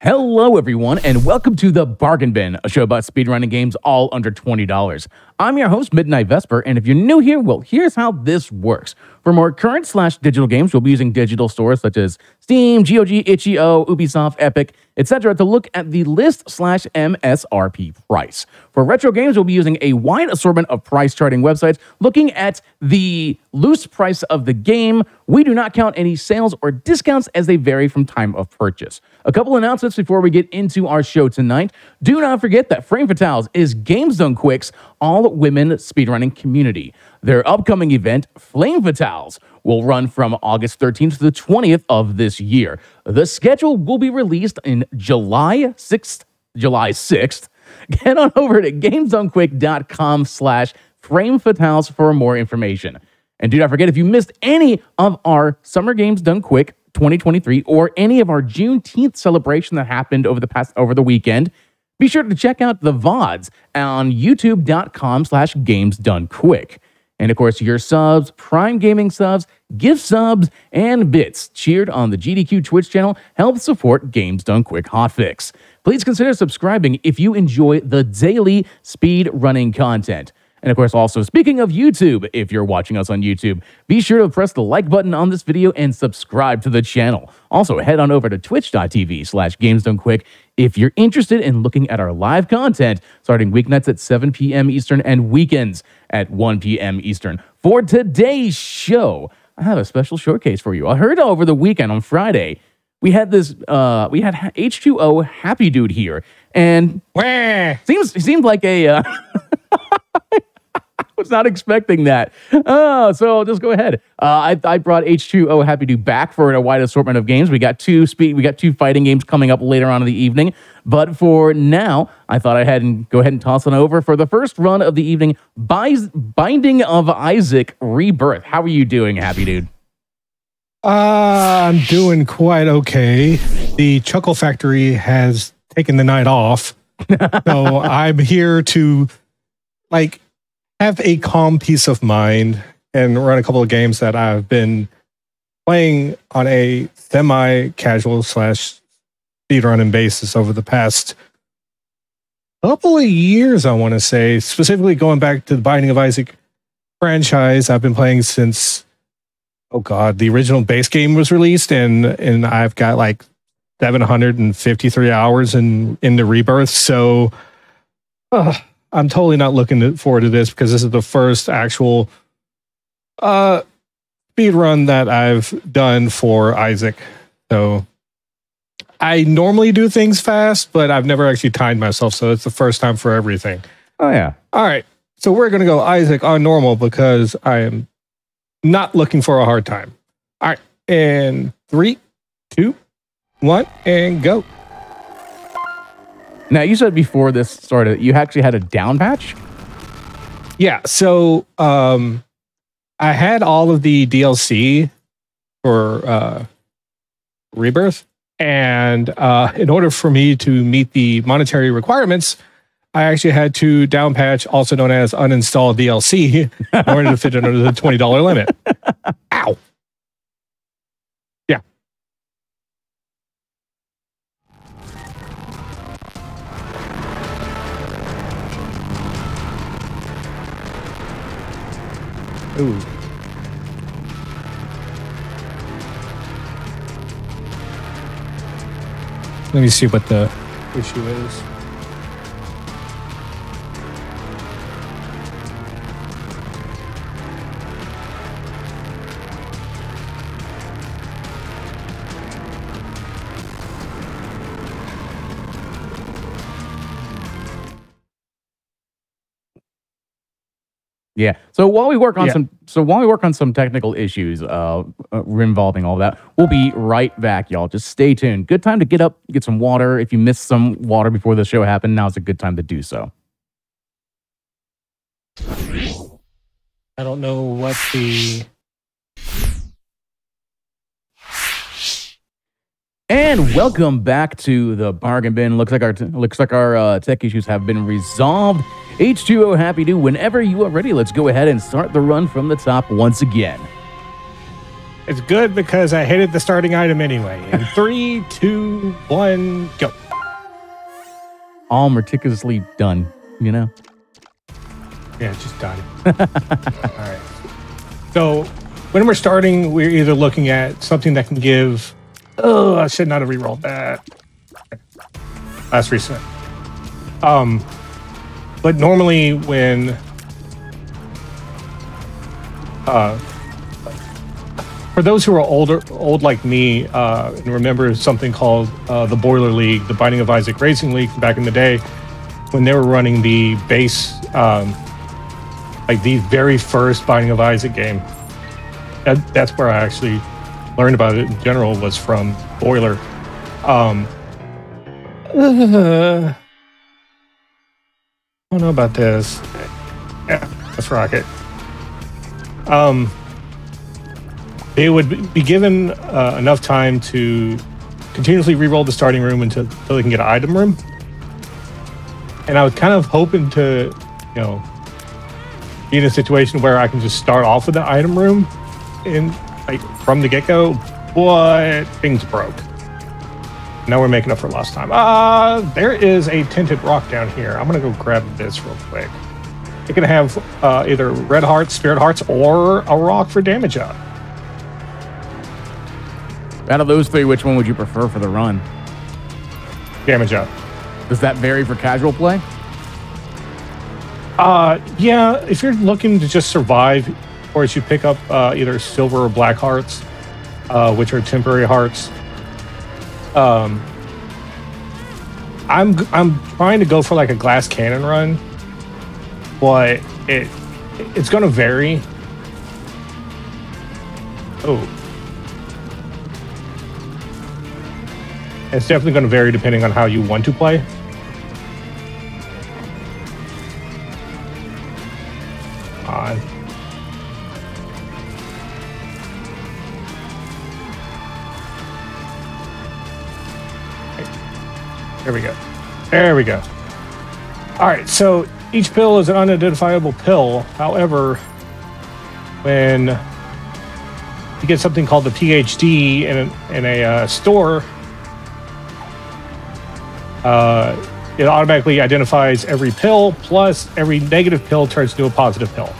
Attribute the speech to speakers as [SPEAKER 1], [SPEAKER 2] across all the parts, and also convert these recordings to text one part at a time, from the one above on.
[SPEAKER 1] Hello, everyone, and welcome to the Bargain Bin, a show about speedrunning games all under $20. I'm your host, Midnight Vesper, and if you're new here, well, here's how this works. For more current slash digital games, we'll be using digital stores such as Steam, GOG, itch.io, Ubisoft, Epic, etc. to look at the list slash MSRP price. For retro games, we'll be using a wide assortment of price charting websites looking at the loose price of the game. We do not count any sales or discounts as they vary from time of purchase. A couple announcements before we get into our show tonight. Do not forget that Frame Fatales is Games Quick's all women speedrunning community. Their upcoming event, Flame Fatales, will run from August 13th to the 20th of this year. The schedule will be released in July 6th, July 6th. Get on over to gamesdonequick.com slash frame fatales for more information. And do not forget, if you missed any of our Summer Games Done Quick 2023 or any of our Juneteenth celebration that happened over the past over the weekend, be sure to check out the VODs on youtube.com slash games done quick. And of course, your subs, Prime Gaming subs, gift subs, and bits cheered on the GDQ Twitch channel help support Games Done Quick Hotfix. Please consider subscribing if you enjoy the daily speed running content. And of course, also speaking of YouTube, if you're watching us on YouTube, be sure to press the like button on this video and subscribe to the channel. Also, head on over to twitch.tv slash gamesdonequick if you're interested in looking at our live content starting weeknights at 7 p.m. Eastern and weekends at 1 p.m. Eastern. For today's show, I have a special showcase for you. I heard over the weekend on Friday, we had this, uh, we had H2O Happy Dude here, and seems seemed like a. Uh, was not expecting that. Oh, so just go ahead. Uh, I, I brought H2O Happy Dude back for a wide assortment of games. We got two speed, we got two fighting games coming up later on in the evening. But for now, I thought I'd head and go ahead and toss it over for the first run of the evening. Binding of Isaac Rebirth. How are you doing, Happy Dude?
[SPEAKER 2] Uh, I'm doing quite okay. The Chuckle Factory has taken the night off. so I'm here to like have a calm peace of mind and run a couple of games that I've been playing on a semi casual slash speedrunning basis over the past couple of years, I want to say, specifically going back to the Binding of Isaac franchise. I've been playing since, oh God, the original base game was released, and and I've got like 753 hours in into Rebirth. So, uh, I'm totally not looking forward to this because this is the first actual uh speed run that I've done for Isaac. So I normally do things fast, but I've never actually timed myself, so it's the first time for everything.
[SPEAKER 1] Oh yeah.
[SPEAKER 2] All right. So we're gonna go Isaac on normal because I am not looking for a hard time. All right. And three, two, one, and go.
[SPEAKER 1] Now, you said before this started, you actually had a down patch?
[SPEAKER 2] Yeah. So um, I had all of the DLC for uh, Rebirth. And uh, in order for me to meet the monetary requirements, I actually had to down patch, also known as uninstall DLC, in order to fit under the $20 limit. Ooh. Let me see what the issue is.
[SPEAKER 1] Yeah. So while we work on yeah. some, so while we work on some technical issues uh, uh, involving all that, we'll be right back, y'all. Just stay tuned. Good time to get up, get some water. If you missed some water before the show happened, now's a good time to do so.
[SPEAKER 2] I don't know what the
[SPEAKER 1] And welcome back to the bargain bin. Looks like our looks like our uh, tech issues have been resolved. H2O Happy Dude. Whenever you are ready, let's go ahead and start the run from the top once again.
[SPEAKER 2] It's good because I hated the starting item anyway. In three, two, one, go.
[SPEAKER 1] All meticulously done, you know?
[SPEAKER 2] Yeah, just done. All right. So when we're starting, we're either looking at something that can give. Oh, I should not have rerolled that. Last reset. Um, but normally when uh, for those who are older, old like me, uh, and remember something called uh, the Boiler League, the Binding of Isaac Racing League back in the day, when they were running the base, um, like the very first Binding of Isaac game. That, that's where I actually learned about it in general was from Boiler. Um, uh, I don't know about this. Yeah, let's rock it. Um, they would be given uh, enough time to continuously re-roll the starting room until, until they can get an item room. And I was kind of hoping to, you know, be in a situation where I can just start off with the item room in like from the get-go, but things broke. Now we're making up for lost time. Uh, there is a tinted rock down here. I'm gonna go grab this real quick. It can have uh, either red hearts, spirit hearts, or a rock for damage up.
[SPEAKER 1] Out of those three, which one would you prefer for the run?
[SPEAKER 2] Damage up.
[SPEAKER 1] Does that vary for casual play?
[SPEAKER 2] Uh, yeah, if you're looking to just survive, as you pick up uh, either silver or black hearts, uh, which are temporary hearts. Um, I'm I'm trying to go for like a glass cannon run, but it it's going to vary. Oh, it's definitely going to vary depending on how you want to play. There we go. All right, so each pill is an unidentifiable pill. However, when you get something called the PhD in a, in a uh, store, uh, it automatically identifies every pill plus every negative pill turns into a positive pill.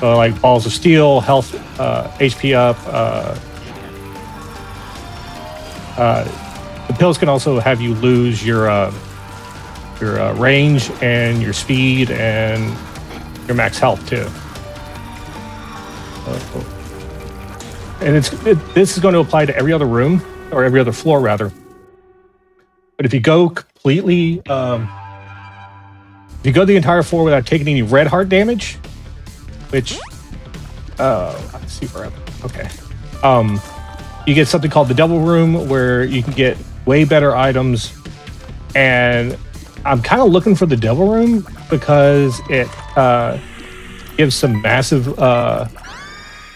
[SPEAKER 2] So like balls of steel, health, uh, HP up. Uh, uh, the pills can also have you lose your uh, your uh, range and your speed and your max health too. And it's it, this is going to apply to every other room or every other floor rather. But if you go completely, um, if you go the entire floor without taking any red heart damage, which, oh, let's see where I'm, okay. Um, you get something called the devil room where you can get way better items. And I'm kind of looking for the Devil room because it, uh, gives some massive, uh,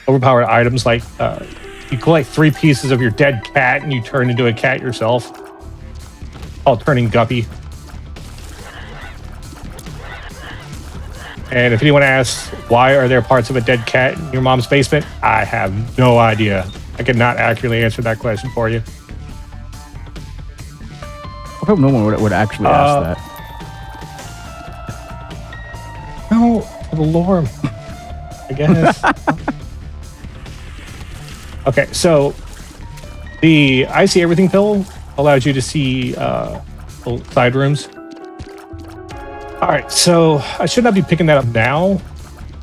[SPEAKER 2] overpowered items like, uh, you collect three pieces of your dead cat and you turn into a cat yourself called Turning Guppy. And if anyone asks why are there parts of a dead cat in your mom's basement, I have no idea. I cannot accurately answer that question for you.
[SPEAKER 1] I hope no one would, would actually ask
[SPEAKER 2] Uh,
[SPEAKER 1] that.
[SPEAKER 2] No, the lore, I guess. okay, so the I see everything pill allows you to see uh, side rooms. All right, so I should not be picking that up now,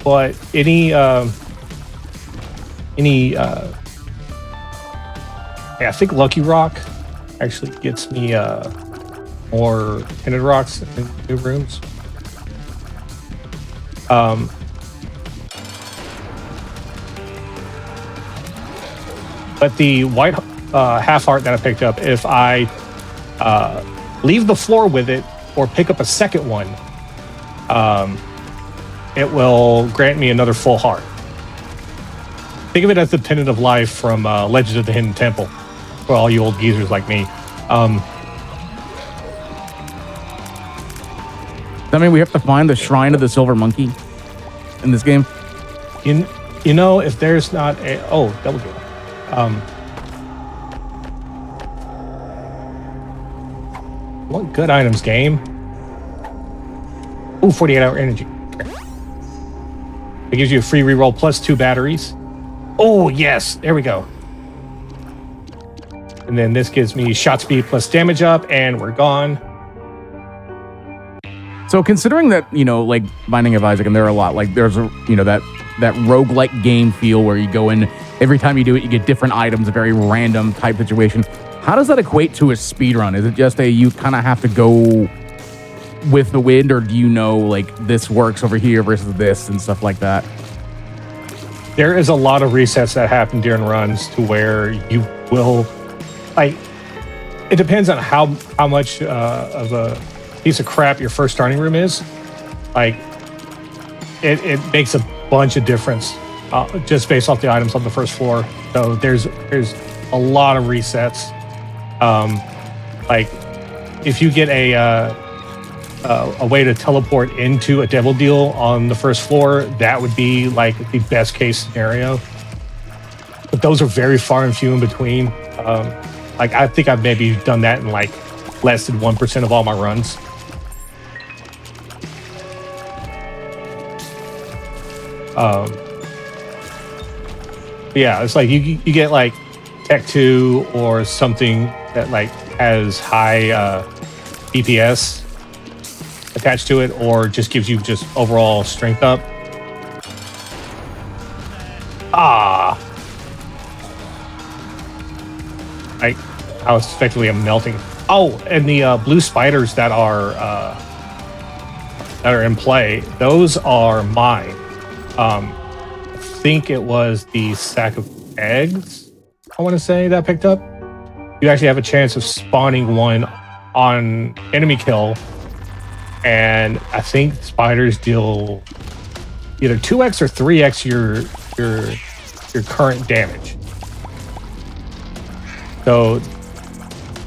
[SPEAKER 2] but any um, any uh, yeah, I think Lucky Rock actually gets me uh, more tinted rocks in new rooms. Um, but the white uh, half heart that I picked up, if I uh, leave the floor with it or pick up a second one, um, it will grant me another full heart. Think of it as the pendant of life from uh, Legends of the Hidden Temple for all you old geezers like me. Um,
[SPEAKER 1] That mean we have to find the shrine of the silver monkey in this game?
[SPEAKER 2] in You know, if there's not a oh double kill. Um, what good items game? Ooh, 48 hour energy. It gives you a free reroll plus two batteries. Oh yes, there we go. And then this gives me shot speed plus damage up, and we're gone.
[SPEAKER 1] So considering that, you know, like Binding of Isaac, and there are a lot, like there's a, you know, that that roguelike game feel where you go in, every time you do it, you get different items, a very random type situation. How does that equate to a speed run? Is it just a you kind of have to go with the wind, or do you know like this works over here versus this and stuff like that?
[SPEAKER 2] There is a lot of resets that happen during runs to where you will like it depends on how how much uh, of a piece of crap your first starting room is. Like it, it makes a bunch of difference uh, just based off the items on the first floor. So there's there's a lot of resets. Um, like if you get a uh, uh, a way to teleport into a devil deal on the first floor, that would be like the best case scenario. But those are very far and few in between. Um, like I think I've maybe done that in like less than one percent of all my runs. Um, yeah, it's like you you get like Tech Two or something that like has high uh, DPS attached to it, or just gives you just overall strength up. Ah, I I was effectively I'm melting. Oh, and the uh, blue spiders that are uh, that are in play, those are mine. Um, I think it was the sack of eggs. I want to say that picked up. You actually have a chance of spawning one on enemy kill, and I think spiders deal either two x or three x your your your current damage. So,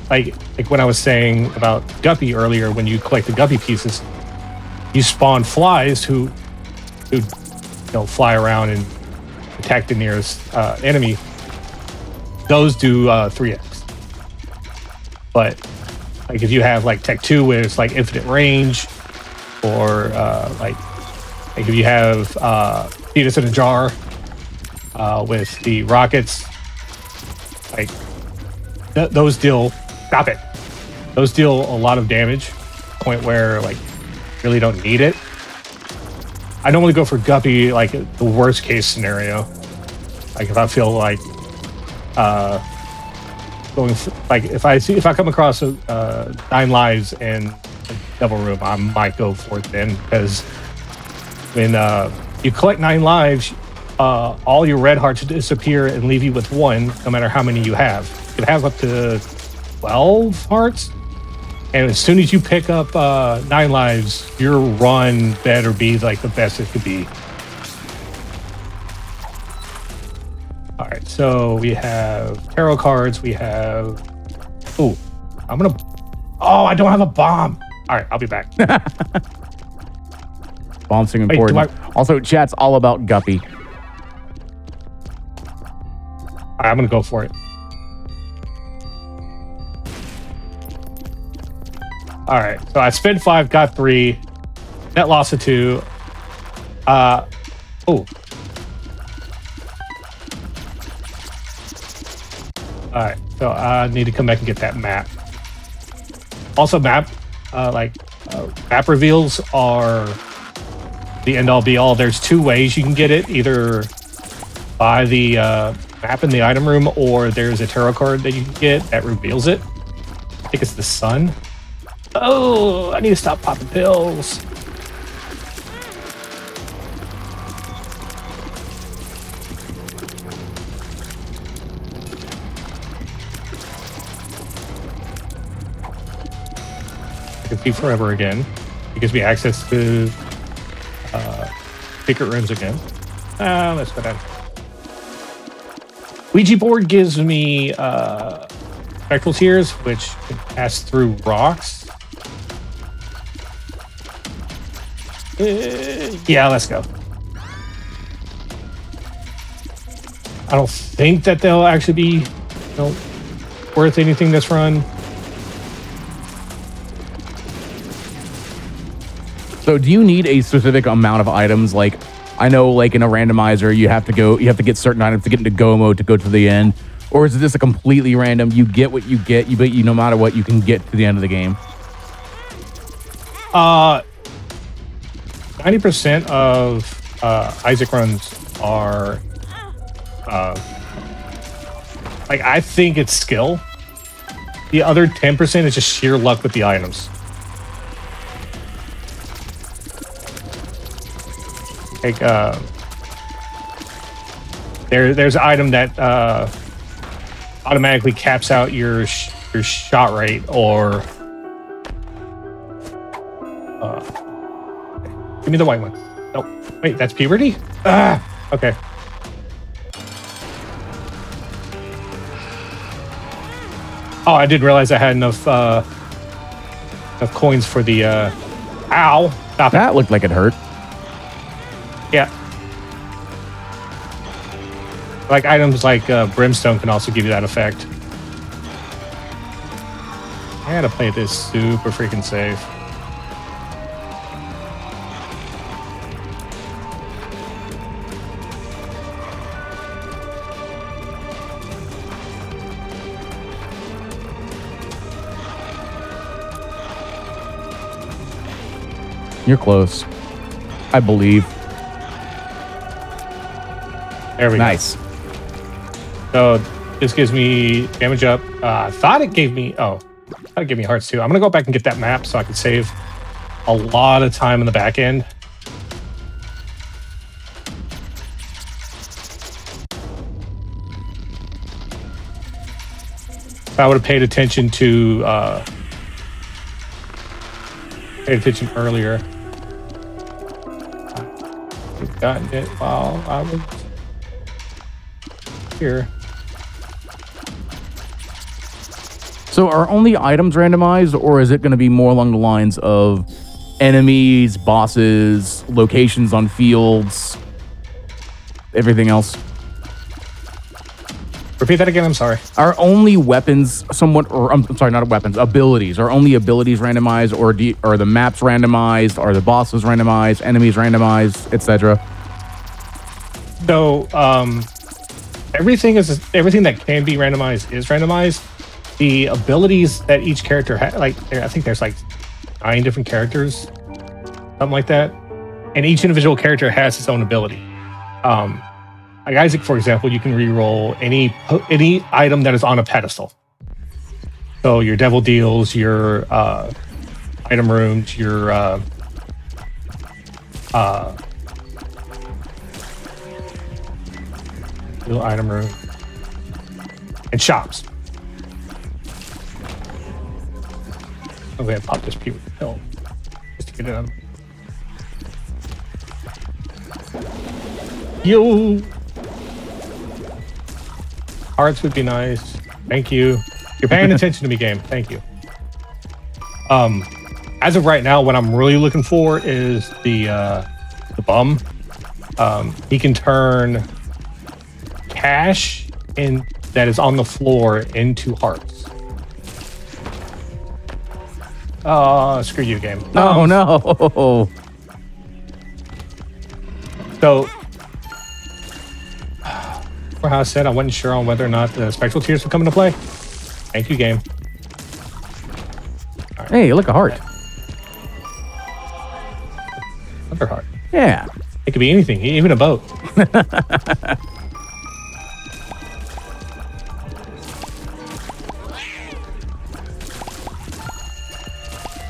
[SPEAKER 2] like like when I was saying about guppy earlier, when you collect the guppy pieces, you spawn flies who who you know fly around and attack the nearest uh, enemy. Those do uh, three x. But like if you have like Tech Two, where it's like infinite range, or uh, like like if you have uh, Fetus in a Jar uh, with the rockets, like th- those deal. Stop it. Those deal a lot of damage. Point where like really don't need it. I normally go for Guppy like the worst case scenario. Like if I feel like uh going for, like if I see if I come across a uh, nine lives in Devil Room, I might go for it then because when uh, you collect nine lives, uh, all your red hearts disappear and leave you with one, no matter how many you have. You can have up to twelve hearts, and as soon as you pick up uh, nine lives, your run better be like the best it could be. All right, so we have tarot cards. We have. Oh, I'm gonna. Oh, I don't have a bomb. All right, I'll be back.
[SPEAKER 1] Bouncing
[SPEAKER 2] Wait, do
[SPEAKER 1] important. Also, chat's all about Guppy.
[SPEAKER 2] Right, I'm gonna go for it. All right, so I spent five, got three, net loss of two. Uh, oh. All right, so I need to come back and get that map. Also, map, uh, like uh, map reveals are the end all be all. There's two ways you can get it: either by the uh, map in the item room, or there's a tarot card that you can get that reveals it. I think it's the sun. Oh, I need to stop popping pills. I can see forever again. It gives me access to uh, secret rooms again. Ah, let's go down. Ouija board gives me uh, spectral tears, which can pass through rocks. Yeah, let's go. I don't think that they'll actually be you know, worth anything this run.
[SPEAKER 1] So do you need a specific amount of items? Like I know like in a randomizer you have to go you have to get certain items to get into go mode to go to the end. Or is this a completely random you get what you get, you but you no matter what you can get to the end of the game?
[SPEAKER 2] Uh 90% of uh, Isaac runs are uh, like I think it's skill. The other 10% is just sheer luck with the items. Like uh there there's an item that uh automatically caps out your sh- your shot rate or uh give me the white one. Nope. Wait, that's puberty? Ah, okay. Oh, I didn't realize I had enough uh enough coins for the uh ow. Stop it.
[SPEAKER 1] That looked like it hurt.
[SPEAKER 2] Yeah. Like items like uh, brimstone can also give you that effect. I gotta play this super freaking safe.
[SPEAKER 1] You're close. I believe.
[SPEAKER 2] There we
[SPEAKER 1] Nice.
[SPEAKER 2] go. Nice. So this gives me damage up. Uh, I thought it gave me. Oh, I thought it gave me hearts too. I'm gonna go back and get that map so I can save a lot of time in the back end. If I would have paid attention to uh, paid attention earlier. Gotten it while I was here.
[SPEAKER 1] So are only items randomized, or is it going to be more along the lines of enemies, bosses, locations on fields, everything else?
[SPEAKER 2] Repeat that again. I'm sorry.
[SPEAKER 1] Are only weapons somewhat, or I'm, I'm sorry, not weapons, abilities? Are only abilities randomized, or do you, are the maps randomized? Are the bosses randomized? Enemies randomized, etc.
[SPEAKER 2] So um, everything is everything that can be randomized is randomized. The abilities that each character has, like I think there's like nine different characters, something like that, and each individual character has its own ability. Um, like Isaac, for example, you can re-roll any any item that is on a pedestal. So your devil deals, your uh, item rooms, your uh, uh, little item room, and shops. Okay, I'm gonna pop this pill just to get it on. Yo, hearts would be nice. Thank you. You're paying attention to me, game. Thank you. Um, as of right now, what I'm really looking for is the uh, the bum. Um, he can turn cash in that is on the floor into hearts. Oh, screw you, game.
[SPEAKER 1] Oh um, no!
[SPEAKER 2] So, for how I said, I wasn't sure on whether or not the spectral tears would come into play. Thank you, game.
[SPEAKER 1] Hey, look a heart.
[SPEAKER 2] Another heart.
[SPEAKER 1] Yeah.
[SPEAKER 2] It could be anything, even a boat.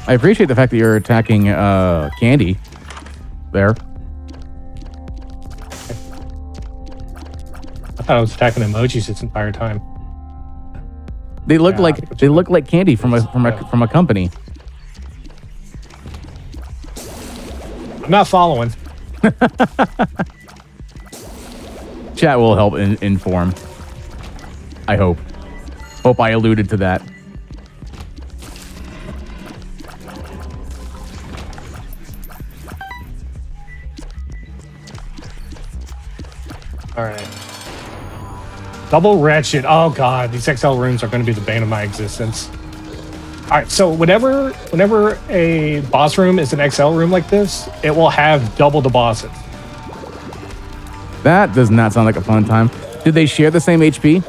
[SPEAKER 1] I appreciate the fact that you're attacking uh, Candy there.
[SPEAKER 2] I thought I was attacking emojis this entire time.
[SPEAKER 1] They look
[SPEAKER 2] Yeah,
[SPEAKER 1] like they look like candy from a from a from a company.
[SPEAKER 2] I'm not following.
[SPEAKER 1] Chat will help in, inform. I hope. Hope I alluded to that.
[SPEAKER 2] All right. Double wretched. Oh god, these XL rooms are going to be the bane of my existence. All right, so whenever whenever a boss room is an XL room like this, it will have double the bosses.
[SPEAKER 1] That does not sound like a fun time. Do they share the same HP?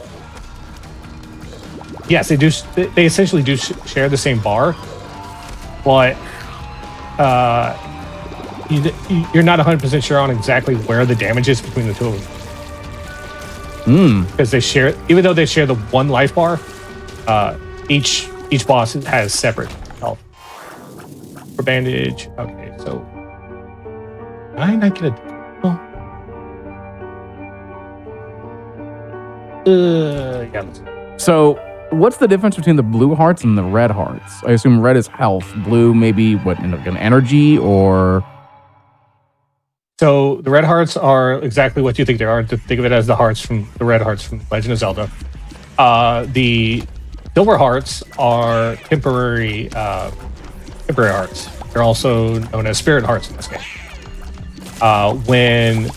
[SPEAKER 2] Yes, they do. They essentially do share the same bar, but uh, you, you're not 100 percent sure on exactly where the damage is between the two of them.
[SPEAKER 1] Hmm.
[SPEAKER 2] Because they share, even though they share the one life bar, uh, each each boss has separate health. For bandage, okay, so I not get a. Uh, yeah.
[SPEAKER 1] So, what's the difference between the blue hearts and the red hearts? I assume red is health, blue maybe what an energy or.
[SPEAKER 2] So the red hearts are exactly what you think they are. Think of it as the hearts from the red hearts from Legend of Zelda. Uh, the silver hearts are temporary uh, temporary hearts. They're also known as spirit hearts in this game. Uh, when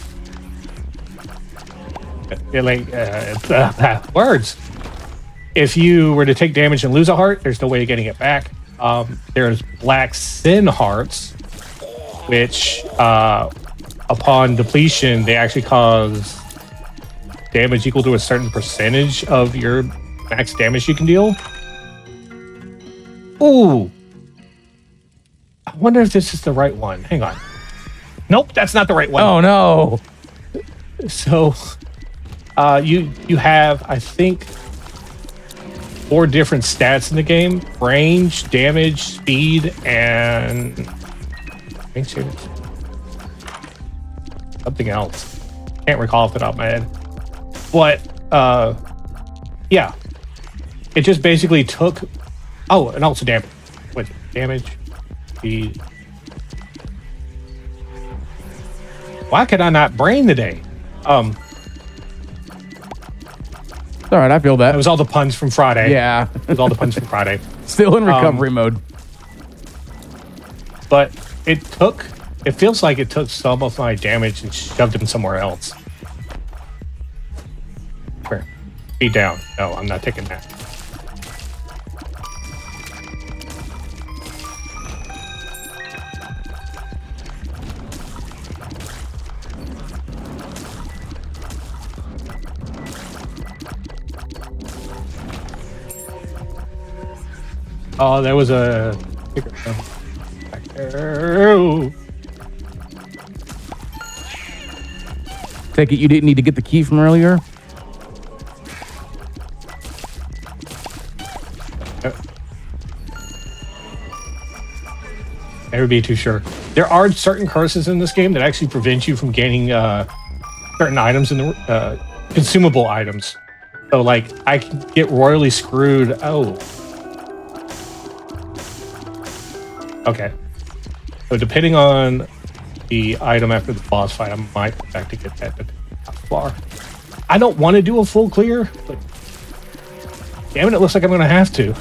[SPEAKER 2] like uh, words. If you were to take damage and lose a heart, there's no way of getting it back. Um, there's black sin hearts, which uh, upon depletion, they actually cause damage equal to a certain percentage of your max damage you can deal. Ooh. I wonder if this is the right one. Hang on. Nope, that's not the right one.
[SPEAKER 1] Oh no.
[SPEAKER 2] So uh, you you have I think four different stats in the game: range, damage, speed, and I think something else. Can't recall off the top of my head. But uh, yeah, it just basically took. Oh, and also damage. What damage? The Why could I not brain today? Um,
[SPEAKER 1] all right, I feel that.
[SPEAKER 2] It was all the puns from Friday.
[SPEAKER 1] Yeah.
[SPEAKER 2] it was all the puns from Friday.
[SPEAKER 1] Still in recovery um, mode.
[SPEAKER 2] But it took, it feels like it took some of my damage and shoved him somewhere else. Where? Be down. No, I'm not taking that. Oh, there was a back there.
[SPEAKER 1] Take it you didn't need to get the key from earlier?
[SPEAKER 2] Never be too sure. There are certain curses in this game that actually prevent you from gaining uh, certain items in the uh, consumable items. So, like, I can get royally screwed. Oh, Okay. So depending on the item after the boss fight, I might have to get that but far. I don't want to do a full clear, but damn it, it looks like I'm going to have to.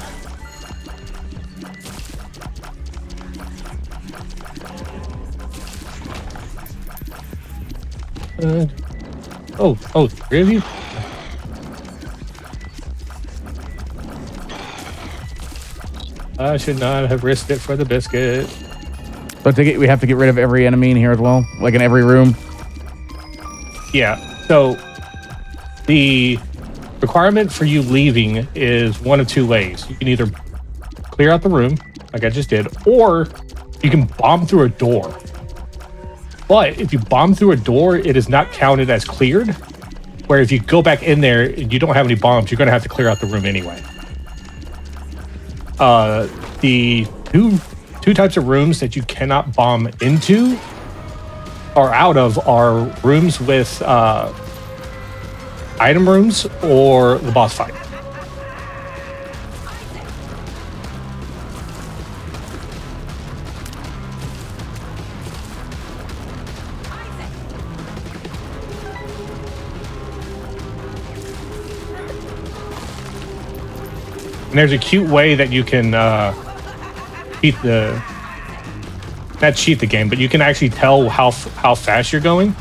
[SPEAKER 2] Uh, oh, oh, three of you? I should not have risked it for the biscuit.
[SPEAKER 1] So get, we have to get rid of every enemy in here as well, like in every room.
[SPEAKER 2] Yeah. So the requirement for you leaving is one of two ways. You can either clear out the room, like I just did, or you can bomb through a door. But if you bomb through a door, it is not counted as cleared. Where if you go back in there and you don't have any bombs, you're going to have to clear out the room anyway. Uh, the two two types of rooms that you cannot bomb into or out of are rooms with uh, item rooms or the boss fight. And there's a cute way that you can uh, cheat the not cheat the game, but you can actually tell how how fast you're going.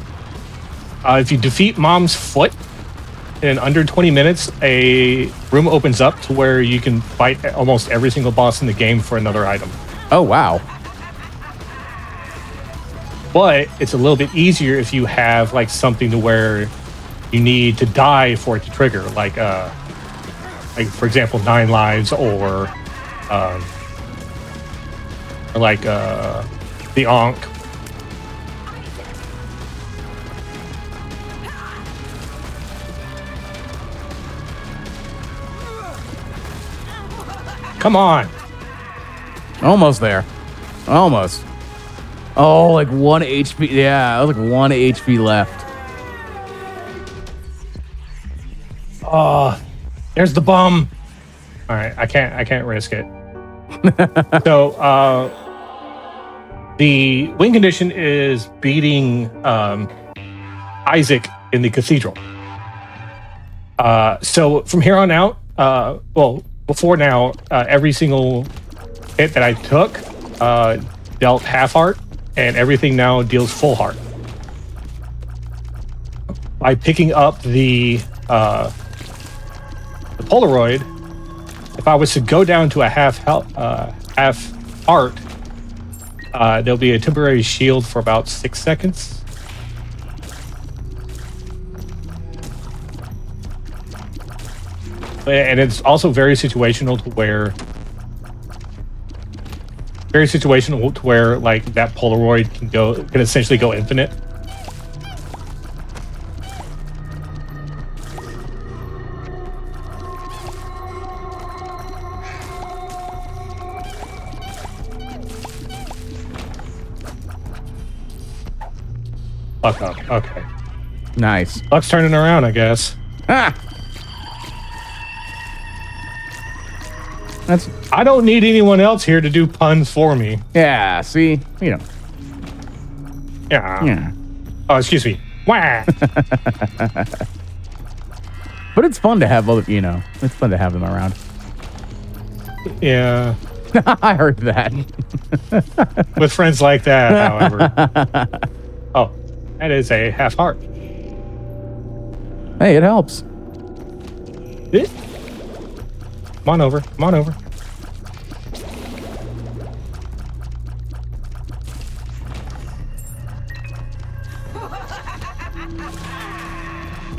[SPEAKER 2] Uh, if you defeat Mom's foot in under 20 minutes, a room opens up to where you can fight almost every single boss in the game for another item.
[SPEAKER 1] Oh, wow.
[SPEAKER 2] But it's a little bit easier if you have like something to where you need to die for it to trigger, like uh, like for example, nine lives or um, or like uh, the Ankh Come on.
[SPEAKER 1] Almost there. Almost. Oh, like one HP. Yeah, was like one HP left.
[SPEAKER 2] Oh, there's the bum. All right, I can't. I can't risk it. so, uh, the win condition is beating um, Isaac in the cathedral. Uh, so from here on out, uh, well, before now, uh, every single hit that I took uh, dealt half heart, and everything now deals full heart. By picking up the uh, the Polaroid, if I was to go down to a half health, uh, half heart, uh, there'll be a temporary shield for about six seconds. and it's also very situational to where very situational to where like that Polaroid can go can essentially go infinite. Fuck up. Okay.
[SPEAKER 1] Nice.
[SPEAKER 2] Luck's turning around, I guess.
[SPEAKER 1] Ah! That's
[SPEAKER 2] I don't need anyone else here to do puns for me.
[SPEAKER 1] yeah. See, you know,
[SPEAKER 2] Yeah.
[SPEAKER 1] yeah.
[SPEAKER 2] Oh, excuse me. Wah.
[SPEAKER 1] But it's fun to have other. You know, it's fun to have them around.
[SPEAKER 2] yeah.
[SPEAKER 1] I heard that.
[SPEAKER 2] With friends like that, however. That is a half heart.
[SPEAKER 1] hey, it helps.
[SPEAKER 2] Eh. Come on over. Come on over.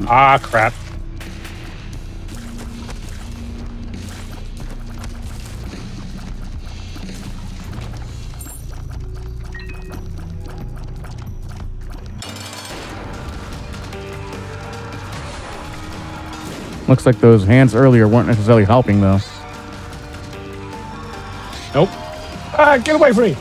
[SPEAKER 2] Ah, crap.
[SPEAKER 1] Looks like those hands earlier weren't necessarily helping though.
[SPEAKER 2] Nope. Ah, get away from me.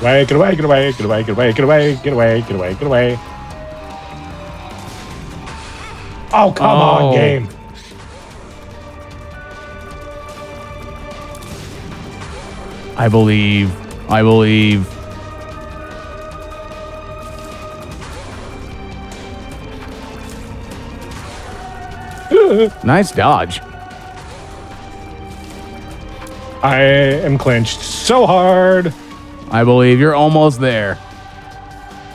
[SPEAKER 2] Away, get away, get away, get away, get away, get away, get away, get away, get away. Oh, come
[SPEAKER 1] Oh.
[SPEAKER 2] on, game.
[SPEAKER 1] I believe. I believe. nice dodge.
[SPEAKER 2] I am clenched so hard.
[SPEAKER 1] I believe you're almost there.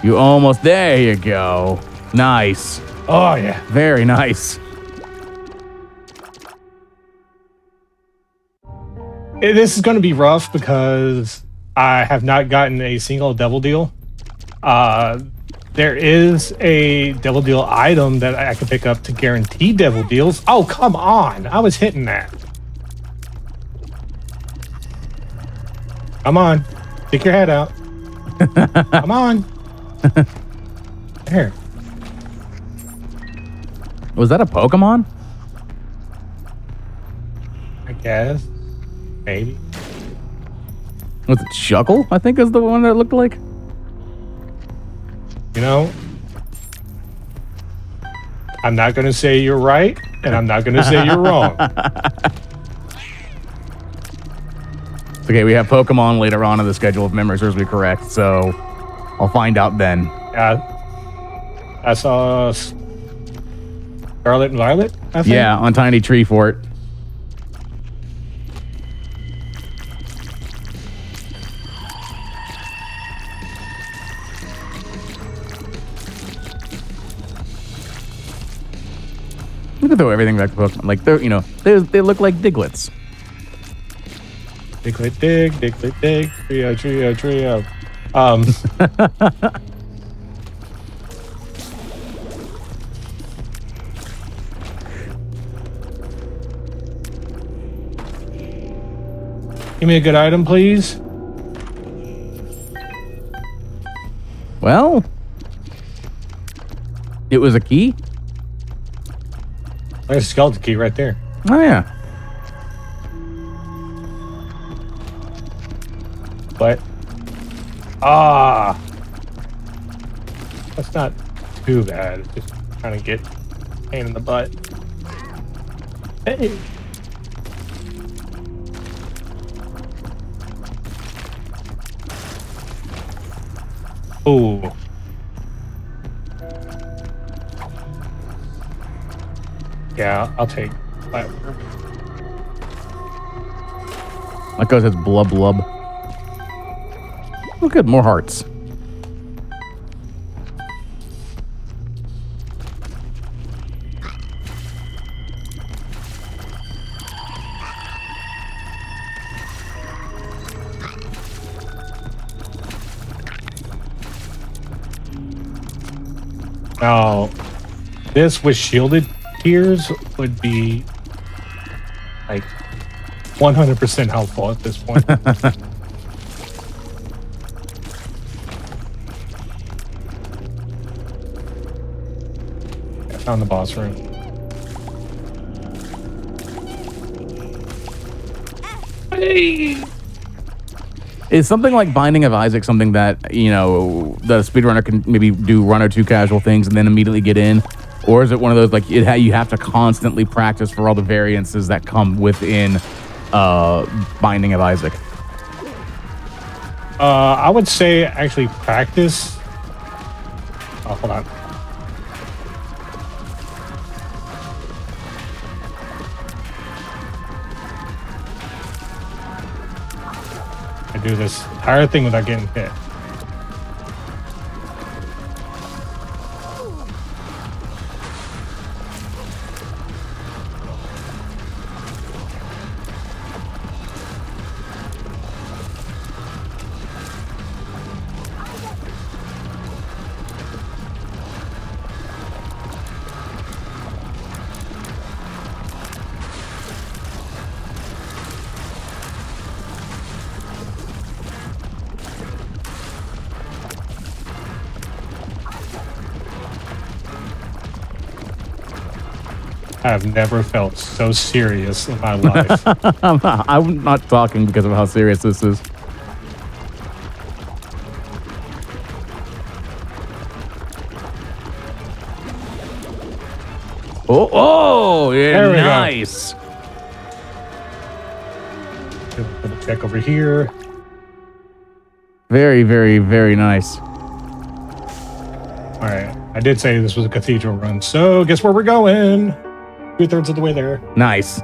[SPEAKER 1] You almost there you go. Nice.
[SPEAKER 2] Oh, yeah.
[SPEAKER 1] Very nice.
[SPEAKER 2] This is going to be rough because I have not gotten a single devil deal. Uh, there is a devil deal item that I can pick up to guarantee devil deals. Oh, come on. I was hitting that. Come on. Stick your head out. come on. There.
[SPEAKER 1] Was that a Pokemon?
[SPEAKER 2] I guess. Maybe.
[SPEAKER 1] Was it Shuckle? I think is the one that looked like.
[SPEAKER 2] You know, I'm not going to say you're right, and I'm not going to say you're wrong.
[SPEAKER 1] Okay, we have Pokemon later on in the schedule of memory serves me correct, so I'll find out then.
[SPEAKER 2] Yeah, I saw Scarlet and Violet. I think.
[SPEAKER 1] Yeah, on Tiny Tree Fort. Can throw everything back to Pokemon. Like they're, you know, they they look like Digletts.
[SPEAKER 2] Diglett dig, Diglett dig, trio, trio, trio. Um, give me a good item, please.
[SPEAKER 1] Well, it was a key.
[SPEAKER 2] There's a skeleton key right there.
[SPEAKER 1] Oh yeah.
[SPEAKER 2] But ah, that's not too bad. It's just trying to get pain in the butt. Hey. Oh. Yeah, I'll take flatworm.
[SPEAKER 1] That guy says blub blub. Oh, Look at more hearts.
[SPEAKER 2] Now, this was shielded tears would be like 100% helpful at this point. I found the boss room.
[SPEAKER 1] Is something like Binding of Isaac something that, you know, the speedrunner can maybe do one or two casual things and then immediately get in? Or is it one of those like it you have to constantly practice for all the variances that come within uh, Binding of Isaac?
[SPEAKER 2] Uh, I would say actually practice. Oh, hold on. I do this entire thing without getting hit. I have never felt so serious in my life.
[SPEAKER 1] I'm not, I'm not talking because of how serious this is. Oh, oh, yeah,
[SPEAKER 2] go.
[SPEAKER 1] nice.
[SPEAKER 2] Double check over here.
[SPEAKER 1] Very, very, very nice.
[SPEAKER 2] All right. I did say this was a cathedral run, so guess where we're going? Two thirds of the way there.
[SPEAKER 1] Nice.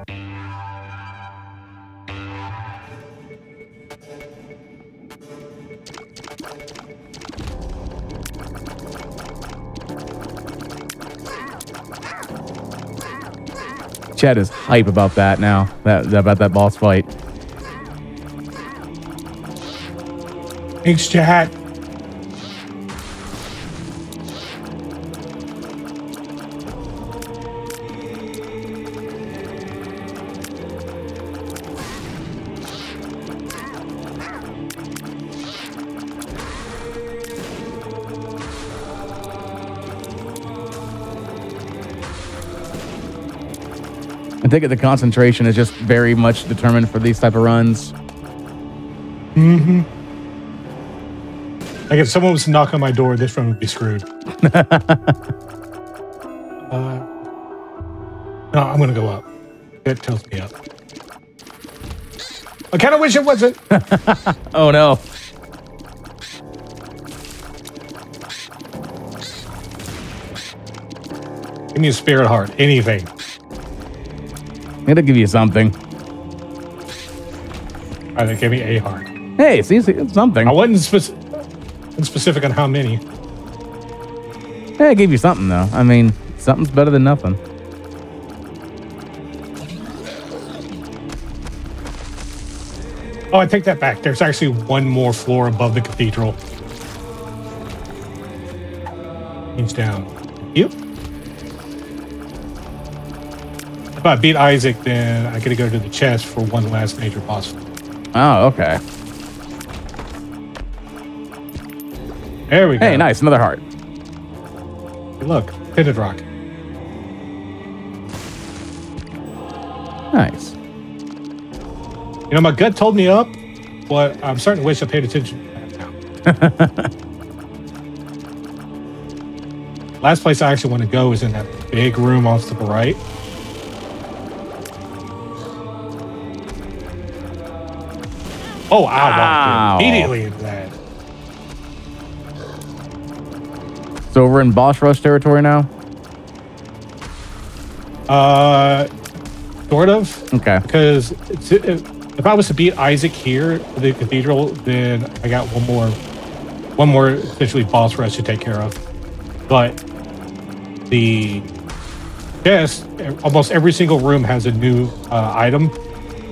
[SPEAKER 1] Chad is hype about that now. That about that boss fight.
[SPEAKER 2] Thanks, chat.
[SPEAKER 1] Think the concentration is just very much determined for these type of runs. Mm-hmm.
[SPEAKER 2] Like if someone was to knock on my door, this run would be screwed. uh, no, I'm gonna go up. It tells me up. I kind of wish it wasn't.
[SPEAKER 1] Oh no.
[SPEAKER 2] Give me a spirit heart. Anything.
[SPEAKER 1] It'll give you something.
[SPEAKER 2] Uh, I think give me a heart.
[SPEAKER 1] Hey, see, see it's something.
[SPEAKER 2] I wasn't speci specific on how many.
[SPEAKER 1] Yeah, I gave you something though. I mean, something's better than nothing.
[SPEAKER 2] Oh, I take that back. There's actually one more floor above the cathedral. He's down. If I beat Isaac, then I gotta go to the chest for one last major boss.
[SPEAKER 1] Oh, okay.
[SPEAKER 2] There we go.
[SPEAKER 1] Hey, nice. Another heart.
[SPEAKER 2] Look, pitted rock.
[SPEAKER 1] Nice.
[SPEAKER 2] You know, my gut told me up, but I'm starting to wish I paid attention to that now. Last place I actually want to go is in that big room off to the right. Oh, I walked immediately into that.
[SPEAKER 1] So we're in boss rush territory now.
[SPEAKER 2] Uh, sort of.
[SPEAKER 1] Okay.
[SPEAKER 2] because if, if I was to beat Isaac here, the cathedral, then I got one more, one more essentially boss rush to take care of. But the chest, almost every single room has a new uh, item,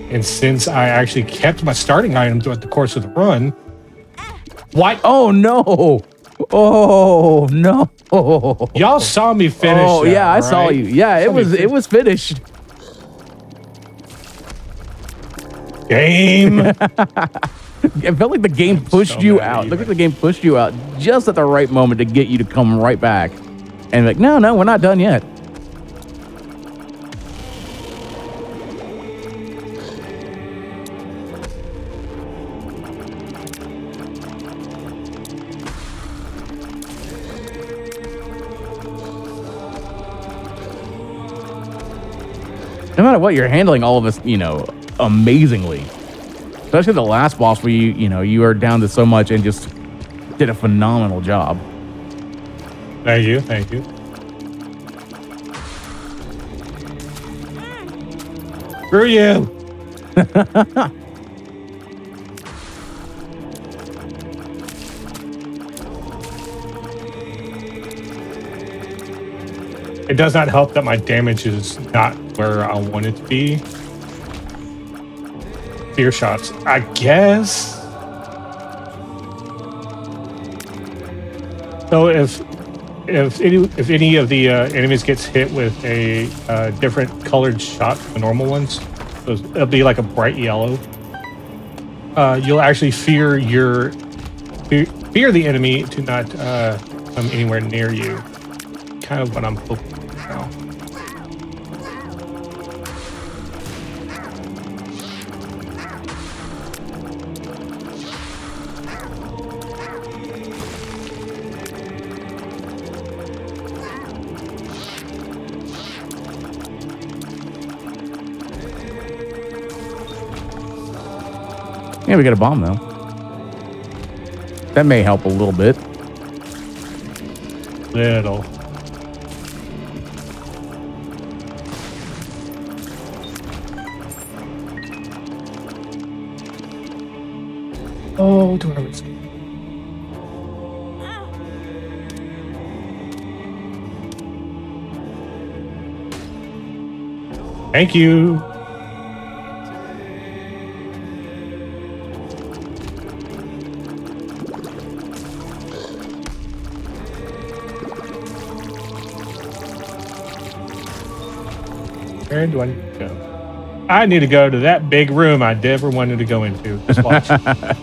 [SPEAKER 2] and since I actually kept my starting item throughout the course of the run, why?
[SPEAKER 1] Oh no! Oh no!
[SPEAKER 2] y'all saw me finish?
[SPEAKER 1] Oh
[SPEAKER 2] that,
[SPEAKER 1] yeah, I saw you. Yeah, it
[SPEAKER 2] Saw me
[SPEAKER 1] was it was finished.
[SPEAKER 2] game.
[SPEAKER 1] It felt like the game pushed
[SPEAKER 2] so
[SPEAKER 1] you out.
[SPEAKER 2] at
[SPEAKER 1] Look like the game pushed you out just at the right moment to get you to come right back. And like, no, no, we're not done yet. Matter what, you're handling all of this, you know, amazingly. Especially the last boss where you, you know, you are down to so much and just did a phenomenal job.
[SPEAKER 2] thank you, thank you. Screw you. It does not help that my damage is not where I want it to be. Fear shots, I guess. So if if any if any of the uh, enemies gets hit with a uh, different colored shot the normal ones, it'll be like a bright yellow. Uh, you'll actually fear your fear, fear the enemy to not uh, come anywhere near you. Kind of what I'm hoping
[SPEAKER 1] Yeah, we got a bomb though. That may help a little bit.
[SPEAKER 2] Little. Oh, do I? Thank you. Where do I need to go? I need to go to that big room I never wanted to go into. Just watch. I'm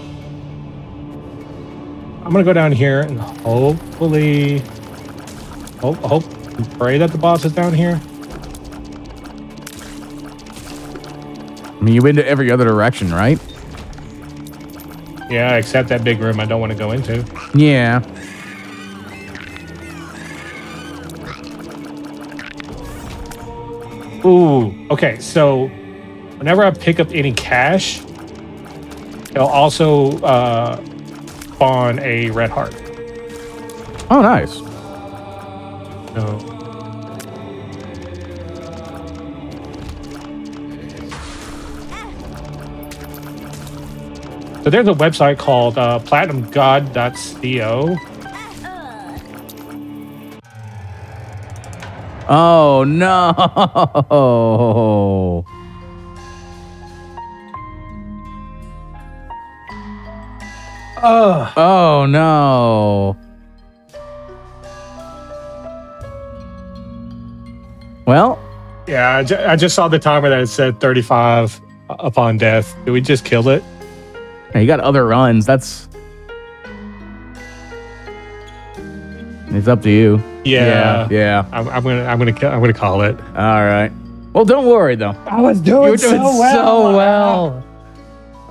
[SPEAKER 2] gonna go down here and hopefully, hope, hope, pray that the boss is down here.
[SPEAKER 1] I mean, you went to every other direction, right?
[SPEAKER 2] Yeah, except that big room I don't want to go into.
[SPEAKER 1] Yeah.
[SPEAKER 2] Ooh, okay. So whenever I pick up any cash, it'll also uh, spawn a red heart.
[SPEAKER 1] Oh, nice.
[SPEAKER 2] So. So there's a website called uh, platinumgod.co.
[SPEAKER 1] Oh no.
[SPEAKER 2] Uh,
[SPEAKER 1] Oh no. Well,
[SPEAKER 2] yeah, I, ju- I just saw the timer that it said 35 upon death. Did we just kill it?
[SPEAKER 1] you got other runs. That's it's up to you.
[SPEAKER 2] Yeah.
[SPEAKER 1] Yeah. yeah.
[SPEAKER 2] I'm, I'm gonna I'm gonna I'm gonna call it.
[SPEAKER 1] All right. Well, don't worry though.
[SPEAKER 2] I was doing,
[SPEAKER 1] You were doing so well.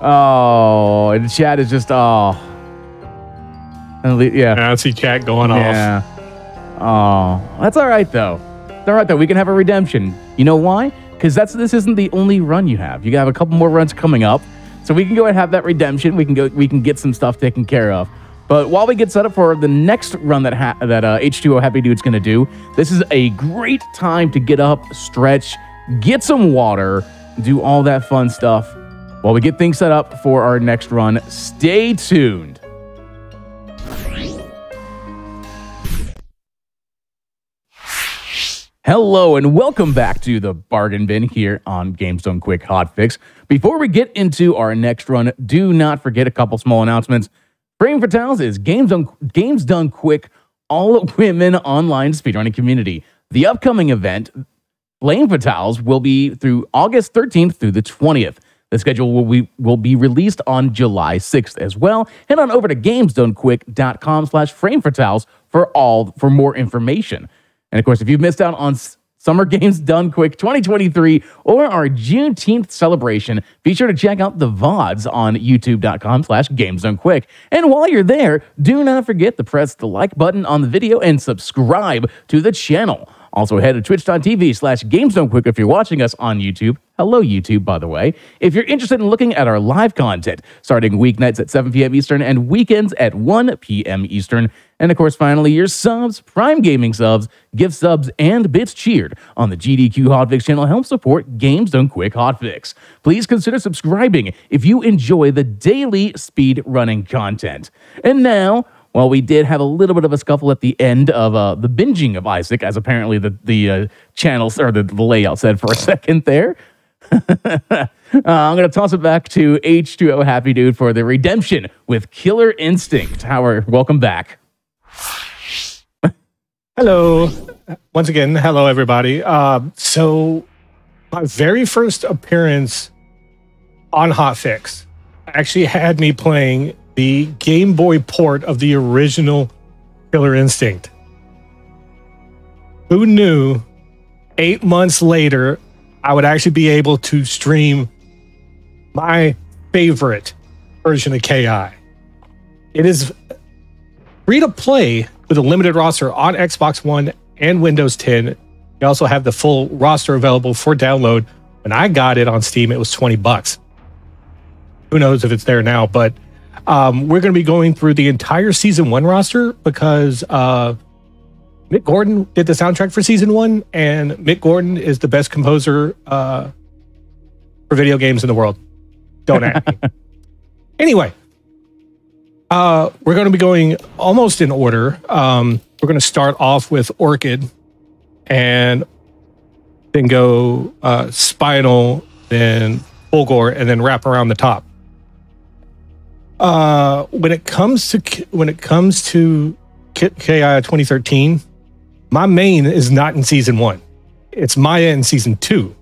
[SPEAKER 1] Oh, and the chat is just oh. And le- yeah.
[SPEAKER 2] I see chat going off.
[SPEAKER 1] Yeah. Oh, that's all right though. It's all right though. We can have a redemption. You know why? Because that's this isn't the only run you have. You have a couple more runs coming up, so we can go and have that redemption. We can go. We can get some stuff taken care of. But while we get set up for the next run that ha- that uh, H2O Happy Dude's gonna do, this is a great time to get up, stretch, get some water, do all that fun stuff. While we get things set up for our next run, stay tuned. Hello and welcome back to the Bargain Bin here on Games Done Quick Hotfix. Before we get into our next run, do not forget a couple small announcements. Frame Fatales is Games Done, Games Done Quick all women online speedrunning community. The upcoming event, Frame Fatales, will be through August 13th through the 20th. The schedule will be, will be released on July 6th as well. Head on over to gamesdonequick.com slash frame fatales for all for more information. And of course, if you've missed out on Summer Games Done Quick 2023 or our Juneteenth celebration, be sure to check out the VODs on youtube.com slash Games Done Quick. And while you're there, do not forget to press the like button on the video and subscribe to the channel. Also, head to twitch.tv slash GamesDoneQuick if you're watching us on YouTube. Hello, YouTube, by the way. If you're interested in looking at our live content, starting weeknights at 7 p.m. Eastern and weekends at 1 p.m. Eastern. And of course, finally, your subs, Prime Gaming subs, gift subs, and bits cheered on the GDQ Hotfix channel help support Games Done Quick Hotfix. Please consider subscribing if you enjoy the daily speed running content. And now, well, we did have a little bit of a scuffle at the end of uh, the Binding of Isaac, as apparently the the uh, channels or the, the layout said for a second there. uh, I'm gonna toss it back to H2O Happy Dude for the redemption with Killer Instinct. Howard, welcome back.
[SPEAKER 2] Hello. Once again, hello everybody. Uh, so my very first appearance on Hotfix actually had me playing the Game Boy port of the original Killer Instinct. Who knew eight months later I would actually be able to stream my favorite version of KI? It is free to play with a limited roster on Xbox One and Windows 10. You also have the full roster available for download. When I got it on Steam, it was 20 bucks. Who knows if it's there now, but um, we're going to be going through the entire season one roster because uh, Mick Gordon did the soundtrack for season one, and Mick Gordon is the best composer uh, for video games in the world. Don't at me. Anyway, uh, we're going to be going almost in order. Um, we're going to start off with Orchid and then go uh, Spinal, then Fulgore, and then wrap around the top. Uh, when it comes to when it comes to K- KI 2013, my main is not in season one. It's Maya in season two.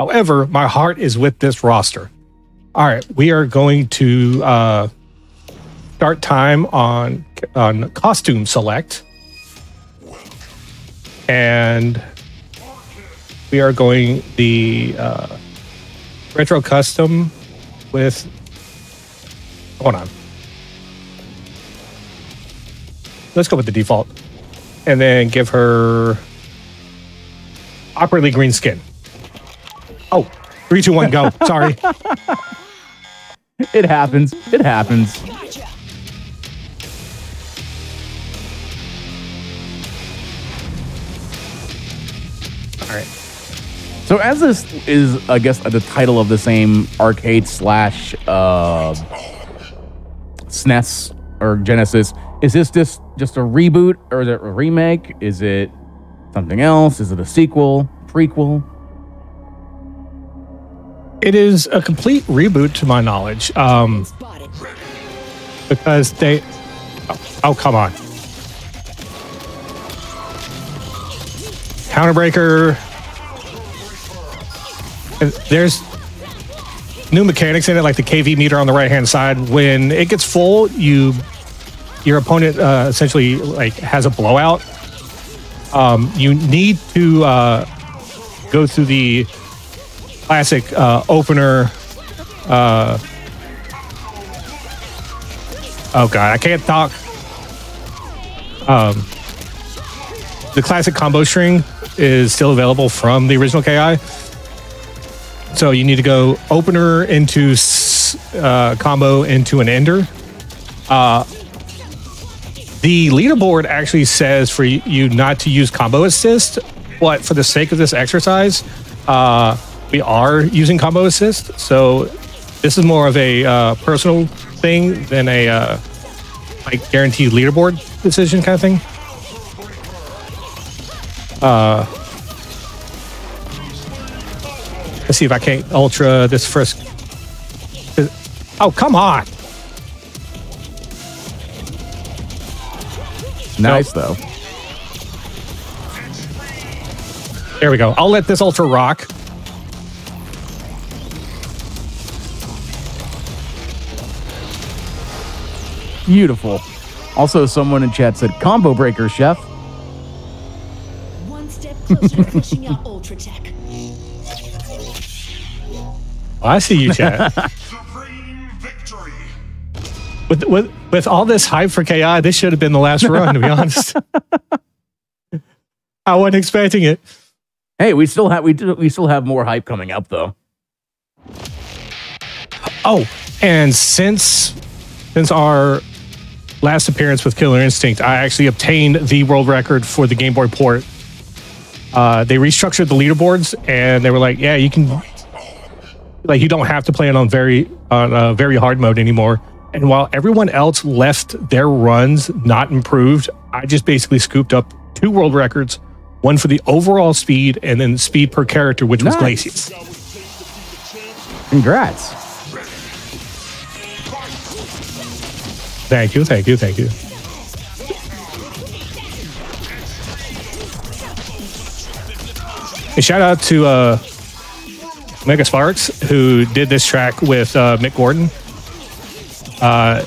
[SPEAKER 2] However, my heart is with this roster. All right, we are going to uh, start time on on costume select, and we are going the uh, retro custom with. Hold on. Let's go with the default, and then give her awkwardly green skin. Oh, three, two, one, go. Sorry.
[SPEAKER 1] It happens. It happens.
[SPEAKER 2] All right.
[SPEAKER 1] So as this is, I guess, the title of the same arcade slash uh, SNES or Genesis, is this just just a reboot or is it a remake? Is it something else? Is it a sequel, prequel?
[SPEAKER 2] It is a complete reboot to my knowledge. Um, because they. Oh, oh come on. Counterbreaker. There's new mechanics in it, like the KV meter on the right hand side. When it gets full, you your opponent uh, essentially like has a blowout. Um, you need to uh, go through the classic uh, opener. Uh, oh god, I can't talk. Um, the classic combo string is still available from the original KI. So you need to go opener into uh, combo into an ender. Uh, the leaderboard actually says for you not to use combo assist, but for the sake of this exercise, uh, we are using combo assist. So this is more of a uh, personal thing than a uh, like guaranteed leaderboard decision kind of thing. Uh, let's see if I can't ultra this first. Oh come on!
[SPEAKER 1] Nice though.
[SPEAKER 2] There we go. I'll let this ultra rock.
[SPEAKER 1] Beautiful. Also, someone in chat said combo breaker, chef.
[SPEAKER 3] One step closer
[SPEAKER 2] I see you, chat.
[SPEAKER 4] Supreme victory.
[SPEAKER 2] with, with with all this hype for KI, this should have been the last run. To be honest, I wasn't expecting it.
[SPEAKER 1] Hey, we still have we do, we still have more hype coming up though.
[SPEAKER 2] Oh, and since since our last appearance with Killer Instinct, I actually obtained the world record for the Game Boy port. Uh, they restructured the leaderboards, and they were like, "Yeah, you can, like, you don't have to play it on very on uh, very hard mode anymore." And while everyone else left their runs not improved, I just basically scooped up two world records, one for the overall speed, and then speed per character, which was
[SPEAKER 1] Nice.
[SPEAKER 2] Glacius.
[SPEAKER 1] Congrats.
[SPEAKER 2] Thank you, thank you, thank you. A shout out to uh, Mega Sparks who did this track with uh, Mick Gordon. Uh,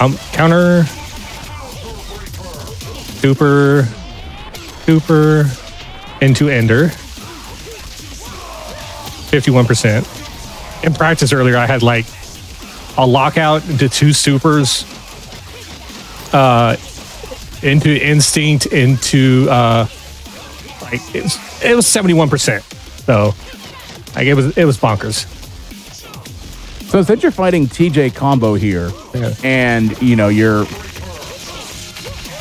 [SPEAKER 2] um, counter, super, super, into Ender. 51%. In practice earlier, I had like a lockout into two supers, uh, into instinct, into uh, like it was, it was 71%. So like it was it was bonkers.
[SPEAKER 1] So since you're fighting TJ combo here,
[SPEAKER 2] Yeah.
[SPEAKER 1] and you know you're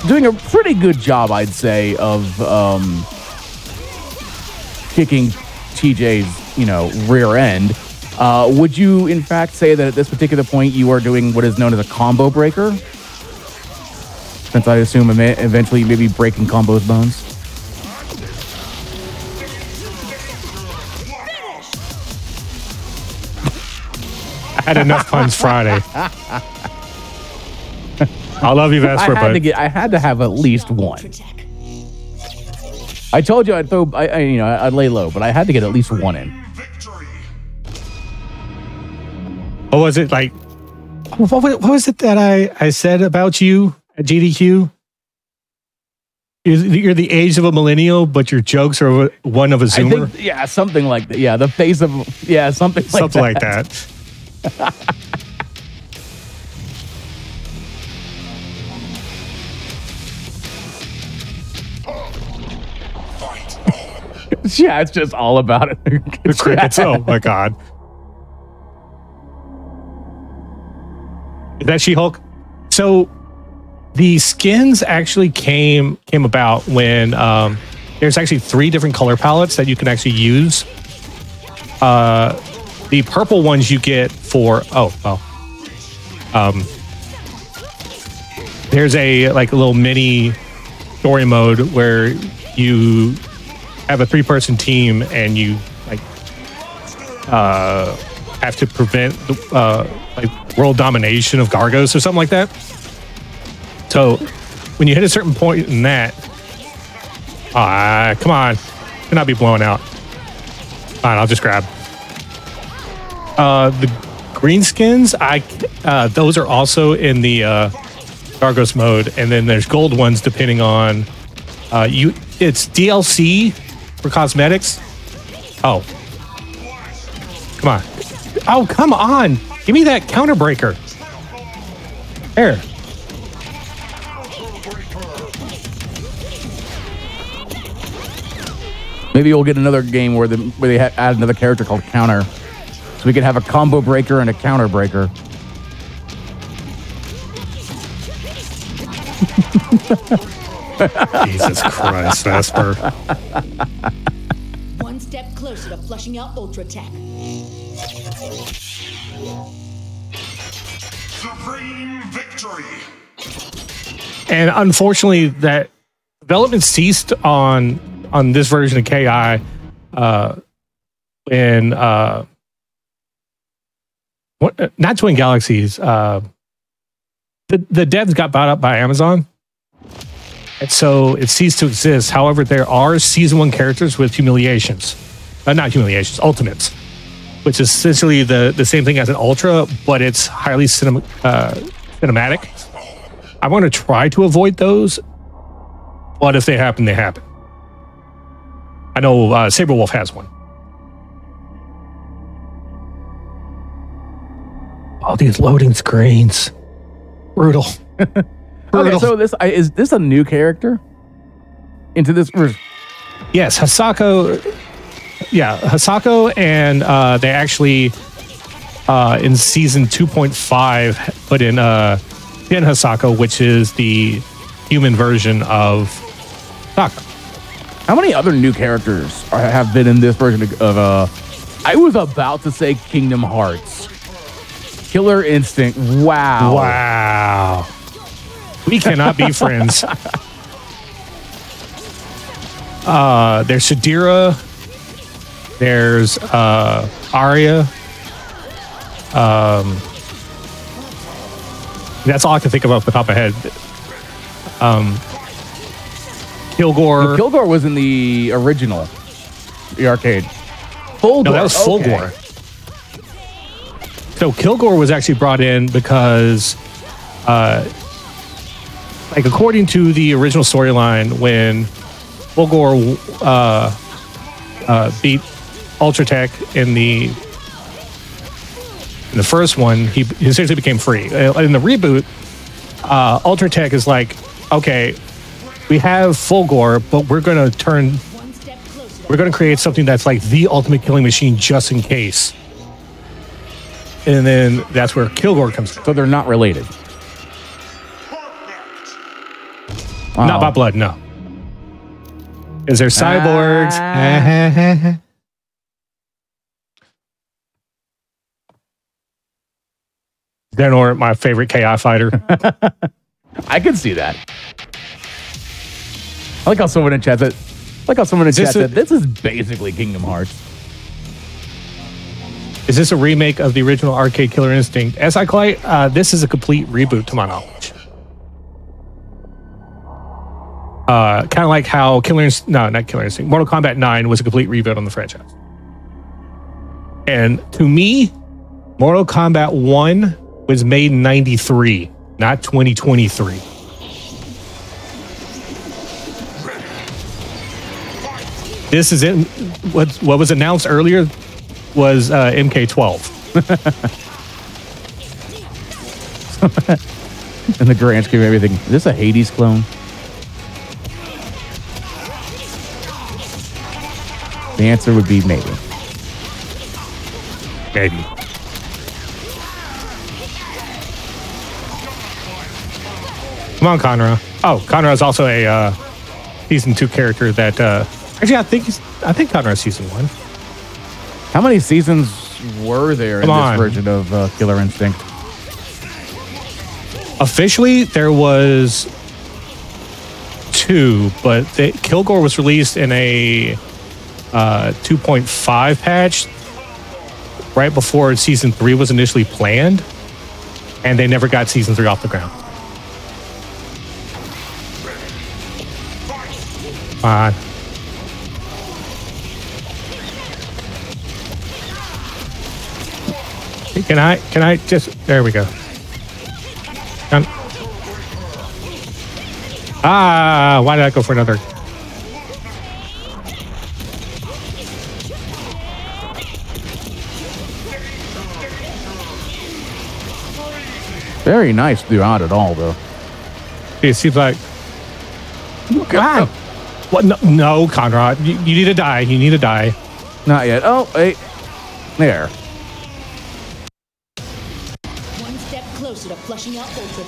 [SPEAKER 1] doing a pretty good job, I'd say, of um, kicking TJ's you know rear end. Uh, would you, in fact, say that at this particular point you are doing what is known as a combo breaker? Since I assume ema- eventually you may be breaking combo's bones.
[SPEAKER 2] I had enough puns Friday. I love you,
[SPEAKER 1] I
[SPEAKER 2] Vesper,
[SPEAKER 1] had to get. I had to have at least one. I told you I'd throw. I, I you know I'd lay low, but I had to get at least one in.
[SPEAKER 4] Victory.
[SPEAKER 2] what was it like? What, wa- what was it that I, I said about you Uh, at GDQ? You're, you're the age of a millennial, but your jokes are one of a zoomer.
[SPEAKER 1] think, yeah, something like that. Yeah, the face of, yeah, something like
[SPEAKER 2] Something
[SPEAKER 1] that.
[SPEAKER 2] like that.
[SPEAKER 1] Yeah, it's just all about it.
[SPEAKER 2] The crickets. Oh my god. Is that She Hulk? So the skins actually came came about when um, there's actually three different color palettes that you can actually use. Uh, the purple ones you get for oh well. Um, there's a like a little mini story mode where you have a three person team and you like uh, have to prevent the uh, like world domination of Gargos or something like that. So when you hit a certain point in that, ah, come on, cannot be blown out. Fine, I'll just grab. Uh, the greenskins, I uh, those are also in the uh, Gargos mode, and then there's gold ones depending on uh, you. It's DLC for cosmetics. Oh, come on! Oh, come on! Give me that counter breaker. There.
[SPEAKER 1] Maybe we'll get another game where, the, where they ha- add another character called Counter. So we could have a combo breaker and a counter breaker.
[SPEAKER 2] Jesus Christ, Vesper.
[SPEAKER 3] One step closer to flushing out Ultra Tech.
[SPEAKER 4] Supreme victory.
[SPEAKER 2] and unfortunately that development ceased on on this version of ki uh uh what, not twin galaxies uh the the devs got bought up by amazon. And so it ceased to exist. However there are season one characters with humiliations. Uh, not humiliations ultimates which is essentially the the same thing as an ultra but it's highly cinema, uh, cinematic. I want to try to avoid those, but if they happen, they happen. I know uh, Sabrewulf has one. All these loading screens. Brutal.
[SPEAKER 1] Okay,
[SPEAKER 2] Brutal.
[SPEAKER 1] so this I- is this a new character into this
[SPEAKER 2] yes, Hisako. Yeah, Hisako, and uh, they actually uh, in season 2.5 put in uh, Pin Hisako, which is the human version of Sako.
[SPEAKER 1] How many other new characters are, have been in this version of, uh? I was about to say Kingdom Hearts, Killer Instinct. Wow.
[SPEAKER 2] Wow. We cannot be friends. Uh, there's Sadira. There's uh, Aria. Um, that's all I can think of off the top of my head. Um, Kilgore.
[SPEAKER 1] Kilgore was in the original, the arcade. Full
[SPEAKER 2] No, that was Fulgore. So Kilgore was actually brought in because, uh, like, according to the original storyline, when Fulgore uh, uh, beat Ultratech in the in the first one, he he essentially became free. In the reboot, uh, Ultratech is like, okay, we have Fulgore, but we're going to turn
[SPEAKER 3] One step closer to
[SPEAKER 2] we're going to create something that's like the ultimate killing machine just in case. And then that's where Kilgore comes in.
[SPEAKER 1] So they're not related. Wow.
[SPEAKER 2] Not by blood, no. Is there cyborgs?
[SPEAKER 1] Ah.
[SPEAKER 2] Denor, my favorite KI fighter.
[SPEAKER 1] I can see that. I like how someone in chat said, I like how someone in
[SPEAKER 2] this
[SPEAKER 1] chat said, this is basically Kingdom Hearts.
[SPEAKER 2] is this a remake of the original arcade Killer Instinct? As I quite, uh, this is a complete reboot to my knowledge. Uh, kind of like how Killer Instinct, no, not Killer Instinct, Mortal Kombat 9 was a complete reboot on the franchise. And to me, Mortal Kombat 1 was made in 93, not 2023. This is it. What, what was announced earlier was uh, MK12.
[SPEAKER 1] In the grand scheme of everything, is this a Hades clone? The answer would be maybe.
[SPEAKER 2] Maybe. Come on, Kan-Ra. Oh, Kan-Ra is also a uh, season two character that. Uh, actually, I think he's. I think Kan-Ra is season one.
[SPEAKER 1] How many seasons were there in
[SPEAKER 2] Come
[SPEAKER 1] this
[SPEAKER 2] on.
[SPEAKER 1] version of uh, Killer Instinct?
[SPEAKER 2] Officially, there was two, but they, Kilgore was released in a uh, 2.5 patch right before season three was initially planned, and they never got season three off the ground. Fine. Hey, Can I? Can I just? There we go. Can- ah, why did I go for another?
[SPEAKER 1] Very nice throughout it all, though.
[SPEAKER 2] It seems like. God. What? No, no Conrad. You, you need to die. You need to die.
[SPEAKER 1] Not yet. Oh, wait. There.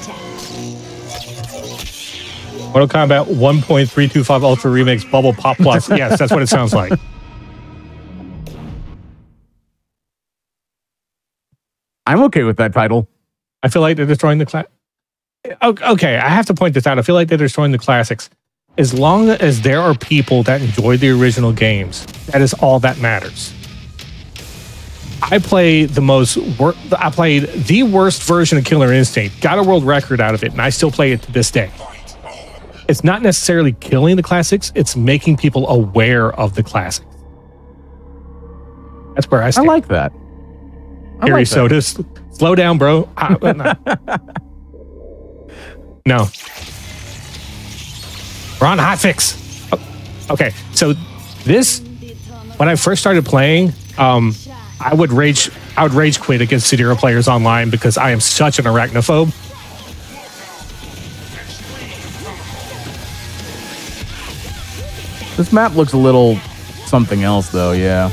[SPEAKER 3] Flushing out Ultra Tech.
[SPEAKER 2] Mortal Kombat 1.325 Ultra Remix Bubble Pop Plus. yes, that's what it sounds like.
[SPEAKER 1] I'm okay with that title.
[SPEAKER 2] I feel like they're destroying the class. Okay, I have to point this out. I feel like they're destroying the classics. As long as there are people that enjoy the original games, that is all that matters. I play the most. Wor- I played the worst version of Killer Instinct. Got a world record out of it, and I still play it to this day. It's not necessarily killing the classics; it's making people aware of the classics. That's where I stand.
[SPEAKER 1] I like that. I
[SPEAKER 2] Harry
[SPEAKER 1] like that.
[SPEAKER 2] Sodas. Slow down, bro. Ah, no. no. We're on hotfix. Oh, okay, so this when I first started playing, um, I would rage. I would rage quit against Sadira players online because I am such an arachnophobe.
[SPEAKER 1] This map looks a little something else, though. Yeah.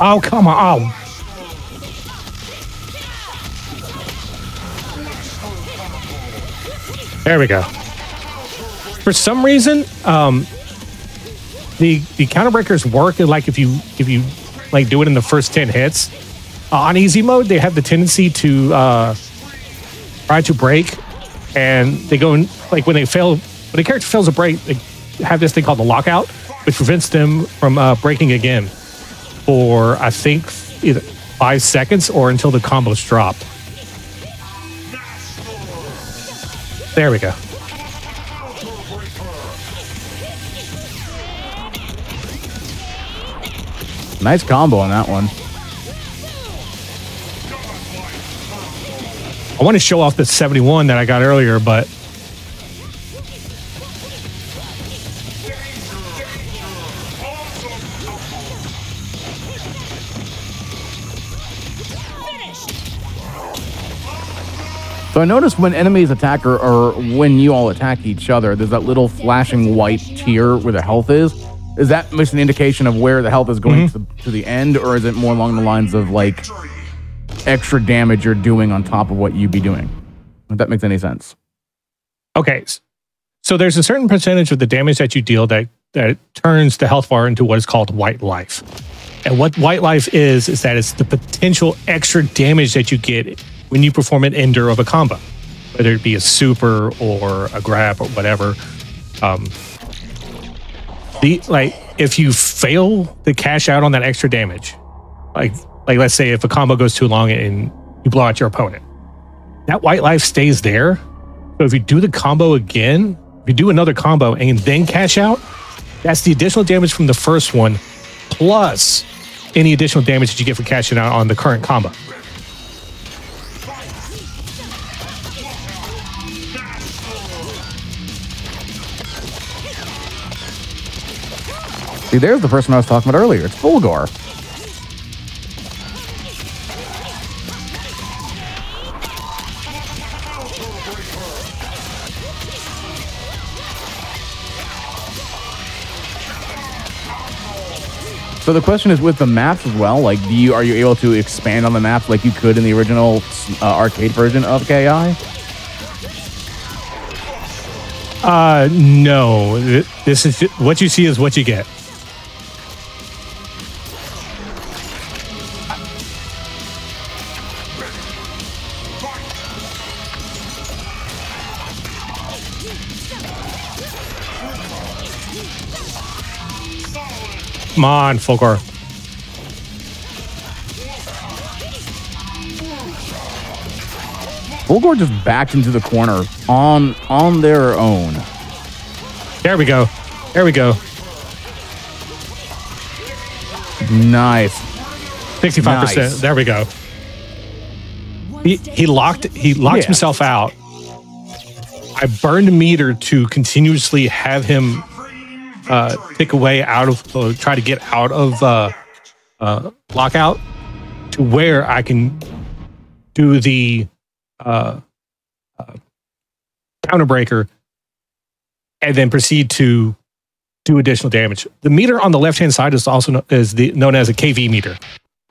[SPEAKER 2] Oh come on! Oh. There we go. For some reason, um, the the counter breakers work like if you if you like do it in the first ten hits. Uh, on easy mode, they have the tendency to uh, try to break, and they go in like when they fail when a character fails a break, they have this thing called the lockout, which prevents them from uh, breaking again for I think either five seconds or until the combo's dropped. There we go.
[SPEAKER 1] Nice combo on that one.
[SPEAKER 2] I want to show off the 71 that I got earlier, but
[SPEAKER 1] So I noticed when enemies attack or, or when you all attack each other, there's that little flashing white tier where the health is. Is that just an indication of where the health is going to, to the end, or is it more along the lines of like extra damage you're doing on top of what you'd be doing? If that makes any sense.
[SPEAKER 2] okay. So there's a certain percentage of the damage that you deal that that turns the health bar into what is called white life. And what white life is is that it's the potential extra damage that you get when you perform an ender of a combo, whether it be a super or a grab or whatever. Um, the like if you fail to cash out on that extra damage, like like let's say if a combo goes too long and you blow out your opponent, that white life stays there. So if you do the combo again, if you do another combo and then cash out, that's the additional damage from the first one, plus any additional damage that you get for cashing out on the current combo.
[SPEAKER 1] See, there's the person I was talking about earlier. It's Fulgore. So the question is with the maps as well. Like, do you are you able to expand on the maps like you could in the original uh, arcade version of KI?
[SPEAKER 2] Uh, no. This is what you see is what you get. Come on, Fulgore.
[SPEAKER 1] Fulgore just backed into the corner on on their own.
[SPEAKER 2] There we go. There we go.
[SPEAKER 1] Nice.
[SPEAKER 2] 65%.
[SPEAKER 1] Nice.
[SPEAKER 2] There we go. He, he locked he locked
[SPEAKER 1] Yeah.
[SPEAKER 2] himself out. I burned a meter to continuously have him uh, pick away out of uh, try to get out of uh, uh, lockout to where I can do the uh, uh, counter breaker and then proceed to do additional damage. The meter on the left hand side is also is the, known as a KV meter.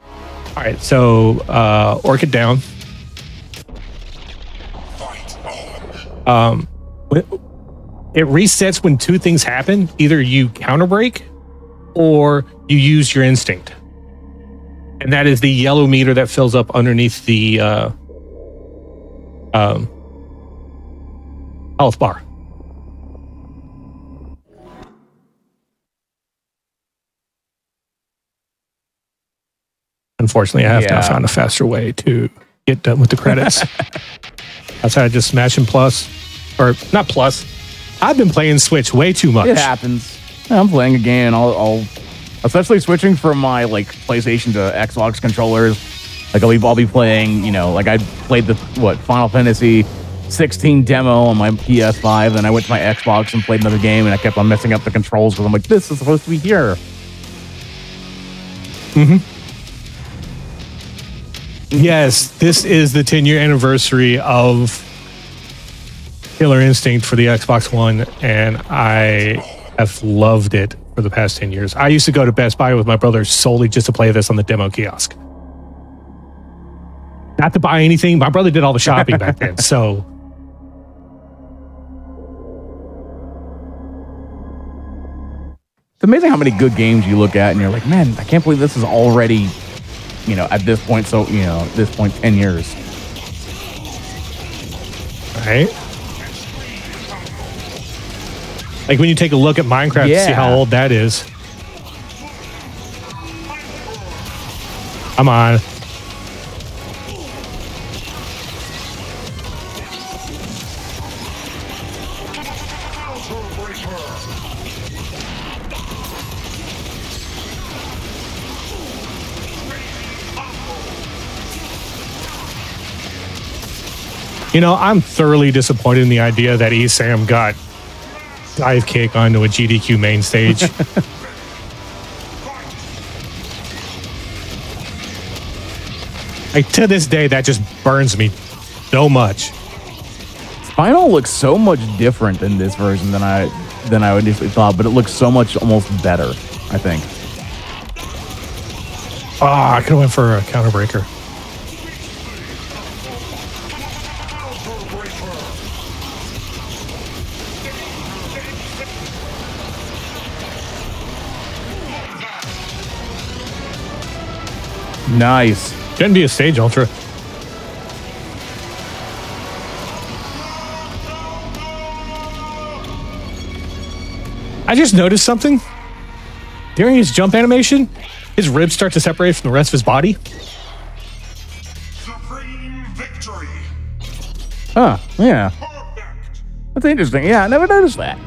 [SPEAKER 2] All right, so uh, Orchid down. Um, it resets when two things happen. Either you counter break or you use your instinct. And that is the yellow meter that fills up underneath the uh, um, health bar. Unfortunately, I have
[SPEAKER 1] Yeah.
[SPEAKER 2] found a faster way to get done with the credits. That's how I just smash in plus, or not plus. I've been playing Switch way too much.
[SPEAKER 1] It happens. I'm playing a game and I'll, I'll especially switching from my like PlayStation to Xbox controllers. Like I'll be, I'll be playing, you know, like I played the what Final Fantasy 16 demo on my PS5, then I went to my Xbox and played another game, and I kept on messing up the controls because I'm like, this is supposed to be here. Mm-hmm.
[SPEAKER 2] Yes, this is the 10 year anniversary of Killer Instinct for the Xbox One, and I have loved it for the past 10 years. I used to go to Best Buy with my brother solely just to play this on the demo kiosk. Not to buy anything. My brother did all the shopping back then. So
[SPEAKER 1] It's amazing how many good games you look at and you're like, man, I can't believe this is already, you know, at this point. So you know, at this point, 10 years.
[SPEAKER 2] right? Like when you take a look at Minecraft to see how old that is. Come on. You know, I'm thoroughly disappointed in the idea that ESAM got Divekick onto a GDQ main stage. like to this day, that just burns me so much.
[SPEAKER 1] Spinal looks so much different in this version than I than I initially thought, but it looks so much almost better. I think.
[SPEAKER 2] Ah, I could have went for a counter breaker.
[SPEAKER 1] Nice.
[SPEAKER 2] Shouldn't be a stage ultra. I just noticed something. During his jump animation, his ribs start to separate from the rest of his body.
[SPEAKER 4] Supreme victory.
[SPEAKER 1] Huh. Yeah.
[SPEAKER 4] Perfect.
[SPEAKER 1] That's interesting. Yeah, I never noticed that.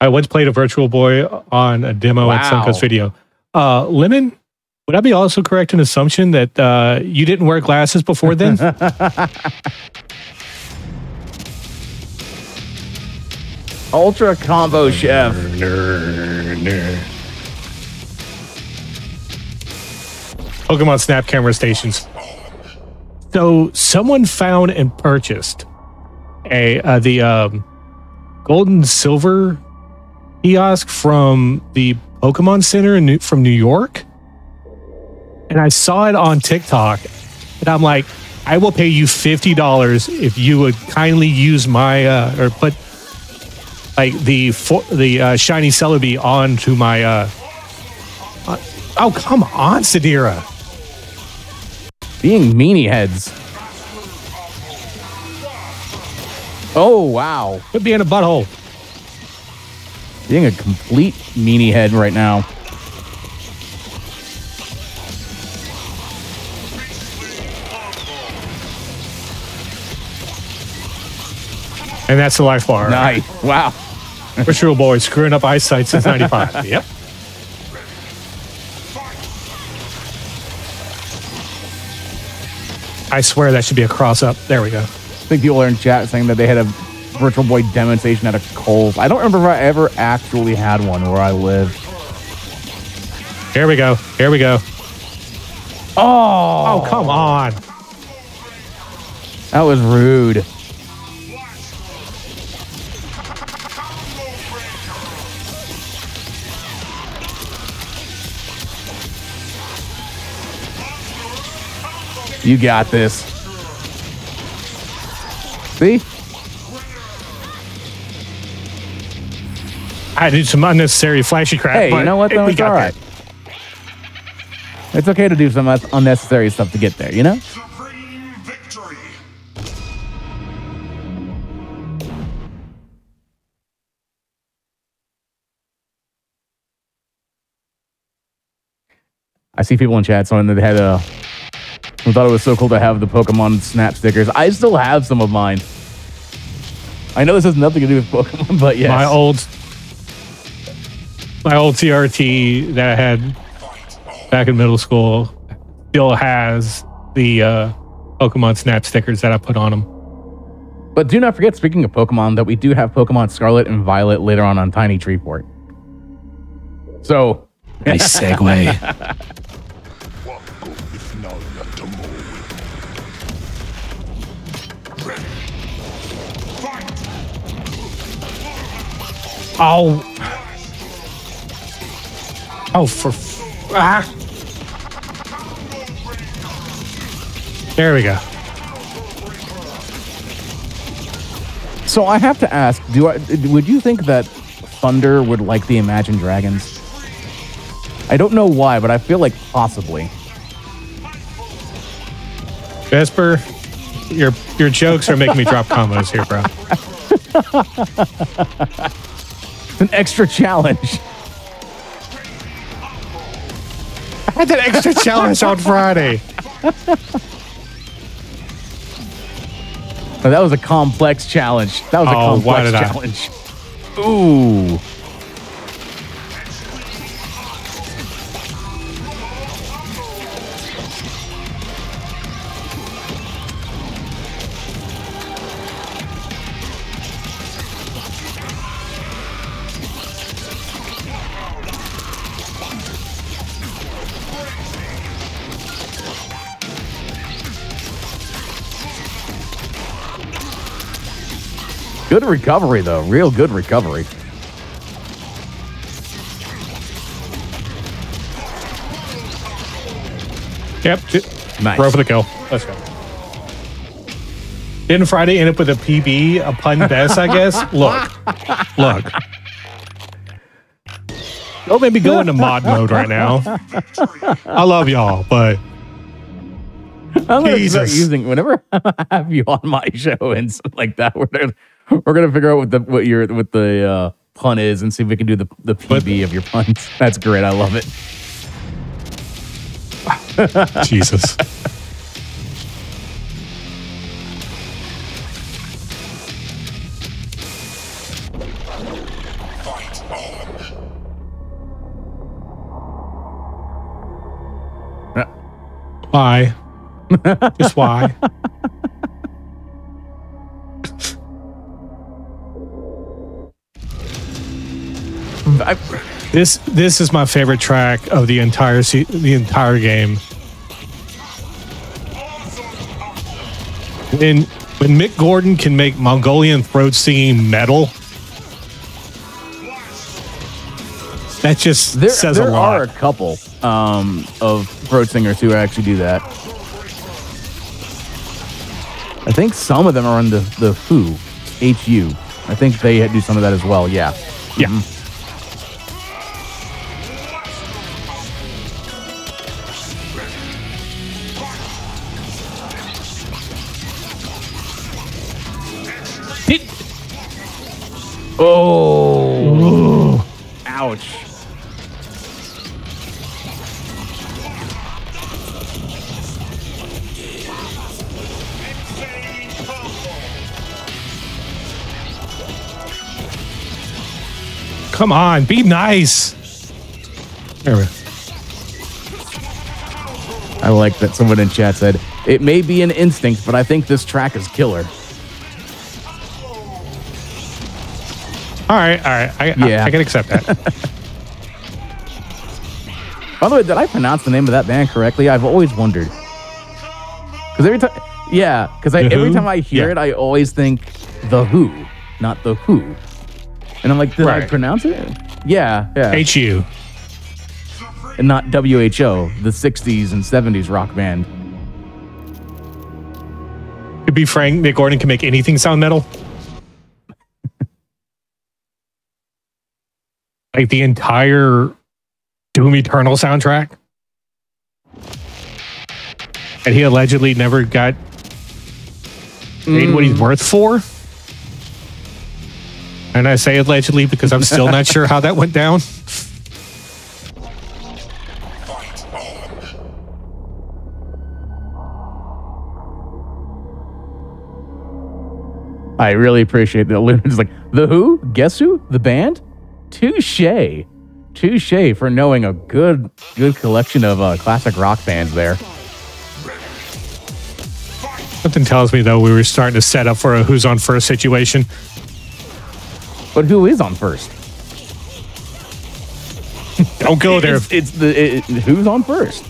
[SPEAKER 2] I once played a Virtual Boy on a demo at
[SPEAKER 1] Wow.
[SPEAKER 2] Suncoast Video. Uh, Lemon, would I be also correct in assumption that uh, you didn't wear glasses before then?
[SPEAKER 1] Ultra combo chef.
[SPEAKER 2] Pokemon Snap camera stations. So someone found and purchased a uh, the um, gold and silver kiosk from the Pokemon Center in New- from New York, and I saw it on TikTok, and I'm like, I will pay you fifty dollars if you would kindly use my uh, or put like the fo- the uh, shiny Celebi onto my. Uh, uh, oh come on, Sadira.
[SPEAKER 1] Being meanie heads. Oh wow.
[SPEAKER 2] Could be in a butthole.
[SPEAKER 1] Being a complete meanie head right now.
[SPEAKER 2] And that's the life bar.
[SPEAKER 1] Nice. Wow.
[SPEAKER 2] Virtual Boy screwing up eyesight since 95. yep. I swear that should be a cross up. There we go.
[SPEAKER 1] I think people are in chat saying that they had a Virtual Boy demonstration at a Kohl's. I don't remember if I ever actually had one where I live.
[SPEAKER 2] Here we go. Here we go.
[SPEAKER 1] Oh,
[SPEAKER 2] Oh, come on.
[SPEAKER 1] that was rude. You got this. See?
[SPEAKER 2] I did some unnecessary flashy crap.
[SPEAKER 1] Hey, you
[SPEAKER 2] but
[SPEAKER 1] know what? Though
[SPEAKER 2] we
[SPEAKER 1] it's all
[SPEAKER 2] there.
[SPEAKER 1] It's okay to do some unnecessary stuff to get there. You know? I see people in chat saying that they had a. who thought it was so cool to have the Pokemon Snap stickers. I still have some of mine. I know this has nothing to do with Pokemon, but yes.
[SPEAKER 2] My old, my old CRT that I had back in middle school still has the uh, Pokemon Snap stickers that I put on them.
[SPEAKER 1] But do not forget, speaking of Pokemon, that we do have Pokemon Scarlet and Violet later on on Tiny Treeport. So,
[SPEAKER 2] Nice segue. oh. Oh, for. f- Ah. There we go.
[SPEAKER 1] so I have to ask: Do I would you think that Thunder would like the Imagine Dragons? I don't know why, but I feel like possibly.
[SPEAKER 2] Vesper, your your jokes are making me drop combos here, bro.
[SPEAKER 1] It's an extra challenge.
[SPEAKER 2] Had that extra challenge on Friday.
[SPEAKER 1] But that was a complex challenge. That was a
[SPEAKER 2] Oh, why
[SPEAKER 1] complex
[SPEAKER 2] did I-
[SPEAKER 1] challenge. Ooh. Good recovery, though. Real good recovery.
[SPEAKER 2] Yep. j-
[SPEAKER 1] Nice.
[SPEAKER 2] Row for the kill. Let's go. Didn't Friday end up with a PB, a pun best, I guess? Look. Look. Don't make me go into mod mode right now. I love y'all, but
[SPEAKER 1] I'm gonna start using whenever I have you on my show and stuff like that. We're gonna we're gonna figure out what the what your what the uh, pun is and see if we can do the the PB of your puns. That's great. I love it.
[SPEAKER 2] Jesus. Why? Just why?
[SPEAKER 1] I,
[SPEAKER 2] This this is my favorite track of the entire se- the entire game. When when Mick Gordon can make Mongolian throat singing metal, that just
[SPEAKER 1] there
[SPEAKER 2] says
[SPEAKER 1] there
[SPEAKER 2] a lot.
[SPEAKER 1] There are a couple um, of throat singers who actually do that. I think some of them are on the the HU, H U. I think they do some of that as well. Yeah.
[SPEAKER 2] Yeah.
[SPEAKER 1] Oh. Ouch.
[SPEAKER 2] Come on, be nice. There we go.
[SPEAKER 1] I like that someone in chat said, it may be an instinct, but I think this track is killer.
[SPEAKER 2] All right, all right. I, I,
[SPEAKER 1] Yeah.
[SPEAKER 2] I can accept that.
[SPEAKER 1] By the way, did I pronounce the name of that band correctly? I've always wondered. Because every time, yeah, because every time I hear
[SPEAKER 2] Yeah.
[SPEAKER 1] it, I always think the Who, not the Who. And I'm like, did I pronounce it? Yeah, yeah.
[SPEAKER 2] H U.
[SPEAKER 1] and not WHO, the 60s and 70s rock band.
[SPEAKER 2] Could be frank, Mick Gordon can make anything sound metal. Like the entire Doom Eternal soundtrack. And he allegedly never got paid what he's hmm. worth for. And I say allegedly because I'm still not sure how that went down.
[SPEAKER 1] I really appreciate that Luna's like, the Who? Guess who? The band? Touche. Touche for knowing a good good collection of uh, classic rock bands there.
[SPEAKER 2] Something tells me though we were starting to set up for a who's on first situation.
[SPEAKER 1] But who is on first?
[SPEAKER 2] Don't go there.
[SPEAKER 1] It's, it's the it, who's on first.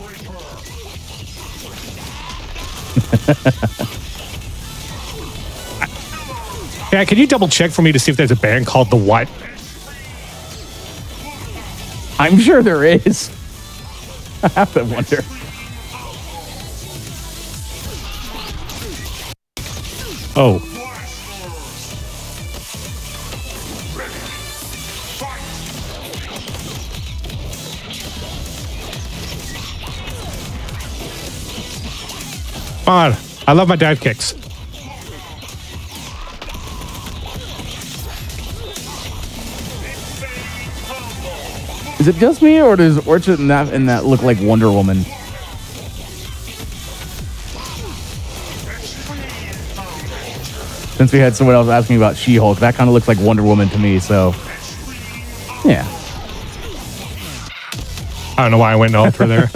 [SPEAKER 2] Yeah, can you double check for me to see if there's a band called The What?
[SPEAKER 1] I'm sure there is. I have to wonder.
[SPEAKER 2] Oh, on. I love my dive kicks.
[SPEAKER 1] Is it just me, or does Orchid in that in that look like Wonder Woman? Since we had someone else asking about She-Hulk, that kind of looks like Wonder Woman to me. So, yeah.
[SPEAKER 2] I don't know why I went ultra there.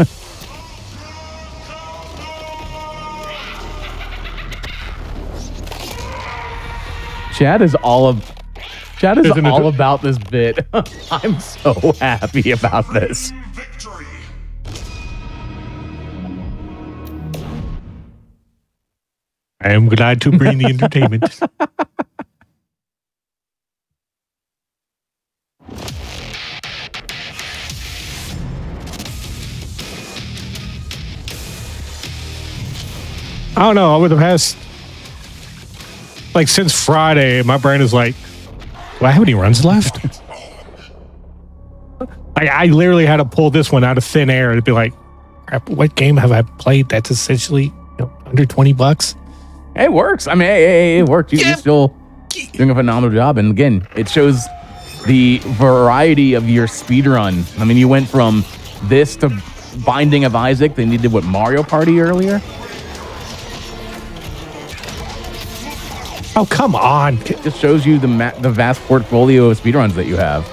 [SPEAKER 1] Chad is all of Chad is all about this bit. I'm so happy about this.
[SPEAKER 4] Victory.
[SPEAKER 2] I am glad to bring the entertainment. I don't know. Over the past, like since Friday, my brain is like, do I have any runs left? like I literally had to pull this one out of thin air to be like, crap, what game have I played that's essentially you know, under twenty bucks?
[SPEAKER 1] It works. I mean, hey, hey, hey, it worked. You, You're still doing a phenomenal job. And again, it shows the variety of your speed run. I mean, you went from this to Binding of Isaac. Then you did what Mario Party earlier.
[SPEAKER 2] Oh come on!
[SPEAKER 1] It just shows you the ma- the vast portfolio of speedruns that you have.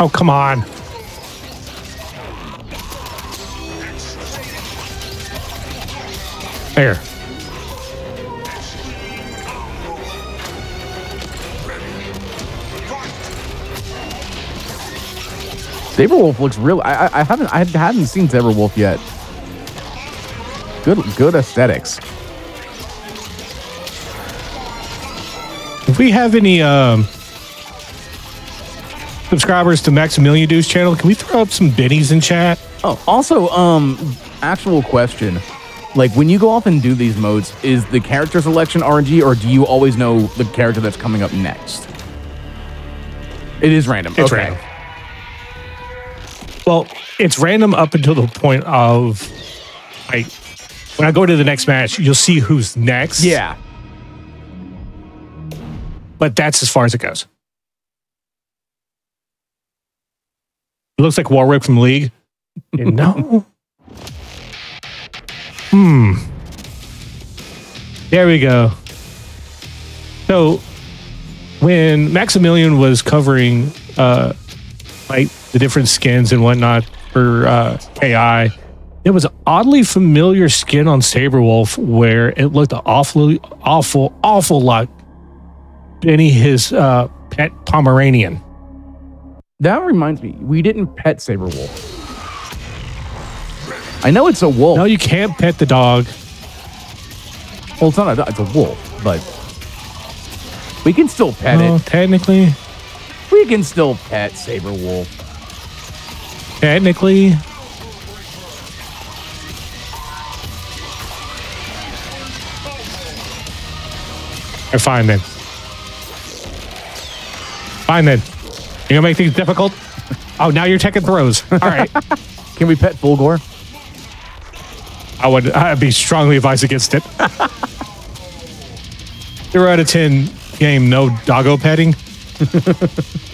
[SPEAKER 2] Oh come on! There.
[SPEAKER 1] Sabrewulf looks real. I, I, I haven't I hadn't seen Sabrewulf yet. Good good aesthetics.
[SPEAKER 2] If we have any um, subscribers to Maximilian Dood's channel, can we throw up some bennies in chat?
[SPEAKER 1] Oh, also, um, actual question. Like when you go off and do these modes, is the character selection RNG or do you always know the character that's coming up next? It is random.
[SPEAKER 2] It's
[SPEAKER 1] okay.
[SPEAKER 2] random. Well, it's random up until the point of like when I go to the next match, you'll see who's next.
[SPEAKER 1] Yeah.
[SPEAKER 2] but that's as far as it goes. It looks like Warwick from League. no. Hmm. There we go. So when Maximilian was covering uh like the different skins and whatnot for uh AI, there was an oddly familiar skin on Sabrewulf where it looked awfully awful, awful like Benny his uh pet Pomeranian.
[SPEAKER 1] That reminds me, we didn't pet Sabrewulf. I know it's a wolf.
[SPEAKER 2] No, you can't pet the dog.
[SPEAKER 1] well, it's not a dog, it's a wolf, but we can still pet
[SPEAKER 2] No,
[SPEAKER 1] it.
[SPEAKER 2] technically,
[SPEAKER 1] We can still pet Sabrewulf.
[SPEAKER 2] Technically. Or fine then. Fine then. You're gonna make things difficult? Oh, now you're taking throws. All right.
[SPEAKER 1] Can we pet Fulgore?
[SPEAKER 2] I would I'd be strongly advised against it. Zero out of ten game, no doggo petting.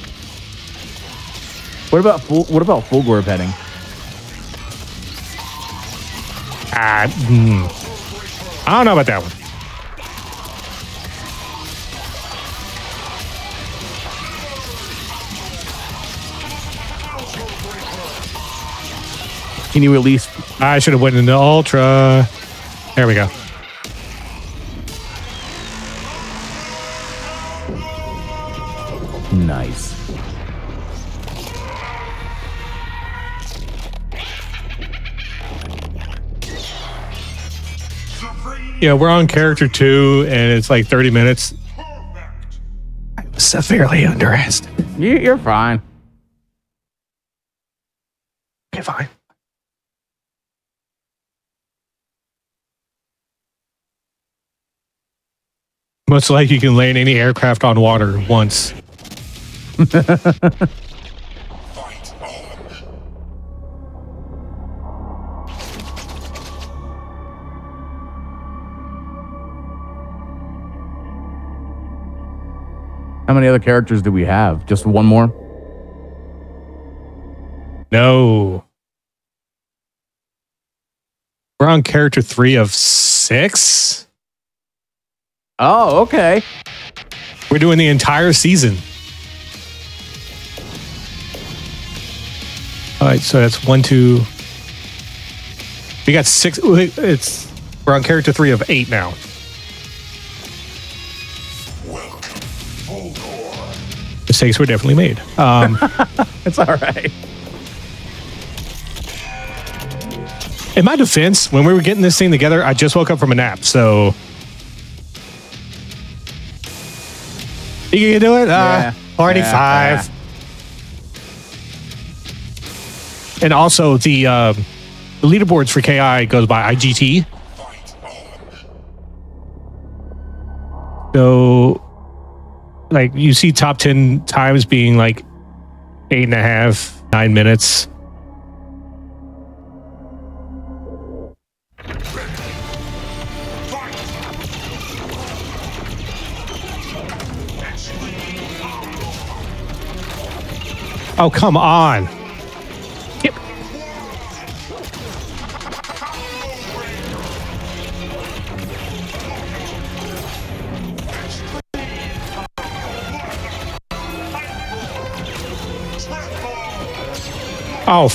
[SPEAKER 1] What about Ful- what about Fulgore petting?
[SPEAKER 2] Ah, mm. I don't know about that one.
[SPEAKER 1] Can you release?
[SPEAKER 2] I should have went into ultra. There we go.
[SPEAKER 1] Nice.
[SPEAKER 2] Yeah, we're on character two, and it's like 30 minutes. Severely underestimated.
[SPEAKER 1] You, you're fine.
[SPEAKER 2] Okay, fine. Much like you can land any aircraft on water once.
[SPEAKER 1] How many other characters do we have? Just one more?
[SPEAKER 2] No. We're on character three of six.
[SPEAKER 1] Oh, okay.
[SPEAKER 2] We're doing the entire season. All right, so that's one, two. We got six. It's we're on character three of eight now. Mistakes were definitely made. Um,
[SPEAKER 1] It's all right.
[SPEAKER 2] in my defense, when we were getting this thing together, I just woke up from a nap, so. You can do it?
[SPEAKER 1] Yeah.
[SPEAKER 2] Uh, already
[SPEAKER 1] Yeah,
[SPEAKER 2] five. And also the um, the leaderboards for KI goes by IGT. So, like, you see top 10 times being like eight and a half, nine minutes. Oh, come on. Oh,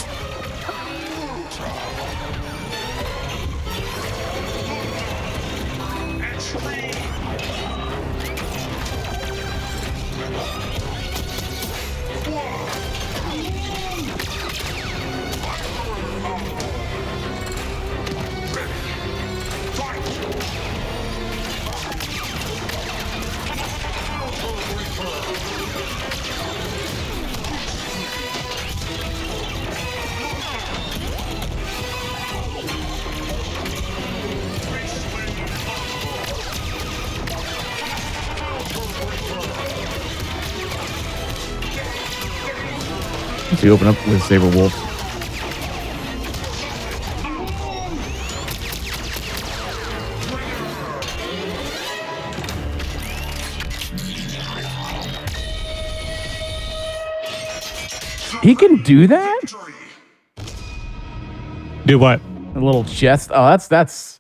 [SPEAKER 1] We open up with Sabrewulf. He can do that?
[SPEAKER 2] Do what?
[SPEAKER 1] A little chest. Oh, that's that's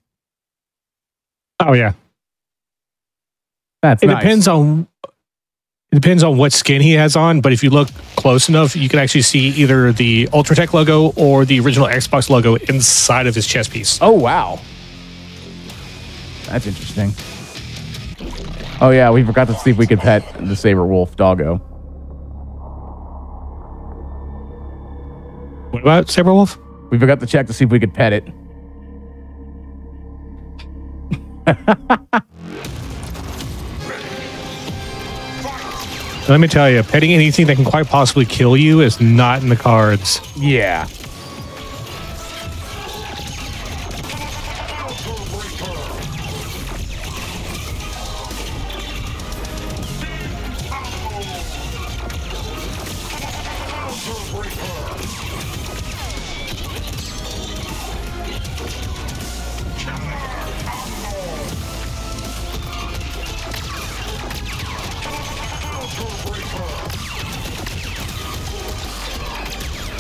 [SPEAKER 2] Oh yeah.
[SPEAKER 1] That's
[SPEAKER 2] it
[SPEAKER 1] nice.
[SPEAKER 2] depends on it depends on what skin he has on, but if you look close enough, you can actually see either the Ultratech logo or the original Xbox logo inside of his chest piece.
[SPEAKER 1] Oh wow. That's interesting. Oh yeah, we forgot to see if we could pet the Sabrewulf doggo.
[SPEAKER 2] What about Sabrewulf?
[SPEAKER 1] We forgot to check to see if we could pet it.
[SPEAKER 2] Let me tell you, petting anything that can quite possibly kill you is not in the cards.
[SPEAKER 1] Yeah.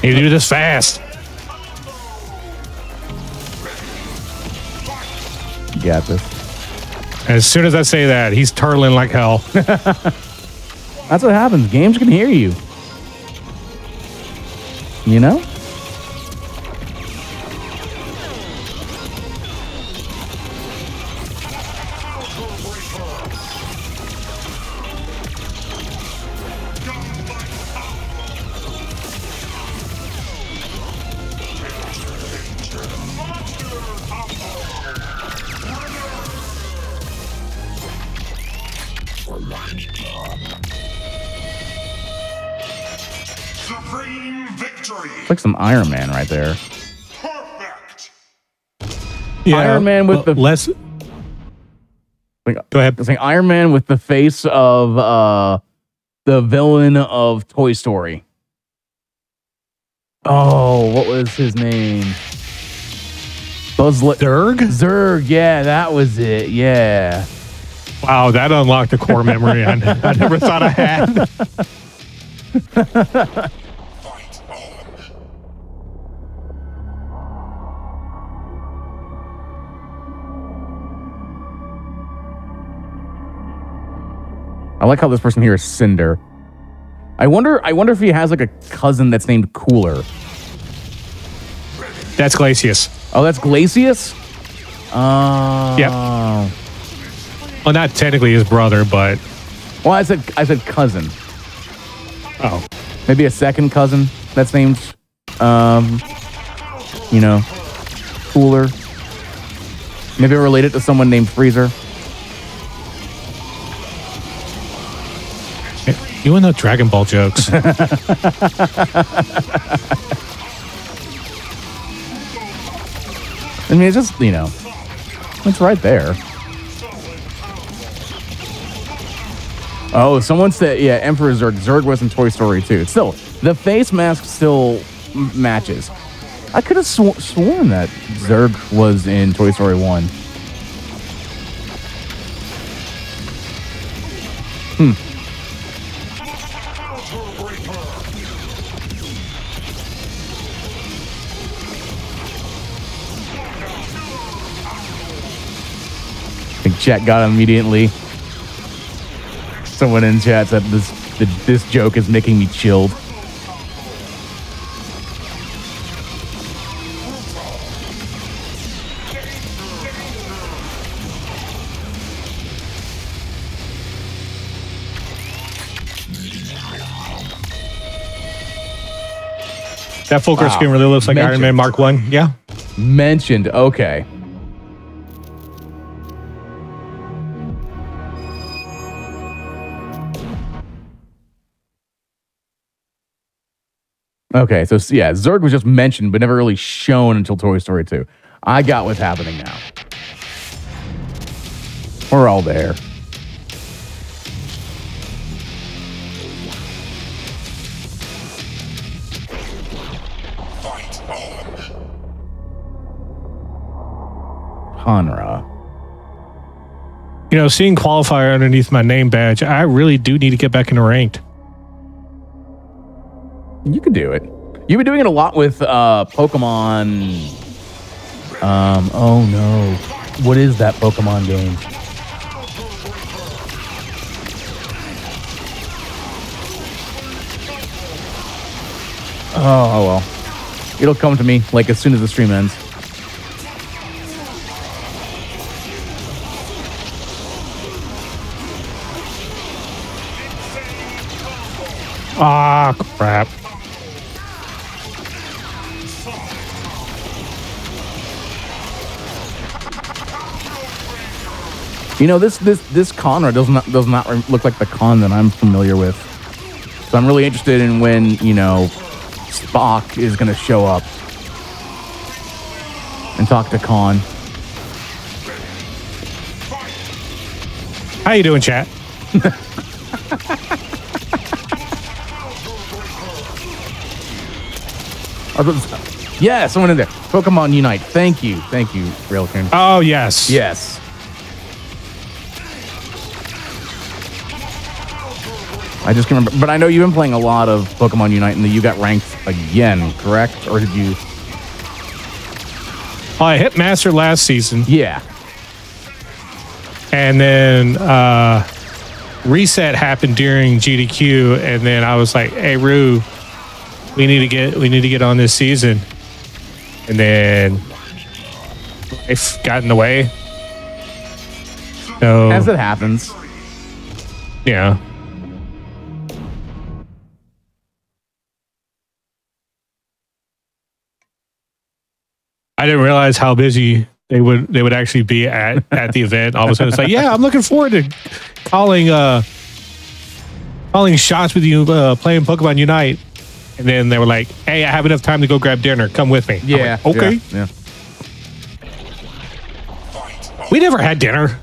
[SPEAKER 2] You do this fast.
[SPEAKER 1] You got this.
[SPEAKER 2] As soon as I say that, he's turtling like hell.
[SPEAKER 1] That's what happens. Games can hear you. You know?
[SPEAKER 4] Victory.
[SPEAKER 1] It's like some Iron Man right there.
[SPEAKER 4] Perfect.
[SPEAKER 1] Iron Man with the-
[SPEAKER 2] less.
[SPEAKER 1] Like,
[SPEAKER 2] Go ahead.
[SPEAKER 1] It's like Iron Man with the face of uh the villain of Toy Story. Oh, what was his name? Buzz Li-
[SPEAKER 2] Zerg?
[SPEAKER 1] Zurg, yeah, that was it. Yeah.
[SPEAKER 2] Wow, that unlocked a core memory I, I never thought I had.
[SPEAKER 1] I like how this person here is Cinder. I wonder I wonder if he has like a cousin that's named Cooler.
[SPEAKER 2] That's Glacius.
[SPEAKER 1] Oh, that's Glacius? Oh.
[SPEAKER 2] Yep. Well, not technically his brother, but
[SPEAKER 1] Well, I said I said cousin.
[SPEAKER 2] oh,
[SPEAKER 1] Maybe a second cousin that's named um you know, Cooler. Maybe related to someone named Freezer.
[SPEAKER 2] You and the Dragon Ball jokes.
[SPEAKER 1] I mean, it's just, you know, it's right there. Oh, someone said, yeah, Emperor Zurg. Was in Toy Story too. Still, the face mask still m- matches. I could have sw- sworn that Zurg was in Toy Story 1. I think chat got immediately. Someone in chat said this the, this joke is making me chilled.
[SPEAKER 2] that full
[SPEAKER 1] Wow.
[SPEAKER 2] screen really looks like Iron Man Mark One. Yeah.
[SPEAKER 1] Mentioned. Okay. Okay, so yeah, Zurg was just mentioned but never really shown until Toy Story 2. I got what's happening now. We're all there.
[SPEAKER 4] Fight.
[SPEAKER 1] Kan-Ra.
[SPEAKER 2] You know, seeing qualifier underneath my name badge, I really do need to get back into ranked.
[SPEAKER 1] You can do it. You've been doing it a lot with uh, Pokemon. Um. Oh no. What is that Pokemon game? Oh, oh well. It'll come to me like as soon as the stream ends.
[SPEAKER 2] Ah, crap.
[SPEAKER 1] You know this this this Kan-Ra does not does not look like the Khan that I'm familiar with. So I'm really interested in when you know Spock is going to show up and talk to Khan.
[SPEAKER 2] How you doing, chat?
[SPEAKER 1] Yeah, someone in there. Pokemon Unite. Thank you, thank you, Railkin.
[SPEAKER 2] Oh, yes.
[SPEAKER 1] Yes. I just can remember, but I know you've been playing a lot of Pokemon Unite, and that you got ranked again, correct? Or did you?
[SPEAKER 2] I hit Master last season,
[SPEAKER 1] Yeah.
[SPEAKER 2] and then uh, reset happened during GDQ, and then I was like, "Hey, Rue, we need to get we need to get on this season," and then life got in the way. So
[SPEAKER 1] As it happens.
[SPEAKER 2] yeah. I didn't realize how busy they would they would actually be at at the event. All of a sudden, it's like, yeah, I'm looking forward to calling uh calling shots with you uh, playing Pokemon Unite. And then they were like, "Hey, I have enough time to go grab dinner. Come with me."
[SPEAKER 1] Yeah.
[SPEAKER 2] like, okay.
[SPEAKER 1] Yeah. yeah.
[SPEAKER 2] We never had dinner.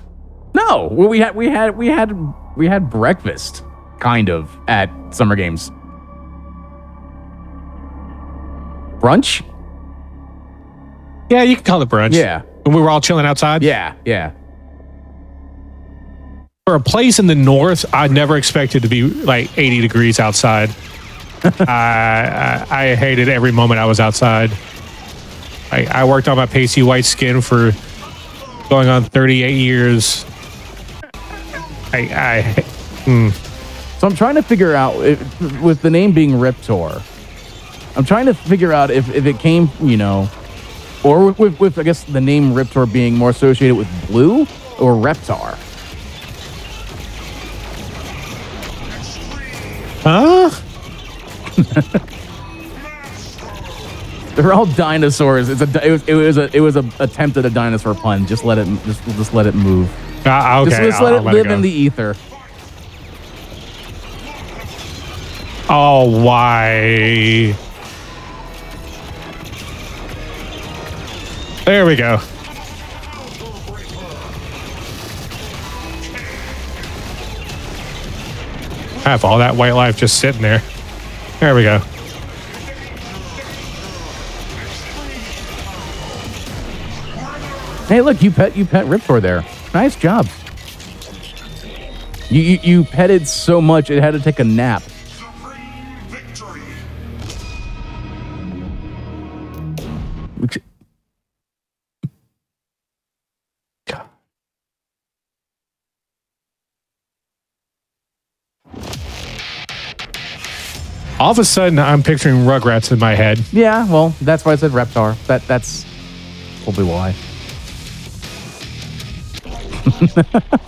[SPEAKER 1] No, well, we had we had we had we had breakfast, kind of, at summer games. Brunch?
[SPEAKER 2] Yeah, you can call it brunch.
[SPEAKER 1] Yeah,
[SPEAKER 2] When we were all chilling outside.
[SPEAKER 1] yeah, yeah.
[SPEAKER 2] for a place in the north, I never expected to be like 80 degrees outside. I, I I hated every moment I was outside. I, I worked on my pasty white skin for going on 38 years. I, I hmm.
[SPEAKER 1] So I'm trying to figure out if, with the name being Riptor. I'm trying to figure out if, if it came, you know, or with, with, with I guess the name Riptor being more associated with blue or Reptar.
[SPEAKER 2] huh?
[SPEAKER 1] They're all dinosaurs. It's a it was it was a it was a attempt at a dinosaur pun. Just let it just just let it move.
[SPEAKER 2] Uh, okay,
[SPEAKER 1] Just, just let
[SPEAKER 2] I'll
[SPEAKER 1] it live
[SPEAKER 2] go.
[SPEAKER 1] in the ether.
[SPEAKER 2] Oh, why? There we go. I have all that white life just sitting there. There we go.
[SPEAKER 1] Hey, look, you pet you pet Riptor there. Nice job. You, you you petted so much it had to take a nap.
[SPEAKER 2] All of a sudden, I'm picturing Rugrats in my head.
[SPEAKER 1] yeah, well, that's why I said Reptar. That that's probably why.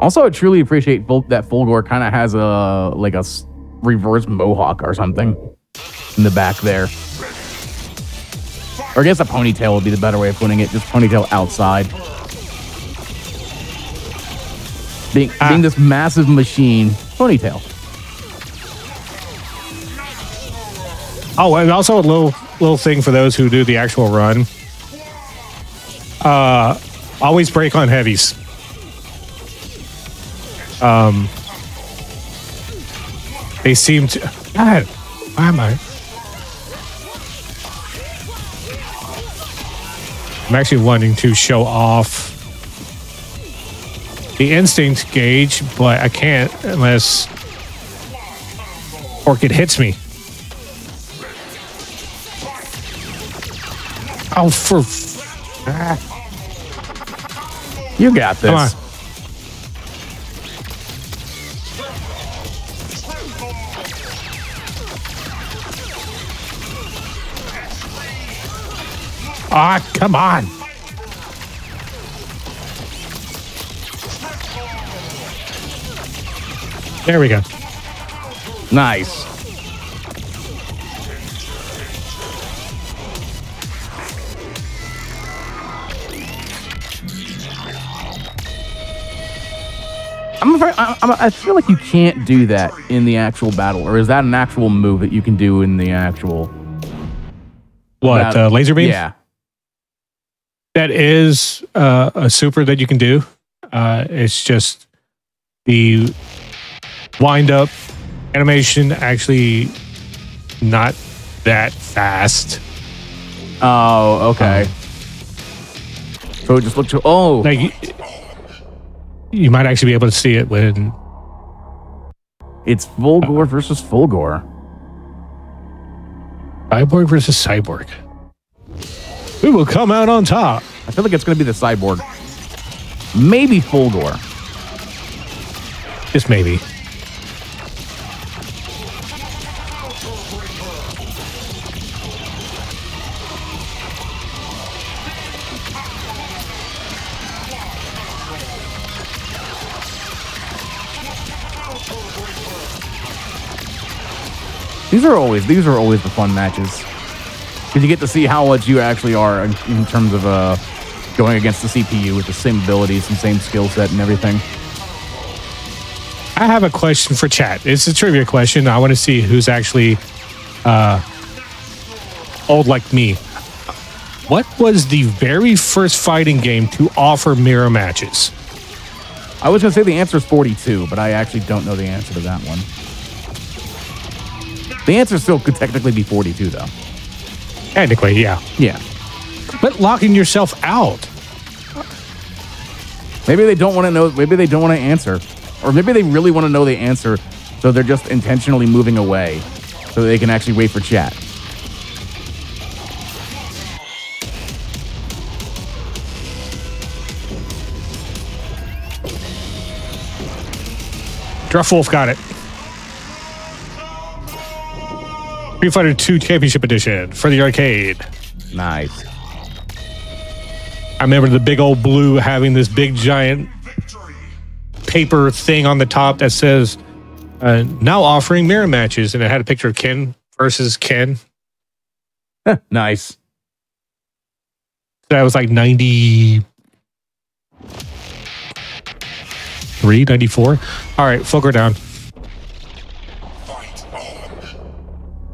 [SPEAKER 1] Also, I truly appreciate that Fulgore kind of has a like a reverse mohawk or something in the back there. Or I guess a ponytail would be the better way of putting it. Just ponytail outside. Being,
[SPEAKER 2] Ah.
[SPEAKER 1] being this massive machine, ponytail.
[SPEAKER 2] Oh, and also a little little thing for those who do the actual run. Uh, always break on heavies. Um, they seem to. God, why am I? I'm actually wanting to show off the instinct gauge, but I can't unless Orchid hits me. Oh, for ah,
[SPEAKER 1] You got this.
[SPEAKER 2] come on. Ah, come on. There we go.
[SPEAKER 1] Nice. I'm afraid, I, I'm, I feel like you can't do that in the actual battle, or is that an actual move that you can do in the actual
[SPEAKER 2] What, uh, laser beam?
[SPEAKER 1] Yeah.
[SPEAKER 2] That is uh, a super that you can do. Uh, it's just the wind up animation actually not that fast.
[SPEAKER 1] Oh, okay. Um, so it just looked. To oh,
[SPEAKER 2] Like you, you might actually be able to see it when
[SPEAKER 1] it's full Fulgore versus full Fulgore.
[SPEAKER 2] cyborg versus cyborg. Who will come out on top?
[SPEAKER 1] I feel like it's going to be the cyborg. Maybe Fulgore.
[SPEAKER 2] Just maybe.
[SPEAKER 1] These are always these are always the fun matches because you get to see how much you actually are in, in terms of uh, going against the CPU with the same abilities and same skill set and everything.
[SPEAKER 2] I have a question for chat. It's a trivia question. I want to see who's actually uh, old like me. What was the very first fighting game to offer mirror matches?
[SPEAKER 1] I was gonna say the answer is 42, but I actually don't know the answer to that one. The answer still could technically be 42 though.
[SPEAKER 2] Technically, yeah.
[SPEAKER 1] Yeah.
[SPEAKER 2] But locking yourself out.
[SPEAKER 1] Maybe they don't want to know. Maybe they don't want to answer, or maybe they really want to know the answer, so they're just intentionally moving away, so they can actually wait for chat.
[SPEAKER 2] Druff Wolf got it. Street Fighter 2 Championship Edition for the arcade.
[SPEAKER 1] Nice.
[SPEAKER 2] I remember the big old blue having this big giant paper thing on the top that says uh, now offering mirror matches and it had a picture of ken versus ken
[SPEAKER 1] nice.
[SPEAKER 2] that was like 93 94 all right Fulgore down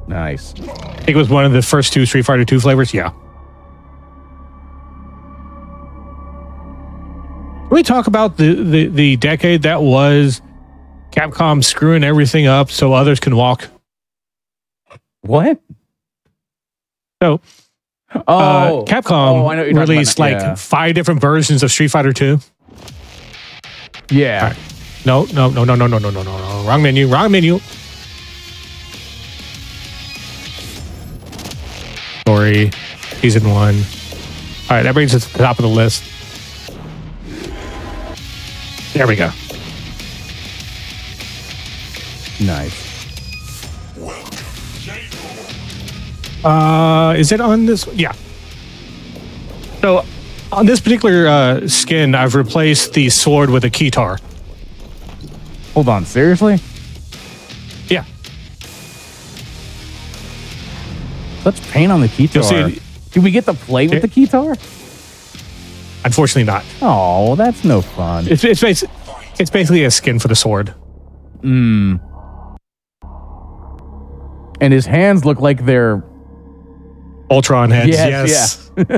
[SPEAKER 1] Nice.
[SPEAKER 2] i think it was one of the first two street fighter 2 flavors yeah Can we talk about the, the the decade that was capcom screwing everything up so others can walk
[SPEAKER 1] What?
[SPEAKER 2] so
[SPEAKER 1] Oh,
[SPEAKER 2] uh, Capcom
[SPEAKER 1] Oh, I know what you're talking
[SPEAKER 2] released like five different versions of Street Fighter 2.
[SPEAKER 1] yeah.
[SPEAKER 2] right. No, no, no, no, no, no, no, no, no, no. Wrong menu. Wrong menu. Story, season one. All right, that brings us to the top of the list. There we go.
[SPEAKER 1] Nice.
[SPEAKER 2] Uh, is it on this? Yeah. So, on this particular uh, skin, I've replaced the sword with a keytar.
[SPEAKER 1] Hold on. Seriously? Such pain on the
[SPEAKER 2] You'll see
[SPEAKER 1] keytar.
[SPEAKER 2] it-
[SPEAKER 1] Do we get to play with the keytar?
[SPEAKER 2] Unfortunately, not.
[SPEAKER 1] Oh, that's no fun.
[SPEAKER 2] It's it's, basi- it's basically a skin for the sword.
[SPEAKER 1] Mm. And his hands look like they're
[SPEAKER 2] Ultron heads.
[SPEAKER 1] Yes,
[SPEAKER 2] Yes.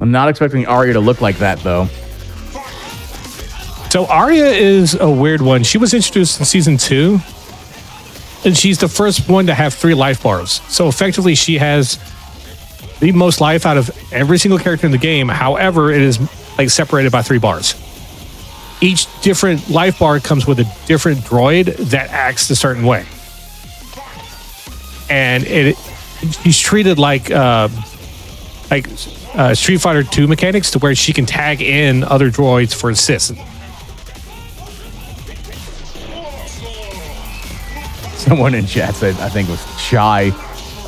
[SPEAKER 1] I'm not expecting Aria to look like that though.
[SPEAKER 2] So Aria is a weird one. She was introduced in season two, and she's the first one to have three life bars. So effectively, she has the most life out of every single character in the game. However, it is like separated by three bars. Each different life bar comes with a different droid that acts a certain way, and it she's treated like uh, like uh, Street Fighter Two mechanics to where she can tag in other droids for assist.
[SPEAKER 1] Someone in chat said, I think it was Shy,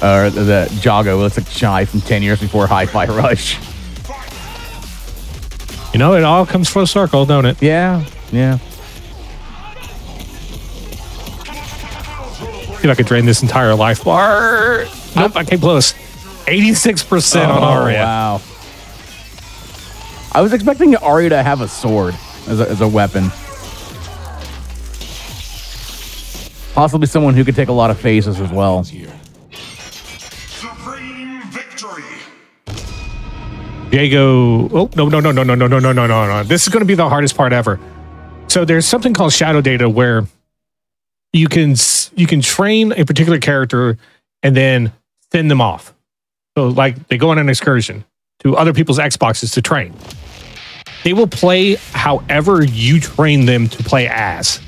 [SPEAKER 1] or the Jago looks like Chai from 10 years before Hi Fi Rush.
[SPEAKER 2] You know, it all comes full circle, don't it?
[SPEAKER 1] Yeah, yeah.
[SPEAKER 2] See if I could drain this entire life bar. Nope, I came close. 86% on oh, Aria.
[SPEAKER 1] Oh, wow. I was expecting Aria to have a sword as a, as a weapon. Possibly someone who could take a lot of phases as well.
[SPEAKER 5] Supreme victory.
[SPEAKER 2] Diego. Oh, no, no, no, no, no, no, no, no, no, no, no. This is going to be the hardest part ever. So there's something called shadow data where you can you can train a particular character and then send them off. So like they go on an excursion to other people's Xboxes to train. They will play however you train them to play as.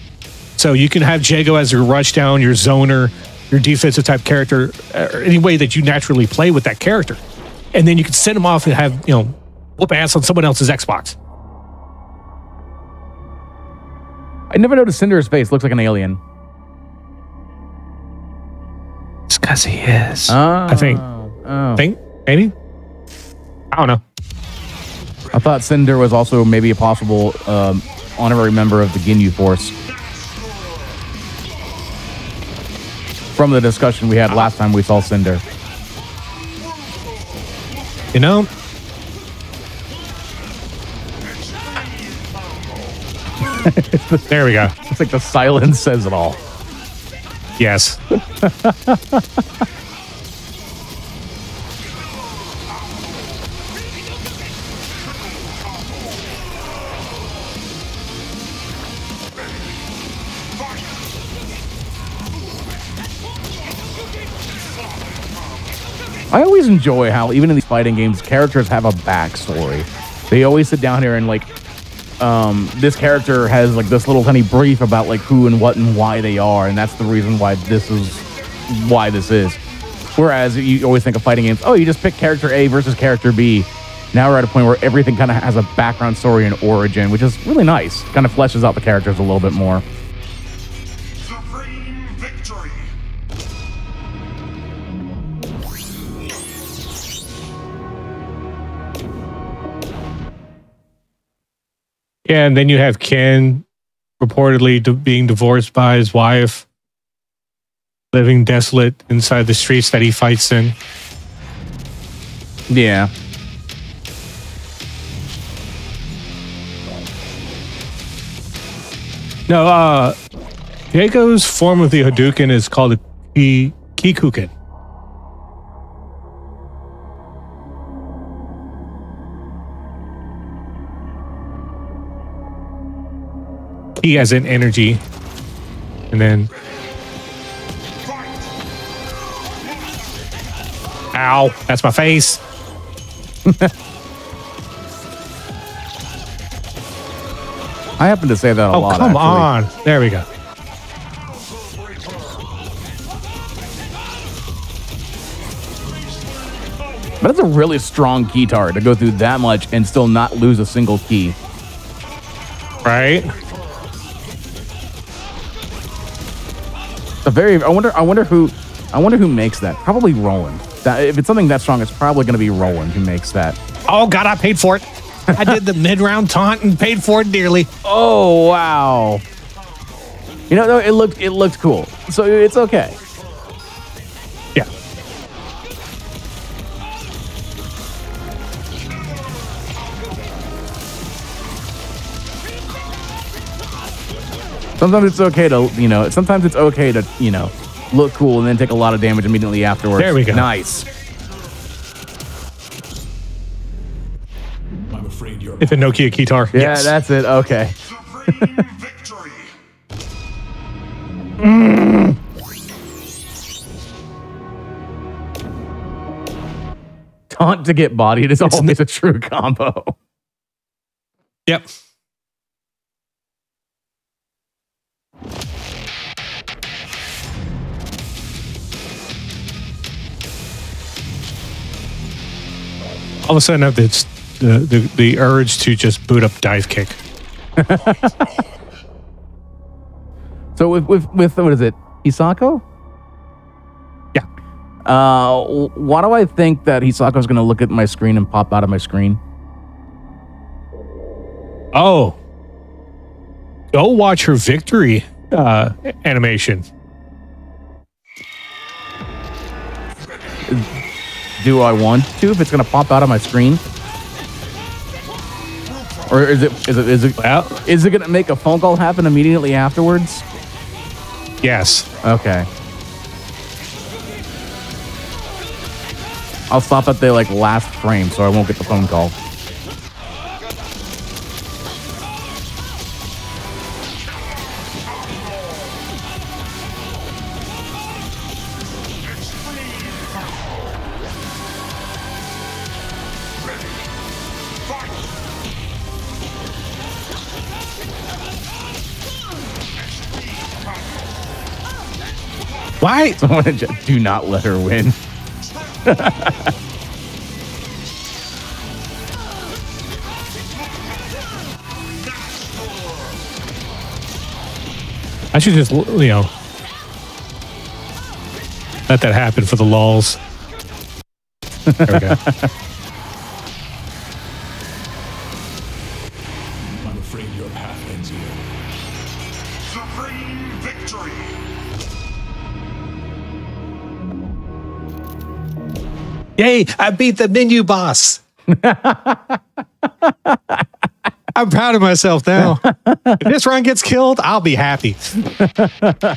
[SPEAKER 2] So you can have Jago as your rushdown, your zoner, your defensive type character, or any way that you naturally play with that character. And then you can send him off and have, you know, whoop ass on someone else's Xbox.
[SPEAKER 1] I never noticed Cinder's face looks like an alien.
[SPEAKER 2] It's because he is.
[SPEAKER 1] Oh,
[SPEAKER 2] I think.
[SPEAKER 1] Oh.
[SPEAKER 2] Think? Maybe? I don't know.
[SPEAKER 1] I thought Cinder was also maybe a possible um, honorary member of the Ginyu Force. From the discussion we had last time we saw Cinder.
[SPEAKER 2] You know? there we go.
[SPEAKER 1] It's like the silence says it all.
[SPEAKER 2] Yes.
[SPEAKER 1] I always enjoy how even in these fighting games, characters have a backstory. They always sit down here and like, um, this character has like this little tiny brief about like who and what and why they are, and that's the reason why this is why this is. Whereas you always think of fighting games, oh, you just pick character A versus character B. Now we're at a point where everything kind of has a background story and origin, which is really nice. Kind of fleshes out the characters a little bit more.
[SPEAKER 2] Yeah, and then you have Ken reportedly d- being divorced by his wife, living desolate inside the streets that he fights in.
[SPEAKER 1] Yeah.
[SPEAKER 2] No, uh, Jago's form of the Hadouken is called a Ki- Kikuken. Ki as in energy. And then. Ow, that's my face.
[SPEAKER 1] I happen to say that a
[SPEAKER 2] Oh,
[SPEAKER 1] lot.
[SPEAKER 2] come
[SPEAKER 1] actually.
[SPEAKER 2] on. There we go.
[SPEAKER 1] But it's a really strong keytar to go through that much and still not lose a single key.
[SPEAKER 2] Right?
[SPEAKER 1] Very. I wonder. I wonder who. I wonder who makes that. Probably Roland. That if it's something that strong, it's probably going to be Roland who makes that.
[SPEAKER 2] Oh, God, I paid for it. I did the mid round taunt and paid for it dearly.
[SPEAKER 1] Oh wow. You know, no, it looked it looked cool. So it's okay. Sometimes it's okay to you know. Sometimes it's okay to you know look cool and then take a lot of damage immediately afterwards.
[SPEAKER 2] There we go.
[SPEAKER 1] Nice.
[SPEAKER 5] I'm afraid you're
[SPEAKER 2] It's a Nokia guitar.
[SPEAKER 1] Yeah,
[SPEAKER 2] yes.
[SPEAKER 1] that's it. Okay.
[SPEAKER 5] supreme victory.
[SPEAKER 1] taunt to get bodied is always a true combo.
[SPEAKER 2] Yep. All of a sudden, I have this, the, the the urge to just boot up Divekick.
[SPEAKER 1] So with with, with what is it? Hisako?
[SPEAKER 2] Yeah.
[SPEAKER 1] Uh, why do I think that Hisako's going to look at my screen and pop out of my screen?
[SPEAKER 2] Oh, go watch her victory uh, animation.
[SPEAKER 1] Do I want to? If it's going to pop out of my screen, or is it is it is it
[SPEAKER 2] Well,
[SPEAKER 1] is it going to make a phone call happen immediately afterwards?
[SPEAKER 2] yes.
[SPEAKER 1] Okay. I'll stop at the like last frame so I won't get the phone call.
[SPEAKER 2] Why?
[SPEAKER 1] Do not let her win.
[SPEAKER 2] I should just, you know, let that happen for the lulls. There we go. Yay! I beat the menu boss. I'm proud of myself now. if this run gets killed, I'll be happy.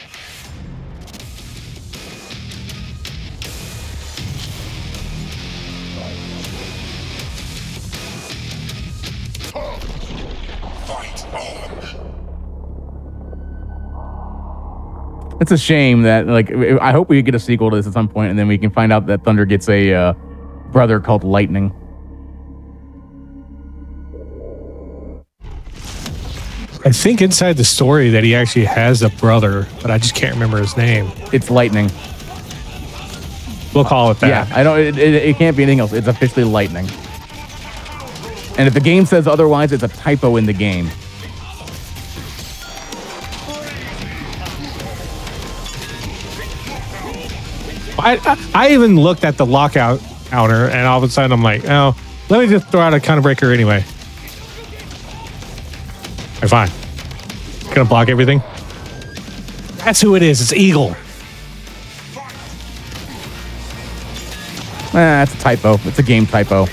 [SPEAKER 1] It's a shame that like I hope we get a sequel to this at some point, and then we can find out that Thunder gets a uh, brother called Lightning.
[SPEAKER 2] I think inside the story that he actually has a brother, but I just can't remember his name.
[SPEAKER 1] It's Lightning.
[SPEAKER 2] We'll call it that.
[SPEAKER 1] Yeah, I don't. It, it, it can't be anything else. It's officially Lightning. And if the game says otherwise, it's a typo in the game.
[SPEAKER 2] I, I, I even looked at the lockout counter, and all of a sudden I'm like, oh, let me just throw out a counter breaker anyway. All right, fine. Gonna block everything. That's who it is. It's Eagle.
[SPEAKER 1] Ah, it's a typo. It's a game typo.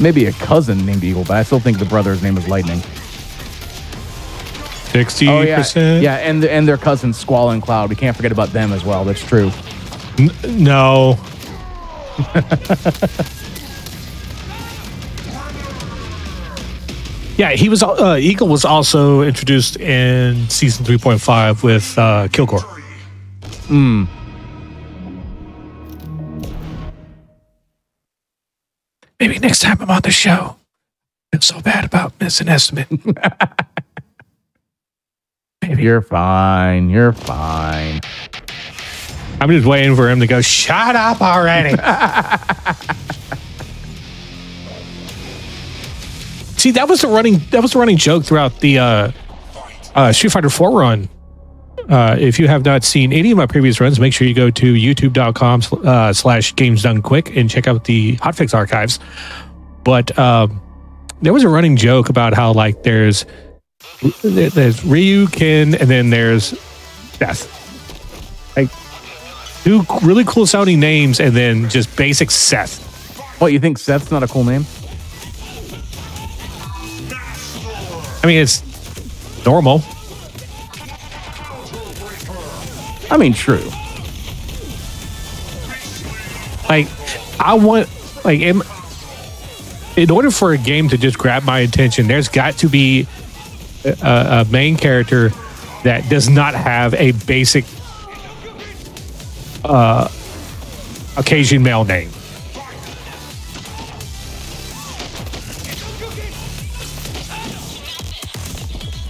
[SPEAKER 1] Maybe a cousin named Eagle, but I still think the brother's name is Lightning.
[SPEAKER 2] Sixty
[SPEAKER 1] Oh yeah,
[SPEAKER 2] percent.
[SPEAKER 1] yeah, and and their cousin Squall and Cloud. We can't forget about them as well. That's true.
[SPEAKER 2] No. yeah, he was. Uh, Eagle was also introduced in season three point five with uh, Kilgore. Maybe next time I'm on the show. I feel so bad about missing estimate. maybe.
[SPEAKER 1] You're fine. You're fine.
[SPEAKER 2] I'm just waiting for him to go. Shut up already. See, that was the running. That was the running joke throughout the uh, uh, Street Fighter 4 run. Uh, if you have not seen any of my previous runs, make sure you go to youtube.com uh, slash games done quick and check out the hotfix archives. But um, there was a running joke about how like there's there's Ryu, Ken, and then there's Seth. Like two really cool sounding names, and then just basic Seth.
[SPEAKER 1] What you think? Seth's not a cool name?
[SPEAKER 2] I mean, it's normal.
[SPEAKER 1] I mean, true.
[SPEAKER 2] Like, I want like in, in order for a game to just grab my attention, there's got to be a, a main character that does not have a basic uh, occasion male name.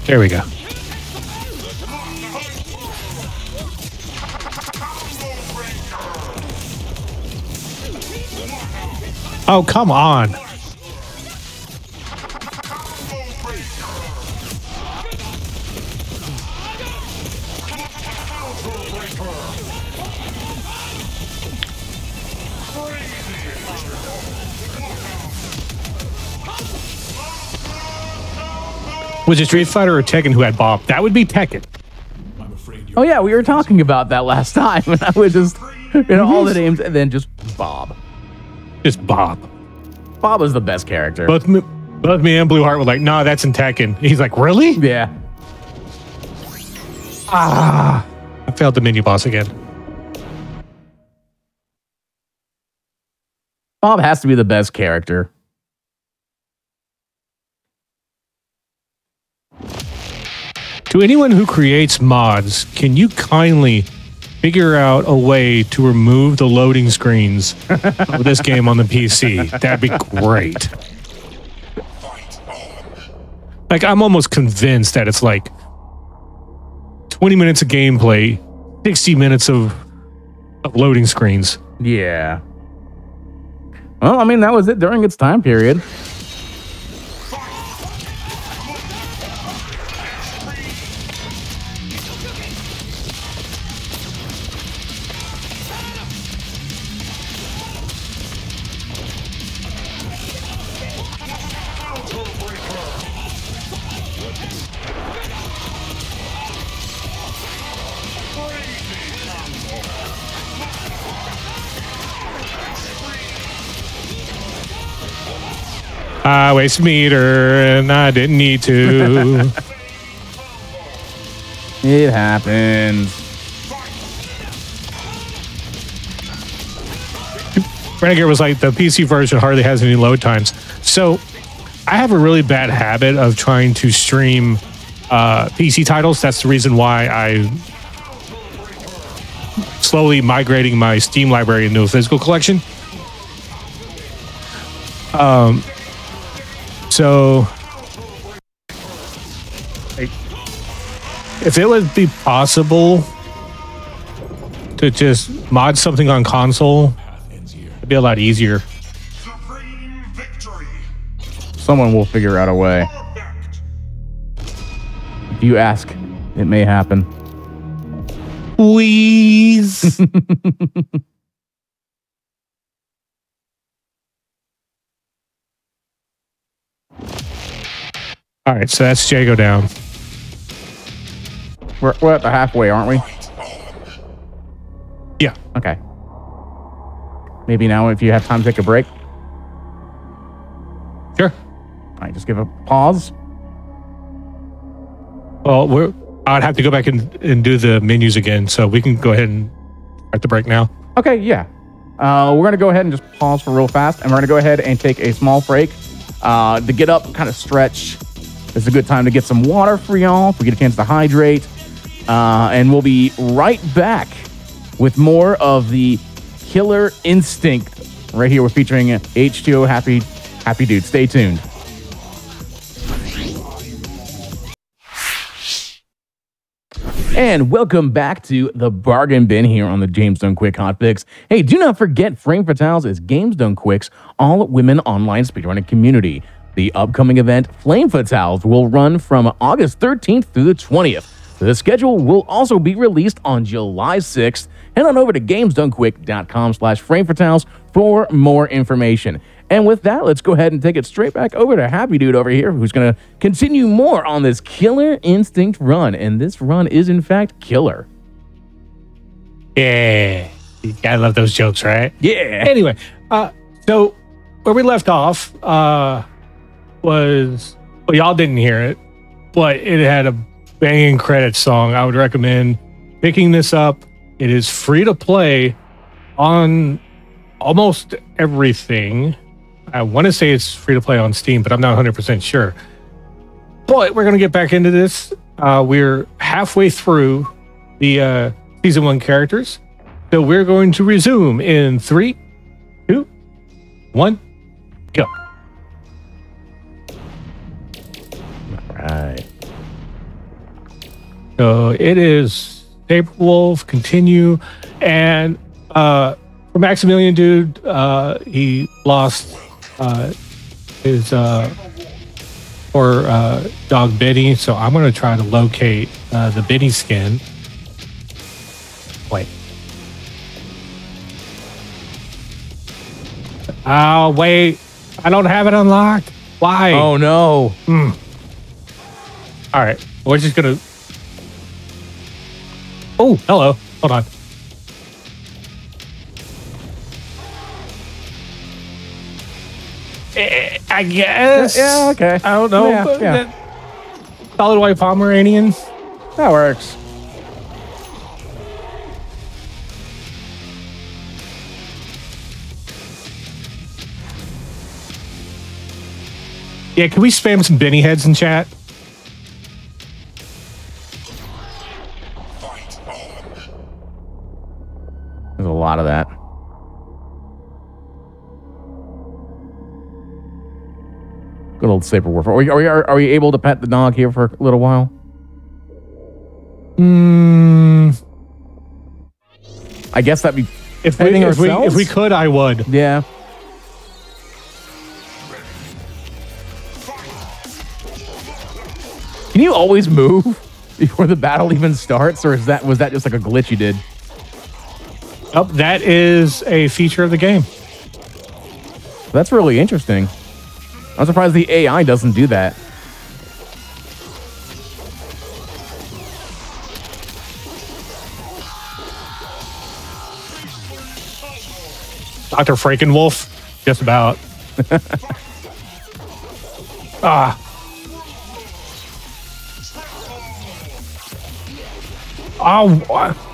[SPEAKER 2] There we go. Oh, come on. Was it Street Fighter or Tekken who had Bob? That would be Tekken.
[SPEAKER 5] I'm afraid you're
[SPEAKER 1] Oh yeah, we were talking about that last time, and I was just, you know, all the names, and then just Bob.
[SPEAKER 2] Just Bob.
[SPEAKER 1] Bob was the best character.
[SPEAKER 2] Both me, both me and Blue Heart were like, nah, that's in Tekken." He's like, "Really?"
[SPEAKER 1] yeah.
[SPEAKER 2] Ah, I failed the menu boss again.
[SPEAKER 1] Bob has to be the best character.
[SPEAKER 2] To anyone who creates mods, can you kindly figure out a way to remove the loading screens of this game on the PC? That'd be great. Like, I'm almost convinced that it's like 20 minutes of gameplay, 60 minutes of, of loading screens.
[SPEAKER 1] Yeah. Well, I mean, that was it during its time period.
[SPEAKER 2] I waste meter and I didn't need to.
[SPEAKER 1] It happens.
[SPEAKER 2] Renegade was like the PC version hardly has any load times. So I have a really bad habit of trying to stream uh, PC titles. That's the reason why I slowly migrating my Steam library into a physical collection. Um, so like, if it would be possible to just mod something on console,
[SPEAKER 5] path ends here.
[SPEAKER 2] it'd be a lot easier.
[SPEAKER 1] Someone will figure out a way. If you ask, it may happen.
[SPEAKER 2] Please. All right, so that's Jago down.
[SPEAKER 1] We're, we're at the halfway, aren't we?
[SPEAKER 2] Yeah.
[SPEAKER 1] Okay. Maybe now, if you have time to take a break,
[SPEAKER 2] Sure.
[SPEAKER 1] all right, just give a pause.
[SPEAKER 2] Well, we're, I'd have to go back and, and do the menus again, so we can go ahead and start the break now.
[SPEAKER 1] Okay, yeah. Uh, we're gonna go ahead and just pause for real fast, and we're gonna go ahead and take a small break uh, to get up, kind of stretch. It's a good time to get some water for y'all. If we get a chance to hydrate, uh, and we'll be right back with more of the Killer Instinct. Right here, we're featuring H2O Happy Happy Dude. Stay tuned. And welcome back to the Bargain Bin here on the Games Done Quick Hot Fix. Hey, do not forget Frame Fatales is Games Done Quick's all women online speedrunning community. The upcoming event, Frame Fatales, will run from August 13th through the 20th. The schedule will also be released on July 6th. Head on over to gamesdonequick.com slash framefatales for more information. And with that, let's go ahead and take it straight back over to Happy Dude over here, who's going to continue more on this Killer Instinct run. And this run is, in fact, killer.
[SPEAKER 2] Yeah. You gotta love those jokes, right?
[SPEAKER 1] Yeah.
[SPEAKER 2] Anyway, uh, so where we left off uh, was, well, y'all didn't hear it, but it had a banging credit song. I would recommend picking this up. It is free to play on almost everything. I want to say it's free to play on Steam, but I'm not 100% sure. But we're gonna get back into this. Uh, we're halfway through the uh, season one characters, so we're going to resume in three, two, one, go.
[SPEAKER 1] Right.
[SPEAKER 2] So it is Wolf continue, and uh, for Maximilian Dood, uh, he lost uh, his uh, or uh, dog Benny. So I'm gonna try to locate uh, the Benny skin. Wait. Oh wait, I don't have it unlocked. Why?
[SPEAKER 1] Oh no.
[SPEAKER 2] All right, we're just gonna. Oh, hello. Hold on. Eh, I guess.
[SPEAKER 1] Yeah, okay.
[SPEAKER 2] I don't know.
[SPEAKER 1] Yeah,
[SPEAKER 2] but
[SPEAKER 1] yeah.
[SPEAKER 2] that- Solid white Pomeranian.
[SPEAKER 1] That works.
[SPEAKER 2] Yeah, can we spam some Benny heads in chat?
[SPEAKER 1] There's a lot of that. Good old Sabrewulf. Are we, are, we, are, we able to pet the dog here for a little while?
[SPEAKER 2] Hmm.
[SPEAKER 1] I guess that'd be.
[SPEAKER 2] If we, if, we, if we could, I would.
[SPEAKER 1] Yeah. Can you always move before the battle even starts, or is that was that just like a glitch you did?
[SPEAKER 2] Oh, that is a feature of the game.
[SPEAKER 1] That's really interesting. I'm surprised the AI doesn't do that.
[SPEAKER 2] Dr. Frankenwolf. Just about. ah. Oh,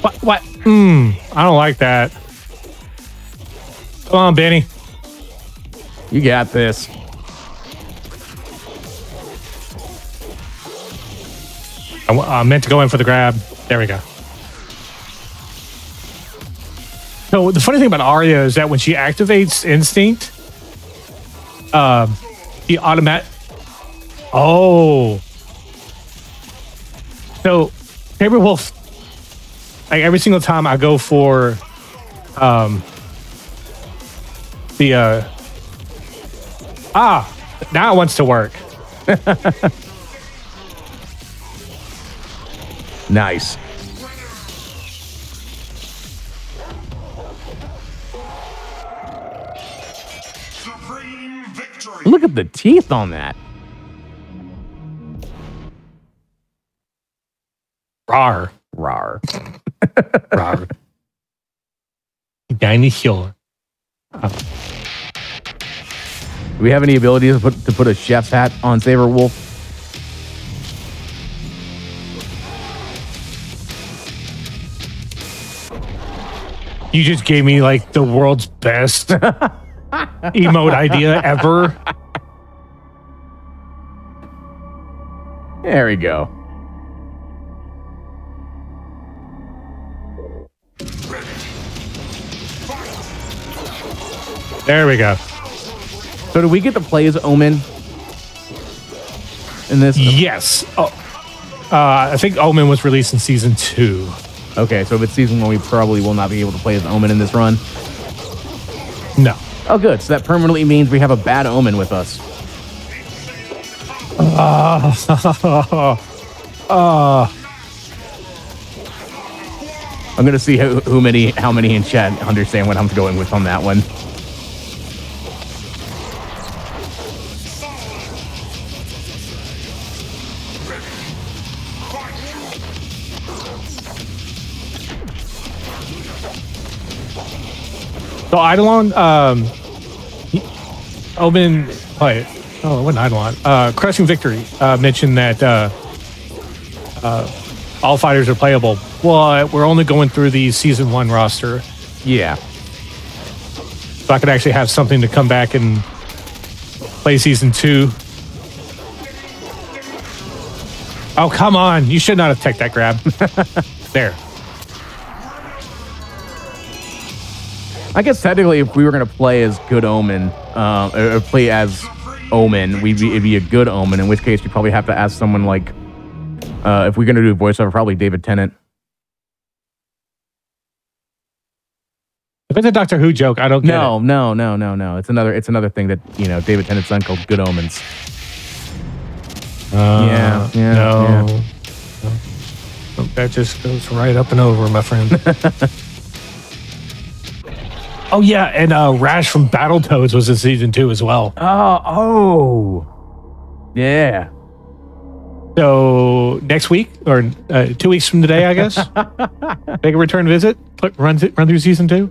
[SPEAKER 2] what? What? Hmm. I don't like that. Come on, Benny.
[SPEAKER 1] You got this.
[SPEAKER 2] I, meant to go in for the grab. There we go. So the funny thing about Aria is that when she activates instinct, um, she automatic. Oh, so Sabrewulf. Like every single time I go for, um, the uh, ah, now it wants to work.
[SPEAKER 1] Nice. Look at the teeth on that.
[SPEAKER 2] Rar,
[SPEAKER 1] Rar.
[SPEAKER 2] Rar. Deine Hill.
[SPEAKER 1] Do we have any ability to put to put a chef's hat on Sabrewulf?
[SPEAKER 2] You just gave me like the world's best emote idea ever.
[SPEAKER 1] There we go.
[SPEAKER 2] There we go.
[SPEAKER 1] So do we get to play as Omen in this?
[SPEAKER 2] Yes. Oh, uh, I think Omen was released in season two.
[SPEAKER 1] Okay, so if it's season one, we probably will not be able to play as Omen in this run.
[SPEAKER 2] No.
[SPEAKER 1] Oh, good. So that permanently means we have a bad Omen with us.
[SPEAKER 2] uh,
[SPEAKER 1] I'm gonna see who, who many how many in chat understand what I'm going with on that one.
[SPEAKER 2] So Eidolon, um, Omen, wait, oh, what Eidolon? Uh, Crushing Victory uh, mentioned that uh, uh, all fighters are playable. Well, we're only going through the season one roster,
[SPEAKER 1] Yeah.
[SPEAKER 2] so I could actually have something to come back and play season two. Oh come on! You should not have teched that grab. there.
[SPEAKER 1] I guess technically, if we were going to play as Good Omen, uh, or play as Omen, we'd be, it'd be a good Omen. In which case, you probably have to ask someone like, uh, if we're going to do a voiceover, probably David Tennant.
[SPEAKER 2] If it's a Doctor Who joke, I don't get
[SPEAKER 1] No,
[SPEAKER 2] it.
[SPEAKER 1] no, no, no, no. It's another. It's another thing that you know David Tennant's done called Good Omens.
[SPEAKER 2] Uh,
[SPEAKER 1] Yeah, yeah,
[SPEAKER 2] no. No. That just goes right up and over, my friend. oh yeah, and uh, Rash from Battletoads was in season two as well.
[SPEAKER 1] Oh, oh, yeah.
[SPEAKER 2] So next week or uh, two weeks from today, I guess, make a return visit. Put, run run through season two.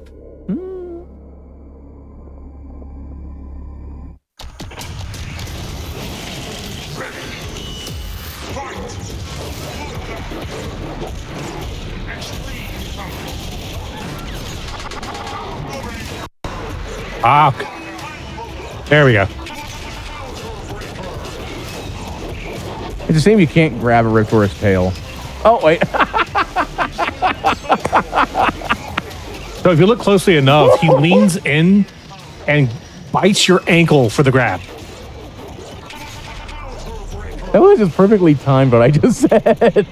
[SPEAKER 2] Ah, there we go.
[SPEAKER 1] It's a shame you can't grab a Riptor's tail. Oh wait,
[SPEAKER 2] So if you look closely enough, he leans in and bites your ankle for the grab.
[SPEAKER 1] that was just perfectly timed. What I just said.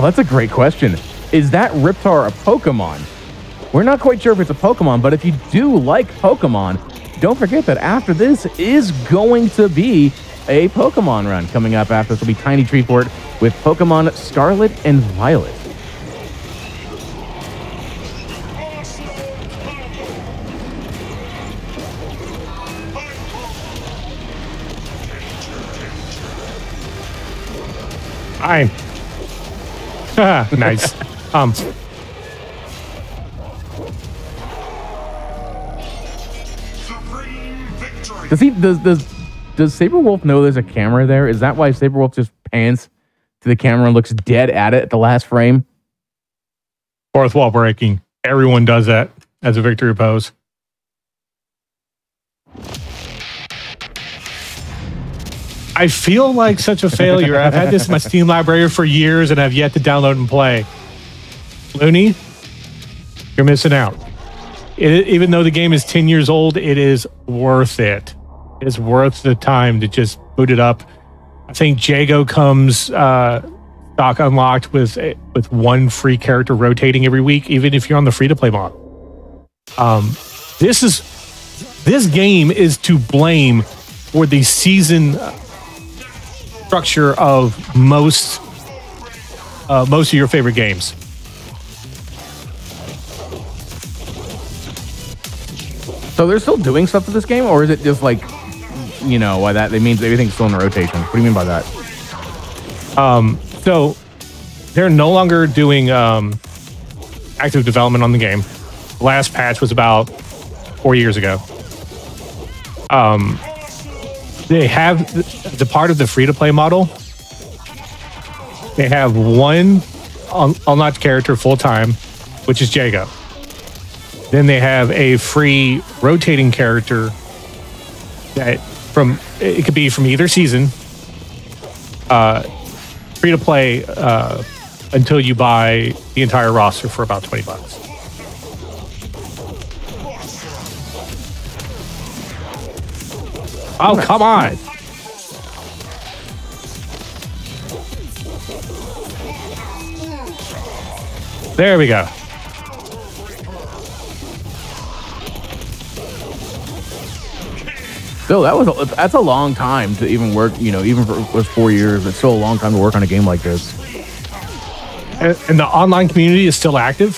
[SPEAKER 1] Oh, that's a great question. Is that Riptor a Pokemon? We're not quite sure if it's a Pokemon, but if you do like Pokemon, don't forget that after this is going to be a Pokemon run coming up after this will be Tiny Treefort with Pokemon Scarlet and Violet.
[SPEAKER 2] Fine. nice. Um,
[SPEAKER 1] Does he does does does Sabrewulf know there's a camera there? Is that why Sabrewulf just pans to the camera and looks dead at it at the last frame?
[SPEAKER 2] fourth wall breaking. Everyone does that as a victory pose. I feel like such a failure. I've had this in my Steam library for years and I've yet to download and play. Looney, you're missing out. It, even though the game is 10 years old, it is worth it. It's worth the time to just boot it up. I think Jago comes uh, stock unlocked with with one free character rotating every week, even if you're on the free to play model. Um, this is this game is to blame for the season structure of most uh, most of your favorite games.
[SPEAKER 1] So they're still doing stuff to this game, or is it just like, you know, why that it means everything's still in the rotation? What do you mean by that?
[SPEAKER 2] Um, so they're no longer doing um, active development on the game. Last patch was about four years ago. Um, they have the, part of the free to play model. They have one un- unlocked character full time, which is Jago. Then they have a free rotating character that from it could be from either season free to play uh, until you buy the entire roster for about 20 bucks. Oh, come on. There we go.
[SPEAKER 1] Still, that was a, that's a long time to even work. You know, even for was four years, it's still a long time to work on a game like this.
[SPEAKER 2] And, and the online community is still active,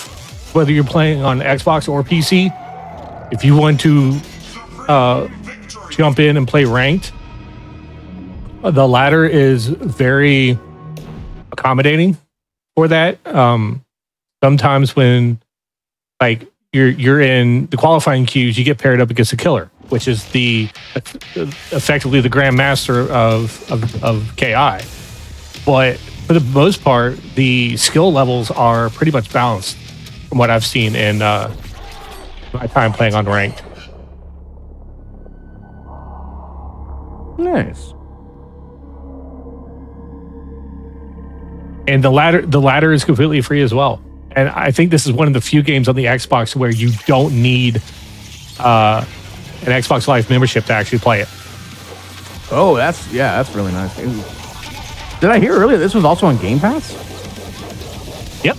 [SPEAKER 2] whether you're playing on Xbox or PC. If you want to uh, jump in and play ranked, the latter is very accommodating for that. Um, sometimes when like you're you're in the qualifying queues, you get paired up against a killer, which is the effectively the grandmaster of of, of KI. But for the most part, the skill levels are pretty much balanced from what I've seen in uh, my time playing on ranked.
[SPEAKER 1] Nice.
[SPEAKER 2] and the ladder the ladder is completely free as well and i think this is one of the few games on the xbox where you don't need uh, an xbox live membership to actually play it
[SPEAKER 1] Oh, that's yeah, that's really nice. Did I hear earlier this was also on Game Pass?
[SPEAKER 2] yep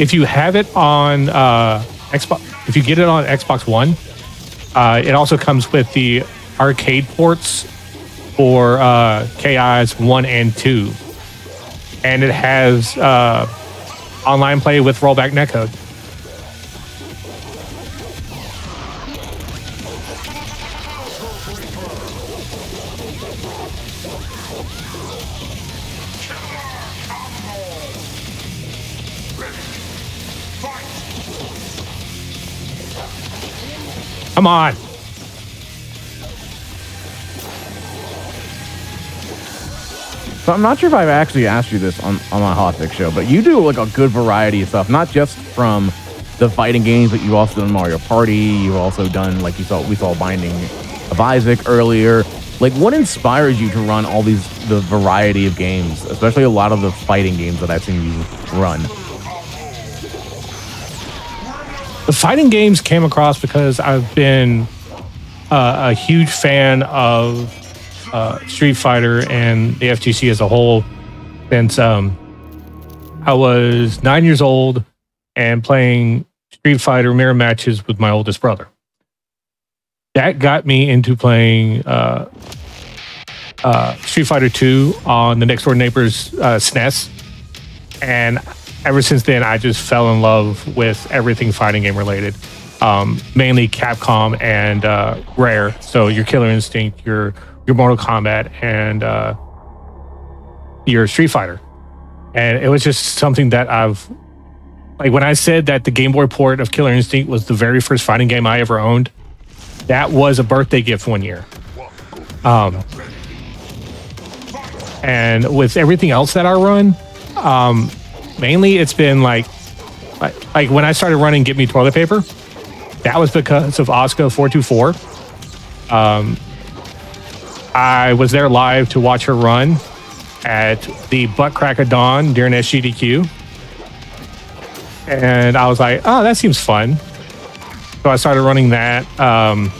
[SPEAKER 2] if you have it on uh, xbox if you get it on xbox one uh, it also comes with the arcade ports for uh, KI's 1 and 2 and it has uh, online play with rollback netcode. Come on.
[SPEAKER 1] So I'm not sure if I've actually asked you this on, on my Hot Fix show, but you do like a good variety of stuff, not just from the fighting games, but you've also done Mario Party. You've also done like you saw we saw Binding of Isaac earlier. Like, what inspires you to run all these the variety of games, especially a lot of the fighting games that I've seen you run?
[SPEAKER 2] The fighting games came across because I've been uh, a huge fan of uh, Street Fighter and the FGC as a whole since um, I was nine years old and playing Street Fighter mirror matches with my oldest brother. That got me into playing uh, uh, Street Fighter 2 on the Next Door Neighbors uh, SNES. And ever since then, I just fell in love with everything fighting game related, um, mainly Capcom and uh, Rare. So your Killer Instinct, your your Mortal Kombat, and uh, your Street Fighter. And it was just something that I've like when I said that the Game Boy port of Killer Instinct was the very first fighting game I ever owned. That was a birthday gift one year. Um, and with everything else that I run, um, mainly it's been like, like, like when I started running Get Me Toilet Paper, that was because of Oscar 424. Um, I was there live to watch her run at the Butt Crack of Dawn during SGDQ. And I was like, oh, that seems fun. So I started running that. Um,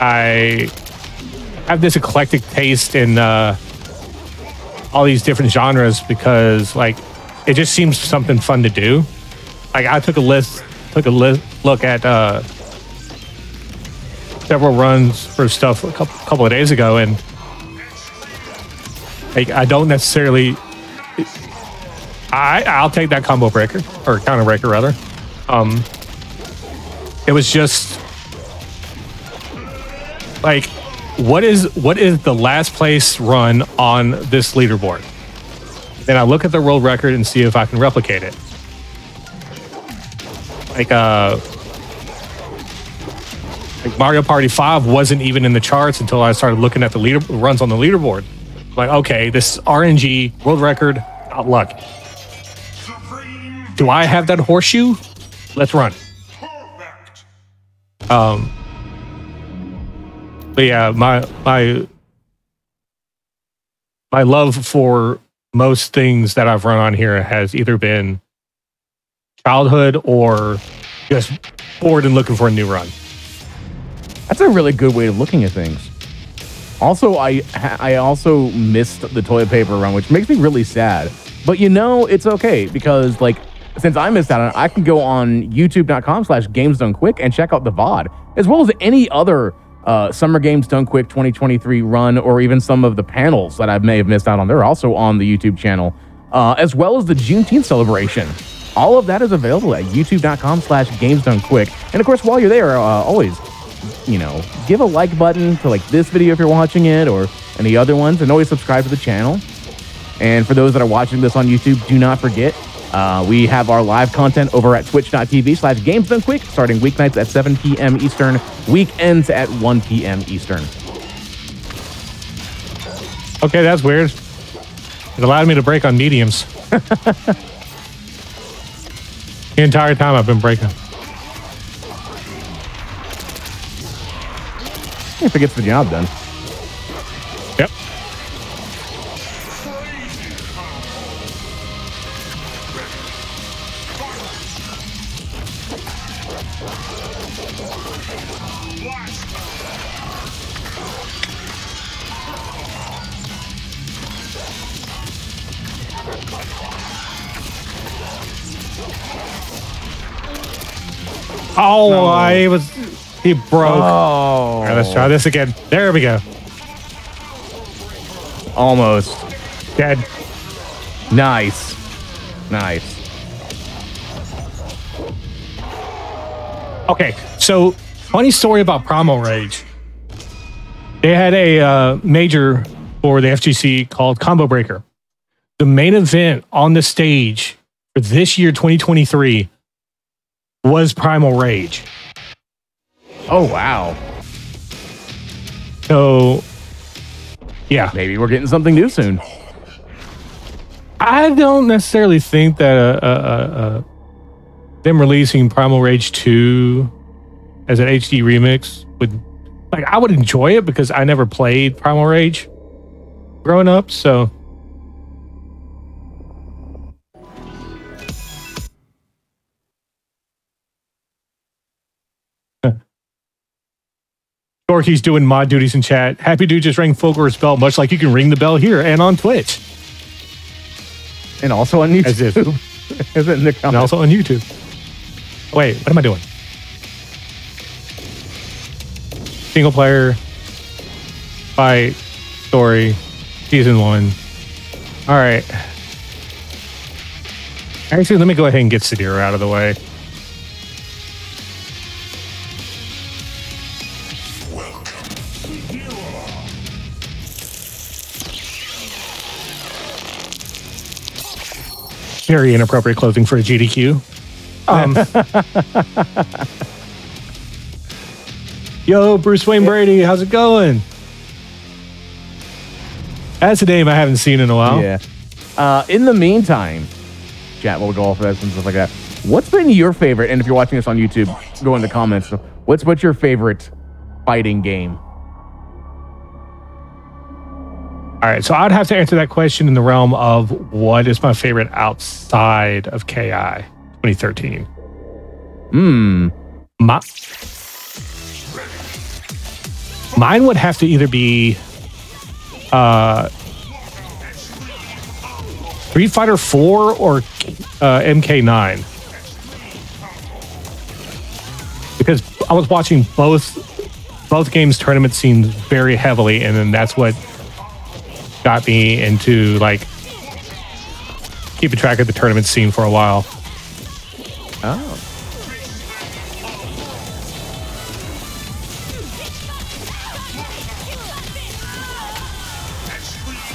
[SPEAKER 2] I have this eclectic taste in uh, all these different genres because, like, it just seems something fun to do. Like, I took a list, took a li- look at uh, several runs for stuff a couple, couple of days ago, and like, I don't necessarily. I I'll take that combo breaker or counter breaker rather. Um, it was just like what is what is the last place run on this leaderboard then i look at the world record and see if i can replicate it like uh like mario party 5 wasn't even in the charts until i started looking at the leader runs on the leaderboard. Like okay this rng world record not luck. Do i have that horseshoe? Let's run. Um, but yeah, my my my love for most things that I've run on here has either been childhood or just bored and looking for a new run.
[SPEAKER 1] That's a really good way of looking at things. Also, I I also missed the toilet paper run, which makes me really sad. But you know, it's okay because like since I missed out on it, I can go on youtube.com slash games done quick and check out the VOD, as well as any other uh, Summer Games Done Quick 2023 run, or even some of the panels that I may have missed out on. They're also on the YouTube channel, uh, as well as the Juneteenth celebration. All of that is available at youtube.com slash games done quick. And of course, while you're there, uh, always you know, give a like button to like this video if you're watching it or any other ones, and always subscribe to the channel. And for those that are watching this on YouTube, do not forget Uh, we have our live content over at twitch.tv slash games done quick, starting weeknights at 7 p.m. Eastern, weekends at 1 p.m. Eastern.
[SPEAKER 2] Okay, that's weird. It allowed me to break on mediums. the entire time I've been breaking.
[SPEAKER 1] If it gets the job done.
[SPEAKER 2] Yep. Oh, I was. He broke.
[SPEAKER 1] Oh.
[SPEAKER 2] All right, let's try this again. There we go.
[SPEAKER 1] Almost.
[SPEAKER 2] Dead.
[SPEAKER 1] Nice. Nice.
[SPEAKER 2] Okay, so funny story about Primal Rage. They had a uh, major for the FGC called Combo Breaker. The main event on the stage for this year, 2023, was Primal Rage.
[SPEAKER 1] Oh, wow.
[SPEAKER 2] So, yeah,
[SPEAKER 1] Maybe we're getting something new soon.
[SPEAKER 2] I don't necessarily think that them releasing Primal Rage 2 as an HD remix would like I would enjoy it because I never played Primal Rage growing up, so Dorky's doing mod duties in chat. Happy Dude just rang Fulgore's bell, much like you can ring the bell here and on Twitch.
[SPEAKER 1] And also on YouTube.
[SPEAKER 2] As if.
[SPEAKER 1] Is it in the
[SPEAKER 2] and also on YouTube. Wait, what am I doing? Single player, fight, story, season one. All right. Actually, let me go ahead and get Sadir out of the way. Very inappropriate clothing for a GDQ. Um, Yo, Bruce Wayne Brady, how's it going? That's a name I haven't seen in a while.
[SPEAKER 1] Yeah. Uh, in the meantime, chat, we'll go off of this and stuff like that. What's been your favorite? And if you're watching this on YouTube, go in the comments. What's what's your favorite fighting game?
[SPEAKER 2] All right, so I'd have to answer that question in the realm of what is my favorite outside of KI 2013.
[SPEAKER 1] Hmm.
[SPEAKER 2] My, mine would have to either be uh, Street Fighter 4 or uh, MK9. Because I was watching both both games tournament scenes very heavily, and then that's what got me into like keeping track of the tournament scene for a while.
[SPEAKER 1] Oh.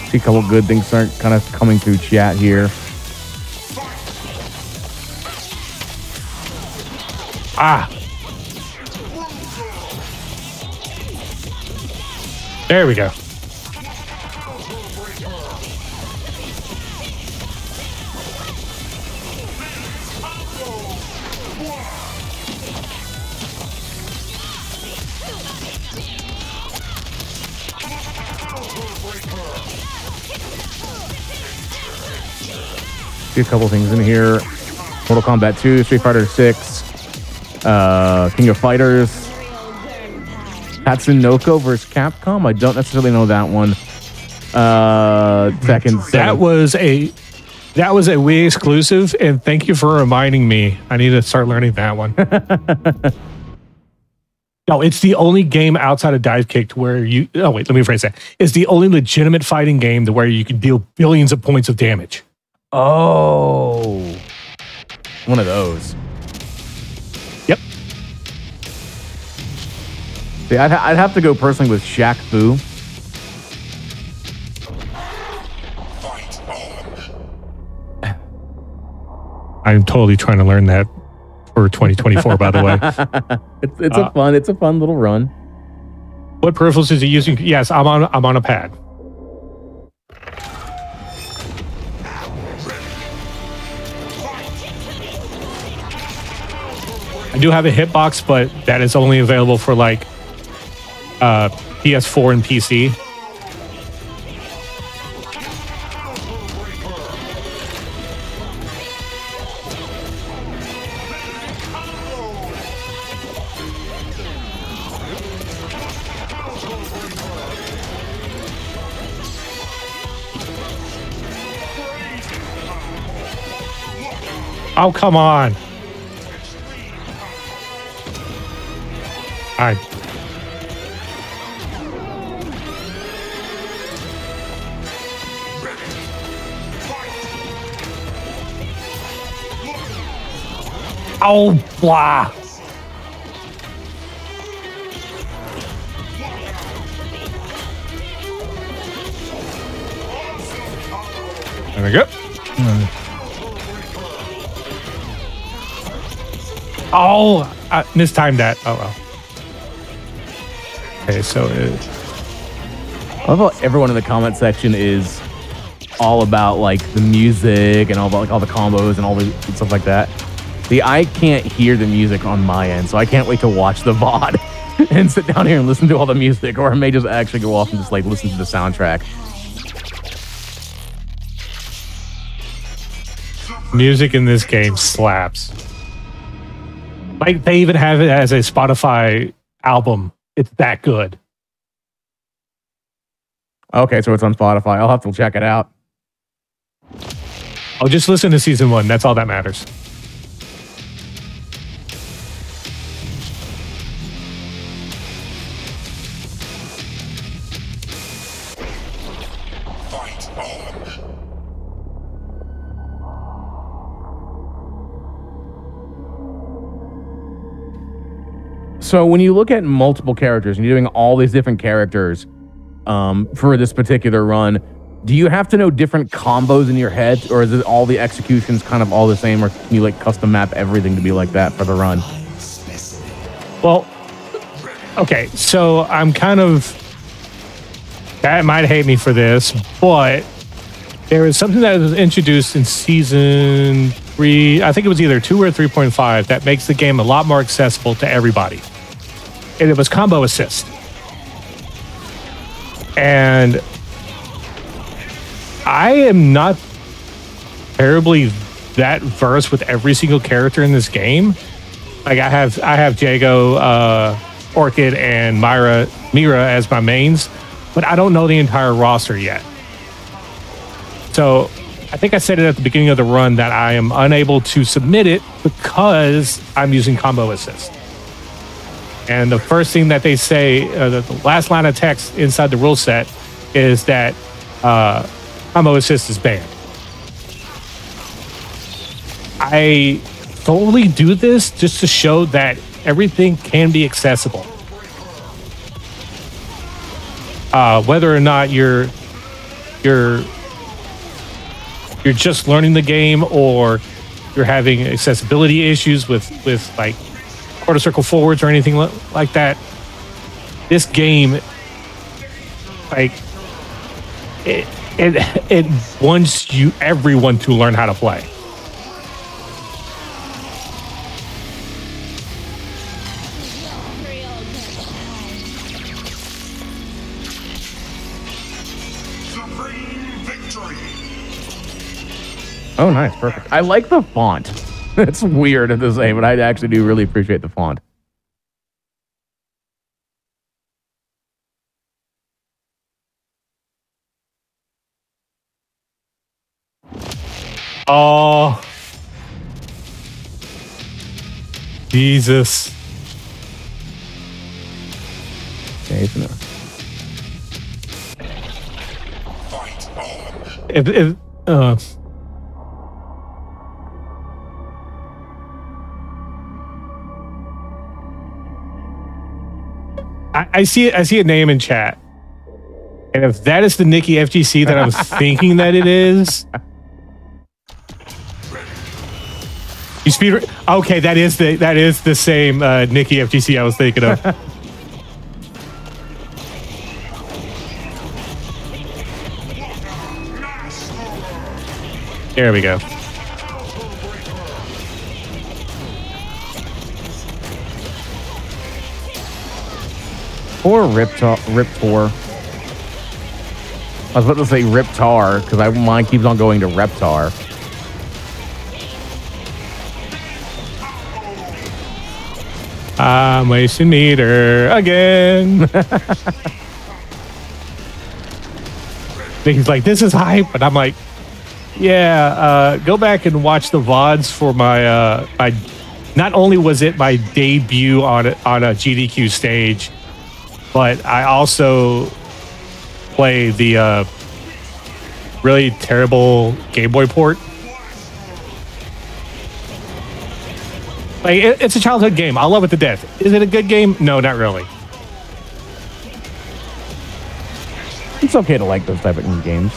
[SPEAKER 1] See a couple good things start kind of coming through chat here.
[SPEAKER 2] Ah. There we go.
[SPEAKER 1] See a couple things in here. Mortal Kombat 2, Street Fighter 6, uh, King of Fighters, Tatsunoko versus Capcom. I don't necessarily know that one. Uh, second,
[SPEAKER 2] That was a that was a Wii exclusive, and thank you for reminding me. I need to start learning that one. no, it's the only game outside of Divekick where you. Oh wait, let me rephrase that. It's the only legitimate fighting game to where you can deal billions of points of damage.
[SPEAKER 1] Oh, one of those.
[SPEAKER 2] Yep.
[SPEAKER 1] See, I'd, ha- I'd have to go personally with Shaq Fu.
[SPEAKER 2] I'm totally trying to learn that for 2024. by the way,
[SPEAKER 1] it's it's
[SPEAKER 2] Uh,
[SPEAKER 1] a fun it's a fun little run.
[SPEAKER 2] what peripherals is he using? Yes, I'm on. I'm on a pad. I do have a hitbox, but that is only available for like uh, PS4 and PC. Oh, come on. Right. Oh, blah. There we go. Oh, uh, I mistimed that. Oh well. Okay, so it,
[SPEAKER 1] I love how everyone in the comment section is all about like the music and all about like all the combos and all the stuff like that. See, I can't hear the music on my end, so I can't wait to watch the VOD and sit down here and listen to all the music, or I may just actually go off and just like listen to the soundtrack.
[SPEAKER 2] music in this game slaps. Like they even have it as a Spotify album. It's that good.
[SPEAKER 1] Okay, so it's on Spotify. I'll have to check it out.
[SPEAKER 2] I'll just listen to season one. That's all that matters.
[SPEAKER 1] So when you look at multiple characters and you're doing all these different characters um, for this particular run, do you have to know different combos in your head, or is it all the executions kind of all the same, or can you like custom map everything to be like that for the run?
[SPEAKER 2] Well, okay, so I'm kind of. That might hate me for this, but there is something that was introduced in season three. I think it was either two or 3.5 that makes the game a lot more accessible to everybody. And it was combo assist. And I am not terribly that versed with every single character in this game. Like I have I have Jago, uh, Orchid, and Myra Mira as my mains, but I don't know the entire roster yet. So I think I said it at the beginning of the run that I am unable to submit it because I'm using combo assist. And the first thing that they say, uh, the, last line of text inside the rule set is that uh, combo assist is banned. I solely do this just to show that everything can be accessible. Uh, whether or not you're you're you're just learning the game or you're having accessibility issues with with like quarter circle forwards or anything like that, this game like it it it wants you everyone to learn how to play.
[SPEAKER 1] Oh, nice, perfect. I like the font. it's weird to say, but I actually do really appreciate the font.
[SPEAKER 2] Oh. Jesus. If, if, uh, I, I see I see a name in chat. And if that is the Nikki FGC that I'm thinking that it is, You speed. Okay, that is the that is the same uh, Nikki FGC I was thinking of. there we go.
[SPEAKER 1] Poor Riptar. Riptor. I was about to say Riptar because my mind keeps on going to Reptar.
[SPEAKER 2] I'm wasting meter again. He's like, this is hype, but I'm like, yeah. Uh, go back and watch the vods for my uh, my. Not only was it my debut on a, on a GDQ stage, but I also play the uh, really terrible Game Boy port. Like it, it's a childhood game. I love it to death. Is it a good game? No, not really.
[SPEAKER 1] It's okay to like those type of games.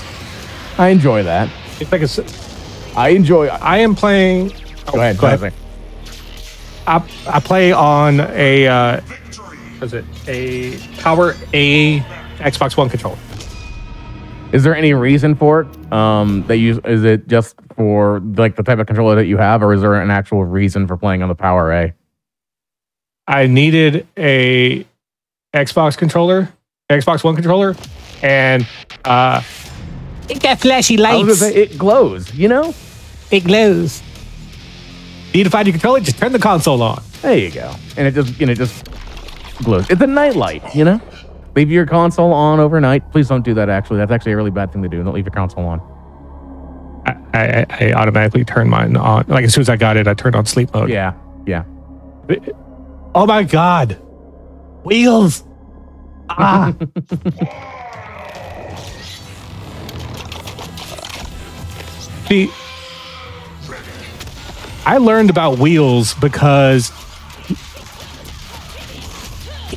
[SPEAKER 1] I enjoy that.
[SPEAKER 2] It's like a.
[SPEAKER 1] I enjoy.
[SPEAKER 2] I am playing.
[SPEAKER 1] Go ahead.
[SPEAKER 2] Go ahead. I, I play on a. Uh, what is it a Power A Xbox One controller?
[SPEAKER 1] Is there any reason for it? Um, that you is it just for like the type of controller that you have, or is there an actual reason for playing on the PowerA?
[SPEAKER 2] I needed a Xbox controller, Xbox One controller, and uh, it got flashy
[SPEAKER 1] I was
[SPEAKER 2] lights.
[SPEAKER 1] say it glows. You know,
[SPEAKER 2] It glows. Need to find your controller? Just turn the console on.
[SPEAKER 1] there you go, and it just and it just glows. It's a nightlight. You know, leave your console on overnight. Please don't do that. Actually, that's actually a really bad thing to do. Don't leave your console on.
[SPEAKER 2] I, I, I automatically turned mine on. Like as soon as I got it, I turned on sleep mode.
[SPEAKER 1] Yeah, yeah.
[SPEAKER 2] Oh my god. Wheels. Ah. See, I learned about wheels because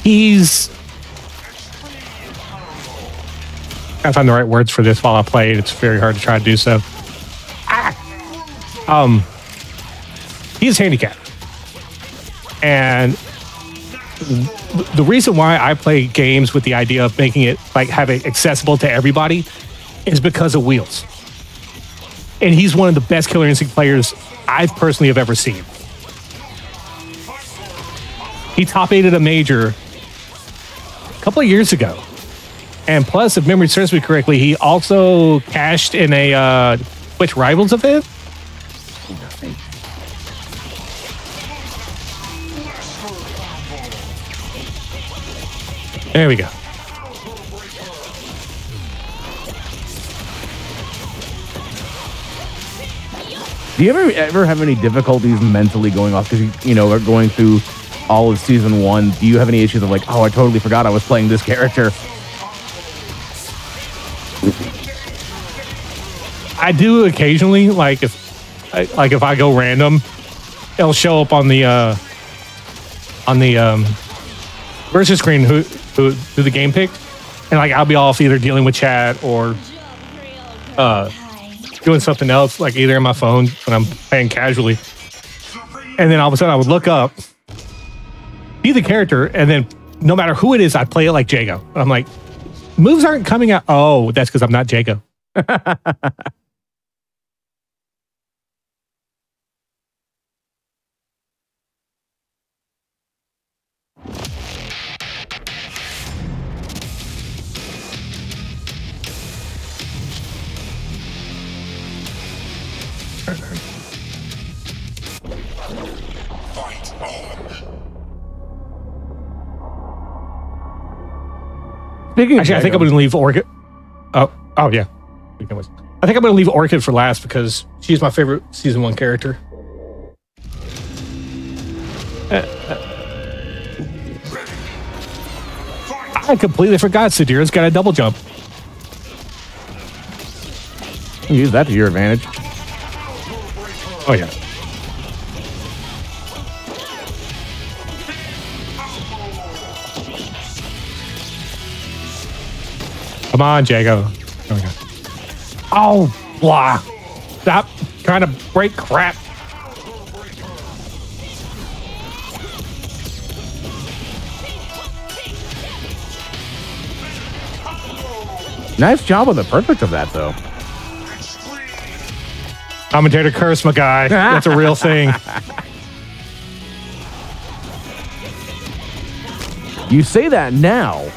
[SPEAKER 2] he's. I find the right words for this while I play. it. It's very hard to try to do so. Ah. Um, he's handicapped, and the reason why I play games with the idea of making it like have it accessible to everybody is because of wheels. And he's one of the best Killer Instinct players I personally have ever seen. He top eighted a major couple of years ago. And plus, if memory serves me correctly, he also cashed in a uh, Twitch Rivals event. There we go.
[SPEAKER 1] Do you ever ever have any difficulties mentally going off because you know are going through all of season one? Do you have any issues of like, oh, I totally forgot I was playing this character?
[SPEAKER 2] I do occasionally, like if, I, like if I go random, it'll show up on the uh, on the um, the screen? Who who who the game picked? And like I'll be off either dealing with chat or uh, doing something else, like either in my phone when I'm playing casually. And then all of a sudden I would look up, be the character, and then no matter who it is, I play it like Jago. I'm like, moves aren't coming out. Oh, that's because I'm not Jago. Actually, I think I'm going to leave Orchid. Oh, oh yeah. I think I'm going to leave Orchid for last because she's my favorite season one character. Uh, uh, I completely forgot Sadira's got a double jump.
[SPEAKER 1] use that to your advantage.
[SPEAKER 2] Oh yeah. Come on, Jago. Oh, blah. Stop trying to break crap.
[SPEAKER 1] Nice job on the perfect of that, though.
[SPEAKER 2] Commentator curse, my guy. That's a real thing.
[SPEAKER 1] You say that now.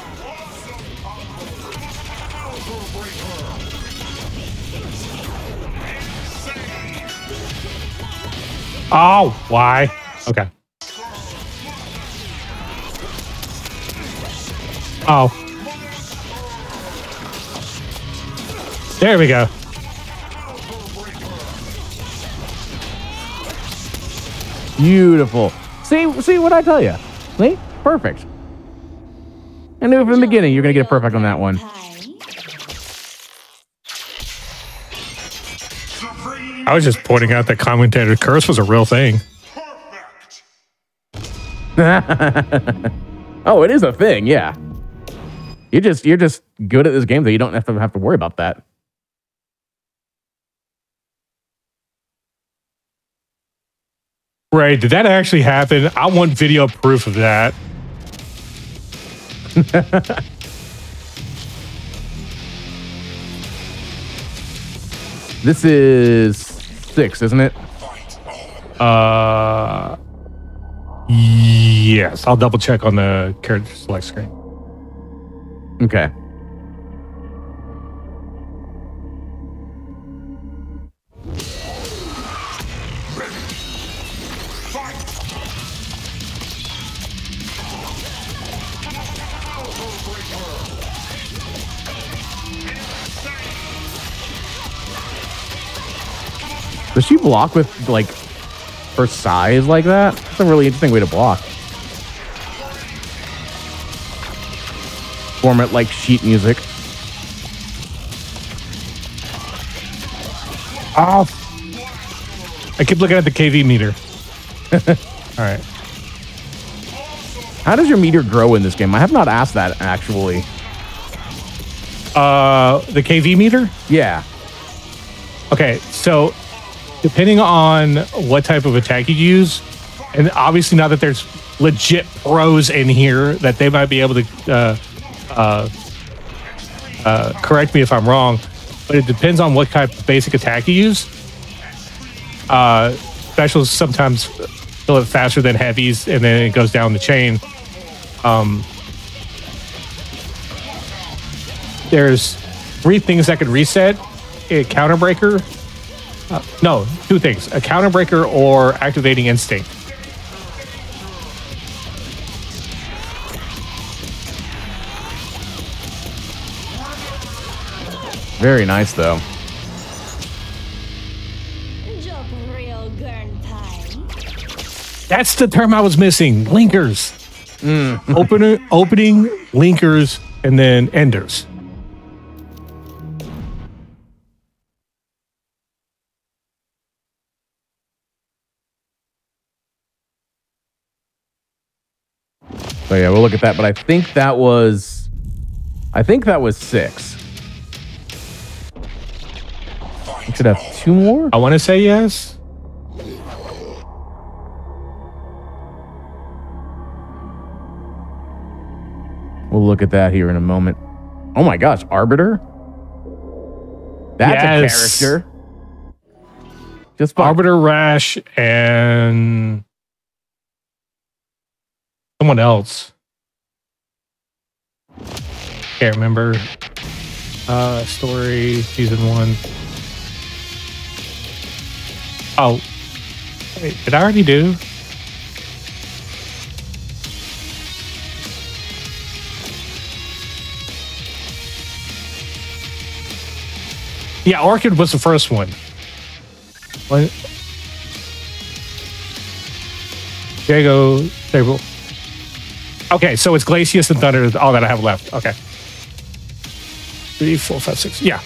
[SPEAKER 2] Oh, why? Okay. Oh. There we go.
[SPEAKER 1] Beautiful. See, see what I tell you. See, perfect. I knew from the beginning you're gonna get a perfect on that one.
[SPEAKER 2] I was just pointing out that commentator curse was a real thing.
[SPEAKER 1] Oh, it is a thing, yeah. You just you're just good at this game that you don't have to have to worry about that.
[SPEAKER 2] Right. Did that actually happen? I want video proof of that.
[SPEAKER 1] This is six, isn't it?
[SPEAKER 2] Uh, yes. I'll double check on the character select screen.
[SPEAKER 1] Okay. Does she block with like her size like that? That's a really interesting way to block. Form it like sheet music.
[SPEAKER 2] Oh. I keep looking at the KV meter. All right.
[SPEAKER 1] How does your meter grow in this game? I have not asked that actually.
[SPEAKER 2] Uh, the KV meter?
[SPEAKER 1] Yeah.
[SPEAKER 2] Okay, so depending on what type of attack you use, and obviously now that there's legit pros in here that they might be able to uh, uh, uh, correct me if I'm wrong, but it depends on what type of basic attack you use. Uh, specials sometimes fill it faster than heavies, and then it goes down the chain. Um, there's three things that can reset a counter breaker. Uh, no, two things: a counter breaker or activating instinct.
[SPEAKER 1] Very nice though.
[SPEAKER 3] Joke real gunpie.
[SPEAKER 2] That's the term I was missing. Linkers. Opener, opening, linkers, and then enders.
[SPEAKER 1] So yeah, we'll look at that. But I think that was, I think that was six. We should have two more.
[SPEAKER 2] I want to say yes.
[SPEAKER 1] We'll look at that here in a moment. Oh my gosh, Arbiter. That's
[SPEAKER 2] Yes.
[SPEAKER 1] a character. Just.
[SPEAKER 2] Arbiter Rash and someone else. Can't remember. Uh, story season one. Oh, wait, did I already do? Yeah, Orchid was the first one. What? Diego Sable. Okay, so it's Glacius and Thunder, all that I have left. Okay. Three, four, five, six. Yeah.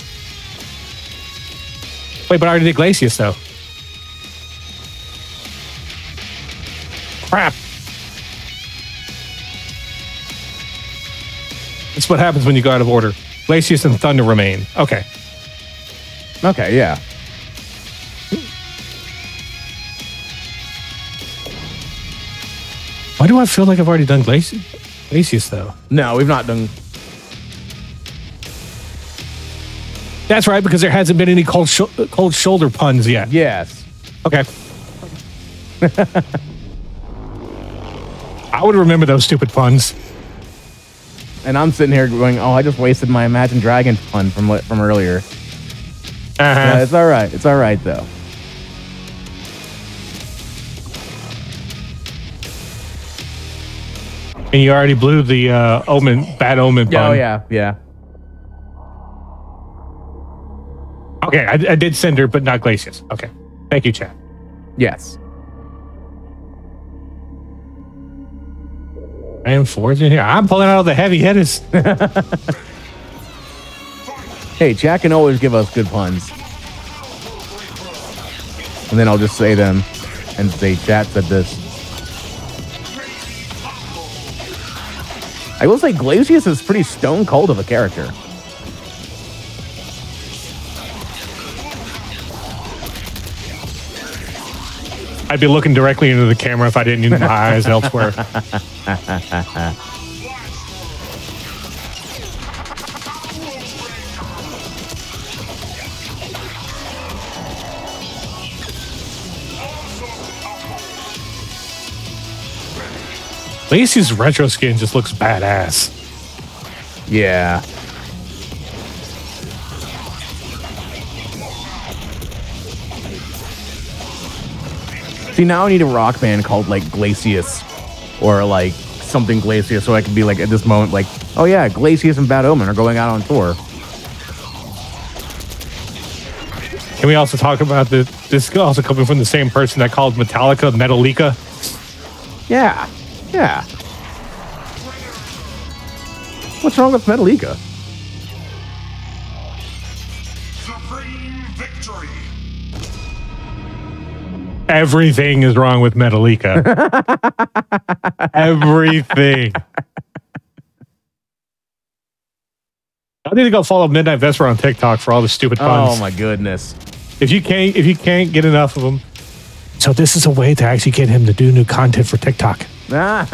[SPEAKER 2] Wait, but I already did Glacius though. Crap. That's what happens when you go out of order. Glacius and Thunder remain. Okay.
[SPEAKER 1] Okay, yeah.
[SPEAKER 2] Do I feel like I've already done Glacius, Glacius though?
[SPEAKER 1] No, we've not done.
[SPEAKER 2] That's right, because there hasn't been any cold sho- cold shoulder puns yet.
[SPEAKER 1] Yes.
[SPEAKER 2] Okay. I would remember those stupid puns.
[SPEAKER 1] And I'm sitting here going, "Oh, I just wasted my Imagine Dragon pun from from earlier."
[SPEAKER 2] Uh-huh.
[SPEAKER 1] Yeah, it's all right. It's all right though.
[SPEAKER 2] And you already blew the uh, omen, bad omen pun.
[SPEAKER 1] Oh yeah, yeah.
[SPEAKER 2] Okay, I, I did Cinder, but not Glacius. Okay. Thank you, Chad.
[SPEAKER 1] Yes.
[SPEAKER 2] I am forging here. I'm pulling out the heavy hitters.
[SPEAKER 1] Hey, Jack can always give us good puns. And then I'll just say them and say, chat said this. I will say Glacius is pretty stone cold of a character.
[SPEAKER 2] I'd be looking directly into the camera if I didn't use my eyes elsewhere. Lacey's retro skin just looks badass.
[SPEAKER 1] Yeah. See, now I need a rock band called like Glacius or like something Glacius so I can be like at this moment, like, oh yeah, Glacius and Bad Omen are going out on tour.
[SPEAKER 2] Can we also talk about the this is also coming from the same person that called Metallica Metallica?
[SPEAKER 1] Yeah. Yeah. What's wrong with Metallica?
[SPEAKER 6] Supreme victory.
[SPEAKER 2] Everything is wrong with Metallica. Everything. I need to go follow Midnight Vesper on TikTok for all the stupid oh puns.
[SPEAKER 1] Oh my goodness.
[SPEAKER 2] If you can't, if you can't get enough of them, so this is a way to actually get him to do new content for TikTok.
[SPEAKER 1] Ah.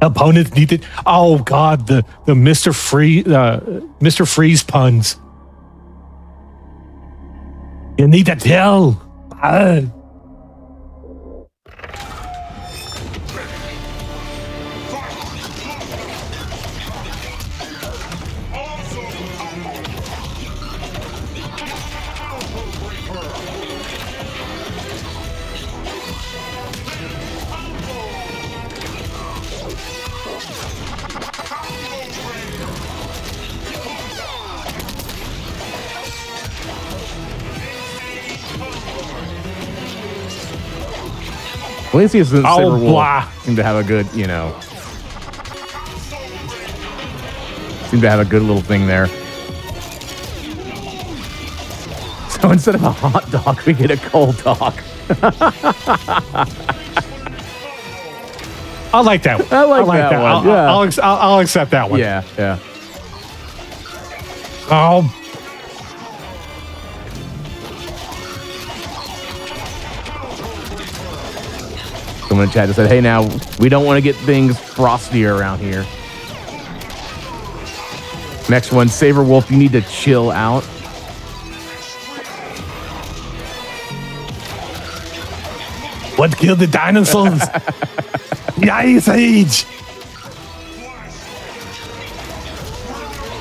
[SPEAKER 2] Opponents need to. Oh God, the the Mister Free uh, Mister Freeze puns. You need to tell. Ah.
[SPEAKER 1] Glacius and
[SPEAKER 2] Oh,
[SPEAKER 1] Silver Wolf seem to have a good, you know, seem to have a good little thing there. So instead of a hot dog, we get a cold dog.
[SPEAKER 2] I like that. One.
[SPEAKER 1] I like that one,
[SPEAKER 2] I'll,
[SPEAKER 1] yeah.
[SPEAKER 2] I'll, I'll, I'll accept that one.
[SPEAKER 1] Yeah, yeah.
[SPEAKER 2] Oh,
[SPEAKER 1] Someone in chat just said, "Hey, now we don't want to get things frostier around here." Next one, Sabrewulf. You need to chill out.
[SPEAKER 2] what killed the dinosaurs? the Ice Age.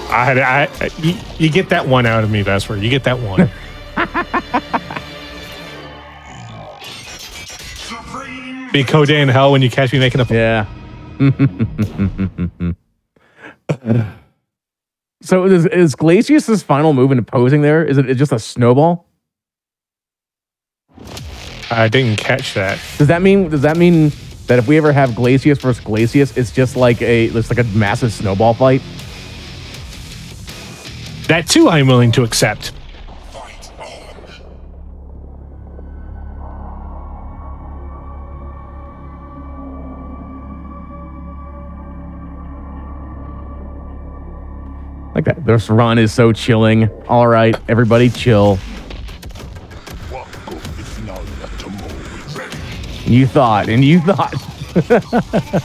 [SPEAKER 2] I I, I you, you get that one out of me, Vesper. You get that one. Be Coday in hell when you catch me making a.
[SPEAKER 1] Yeah. so is, is Glacius' final move in posing there? Is it it's just a snowball?
[SPEAKER 2] I didn't catch that.
[SPEAKER 1] Does that mean does that mean that if we ever have Glacius versus Glacius, it's just like a it's like a massive snowball fight?
[SPEAKER 2] That too, I'm willing to accept.
[SPEAKER 1] Like that. This run is so chilling. All right, everybody chill. You thought, and you thought.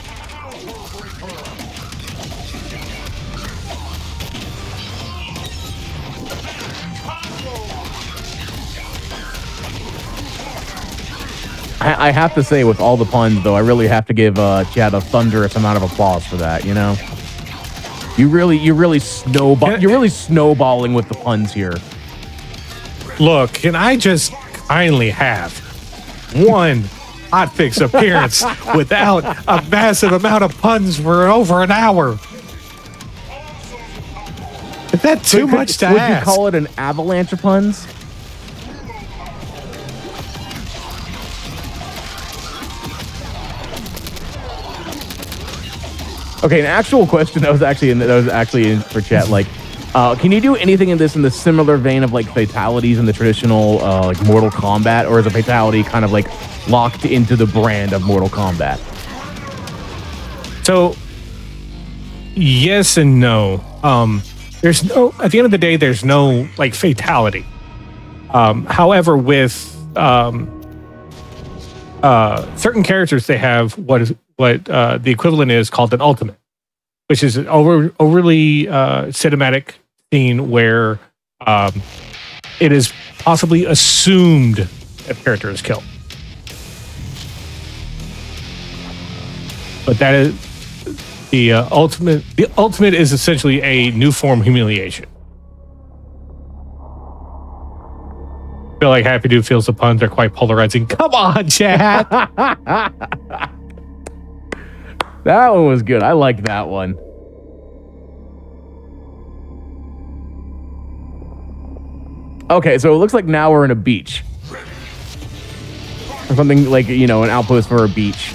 [SPEAKER 1] I, I have to say, with all the puns, though, I really have to give uh, Chad a thunderous amount of applause for that, you know? You really, you really snowball, you're really snowballing with the puns here.
[SPEAKER 2] Look, can I just kindly have one hotfix appearance without a massive amount of puns for over an hour? Is that too much to
[SPEAKER 1] Would
[SPEAKER 2] ask?
[SPEAKER 1] you call it an avalanche of puns? Okay, an actual question that was actually in that was actually in for chat. Like, uh, can you do anything in this in the similar vein of like fatalities in the traditional uh, like Mortal Kombat, or is a fatality kind of like locked into the brand of Mortal Kombat?
[SPEAKER 2] So, yes and no. Um, there's no. At the end of the day, there's no like fatality. Um, however, with um, uh, certain characters, they have what is what uh, the equivalent is called an ultimate, which is an over, overly uh, cinematic scene where um, it is possibly assumed a character is killed. But that is the uh, ultimate. The ultimate is essentially a new form humiliation. I feel like Happy Dude feels the puns are quite polarizing. Come on, Chad.
[SPEAKER 1] That one was good. I like that one. Okay, so it looks like now we're in a beach. Or something like, you know, an outpost for a beach.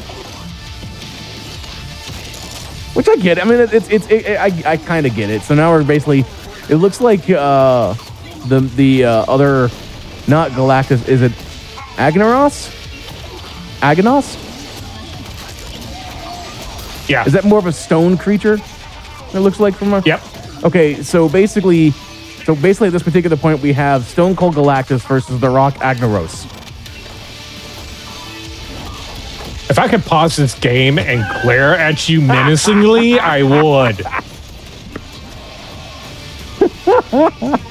[SPEAKER 1] Which I get. I mean, it's, it's, it, I, I kind of get it. So now we're basically, it looks like uh, the, the uh, other, not Galactus, is it Agnaros? Agnos?
[SPEAKER 2] Yeah.
[SPEAKER 1] Is that more of a stone creature? It looks like from a.
[SPEAKER 2] Yep.
[SPEAKER 1] Okay, so basically, so basically at this particular point we have Stone Cold Galactus versus the Rock Agnaros.
[SPEAKER 2] If I could pause this game and glare at you menacingly, I would.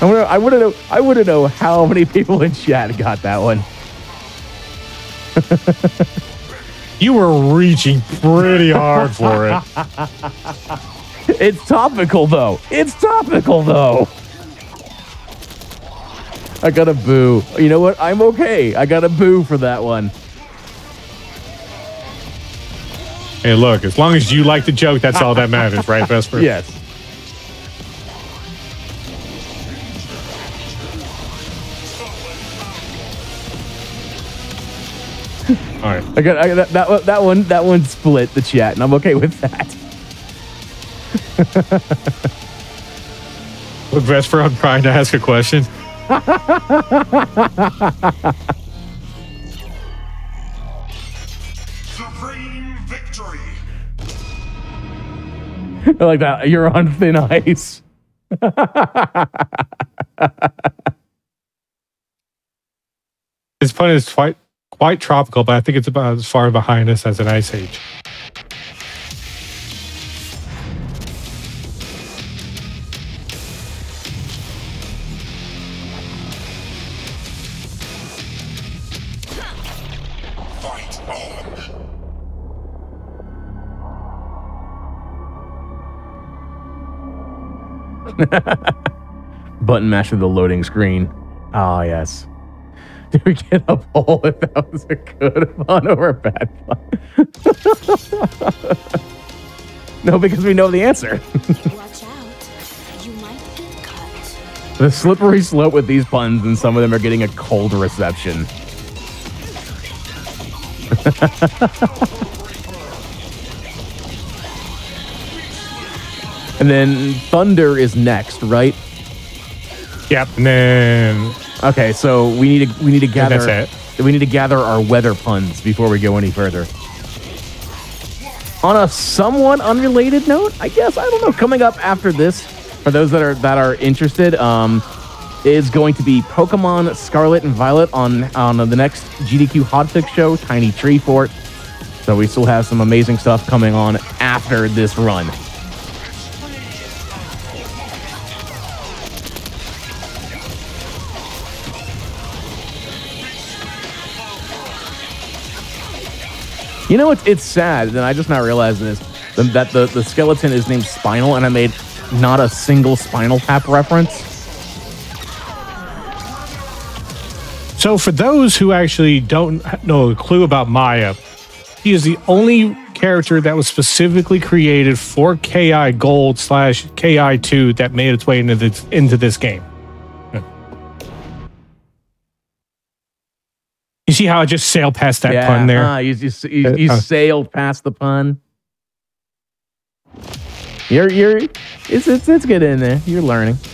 [SPEAKER 1] I want to. I want to know. I want to know how many people in chat got that one.
[SPEAKER 2] You were reaching pretty hard for it.
[SPEAKER 1] It's topical though. It's topical though. I got a boo. You know what? I'm okay. I got a boo for that one.
[SPEAKER 2] Hey, look, as long as you like the joke, that's all that matters, right, Vesper?
[SPEAKER 1] Yes.
[SPEAKER 2] All right.
[SPEAKER 1] I got, I got that, that one- that one that one split the chat, and I'm okay with that.
[SPEAKER 2] Look, Vesper, I'm trying to ask a question.
[SPEAKER 7] Supreme victory.
[SPEAKER 1] I like that. You're on thin ice.
[SPEAKER 2] This pun is quite quite tropical, but I think it's about as far behind us as an ice age.
[SPEAKER 1] Button mash with the loading screen. Ah, yes. Did we get a poll if that was a good pun or a bad pun? no, because we know the answer.
[SPEAKER 3] Watch out. You might get cut.
[SPEAKER 1] The slippery slope with these puns, and some of them are getting a cold reception. and then Thunder is next, right?
[SPEAKER 2] Yep. And then
[SPEAKER 1] Okay, so we need to we need to gather
[SPEAKER 2] that's it.
[SPEAKER 1] we need to gather our weather puns before we go any further. On a somewhat unrelated note, I guess I don't know. Coming up after this, for those that are that are interested, um, is going to be Pokemon Scarlet and Violet on on the next GDQ Hotfix show, Tiny Tree Fort. So we still have some amazing stuff coming on after this run. You know, it's it's sad, and I just not realizing this that the the skeleton is named Spinal, and I made not a single Spinal Tap reference.
[SPEAKER 2] So, for those who actually don't know a clue about Maya, he is the only character that was specifically created for KI Gold slash KI Two that made its way into this into this game. You see how I just sailed past that pun there?
[SPEAKER 1] ah, you, you, you, you
[SPEAKER 2] Uh, uh.
[SPEAKER 1] sailed past the pun. You're you're it's it's it's good in there. You're learning.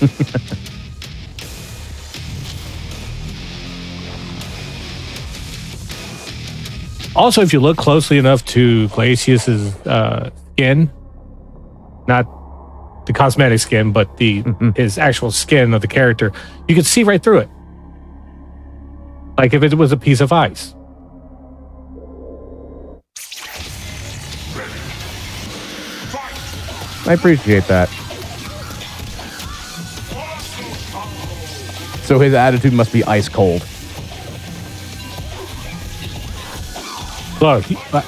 [SPEAKER 2] Also, if you look closely enough to Glacius's uh, skin, not the cosmetic skin, but the his actual skin of the character, you can see right through it. Like if it was a piece of ice.
[SPEAKER 1] I appreciate that. So his attitude must be ice cold.
[SPEAKER 2] Look, I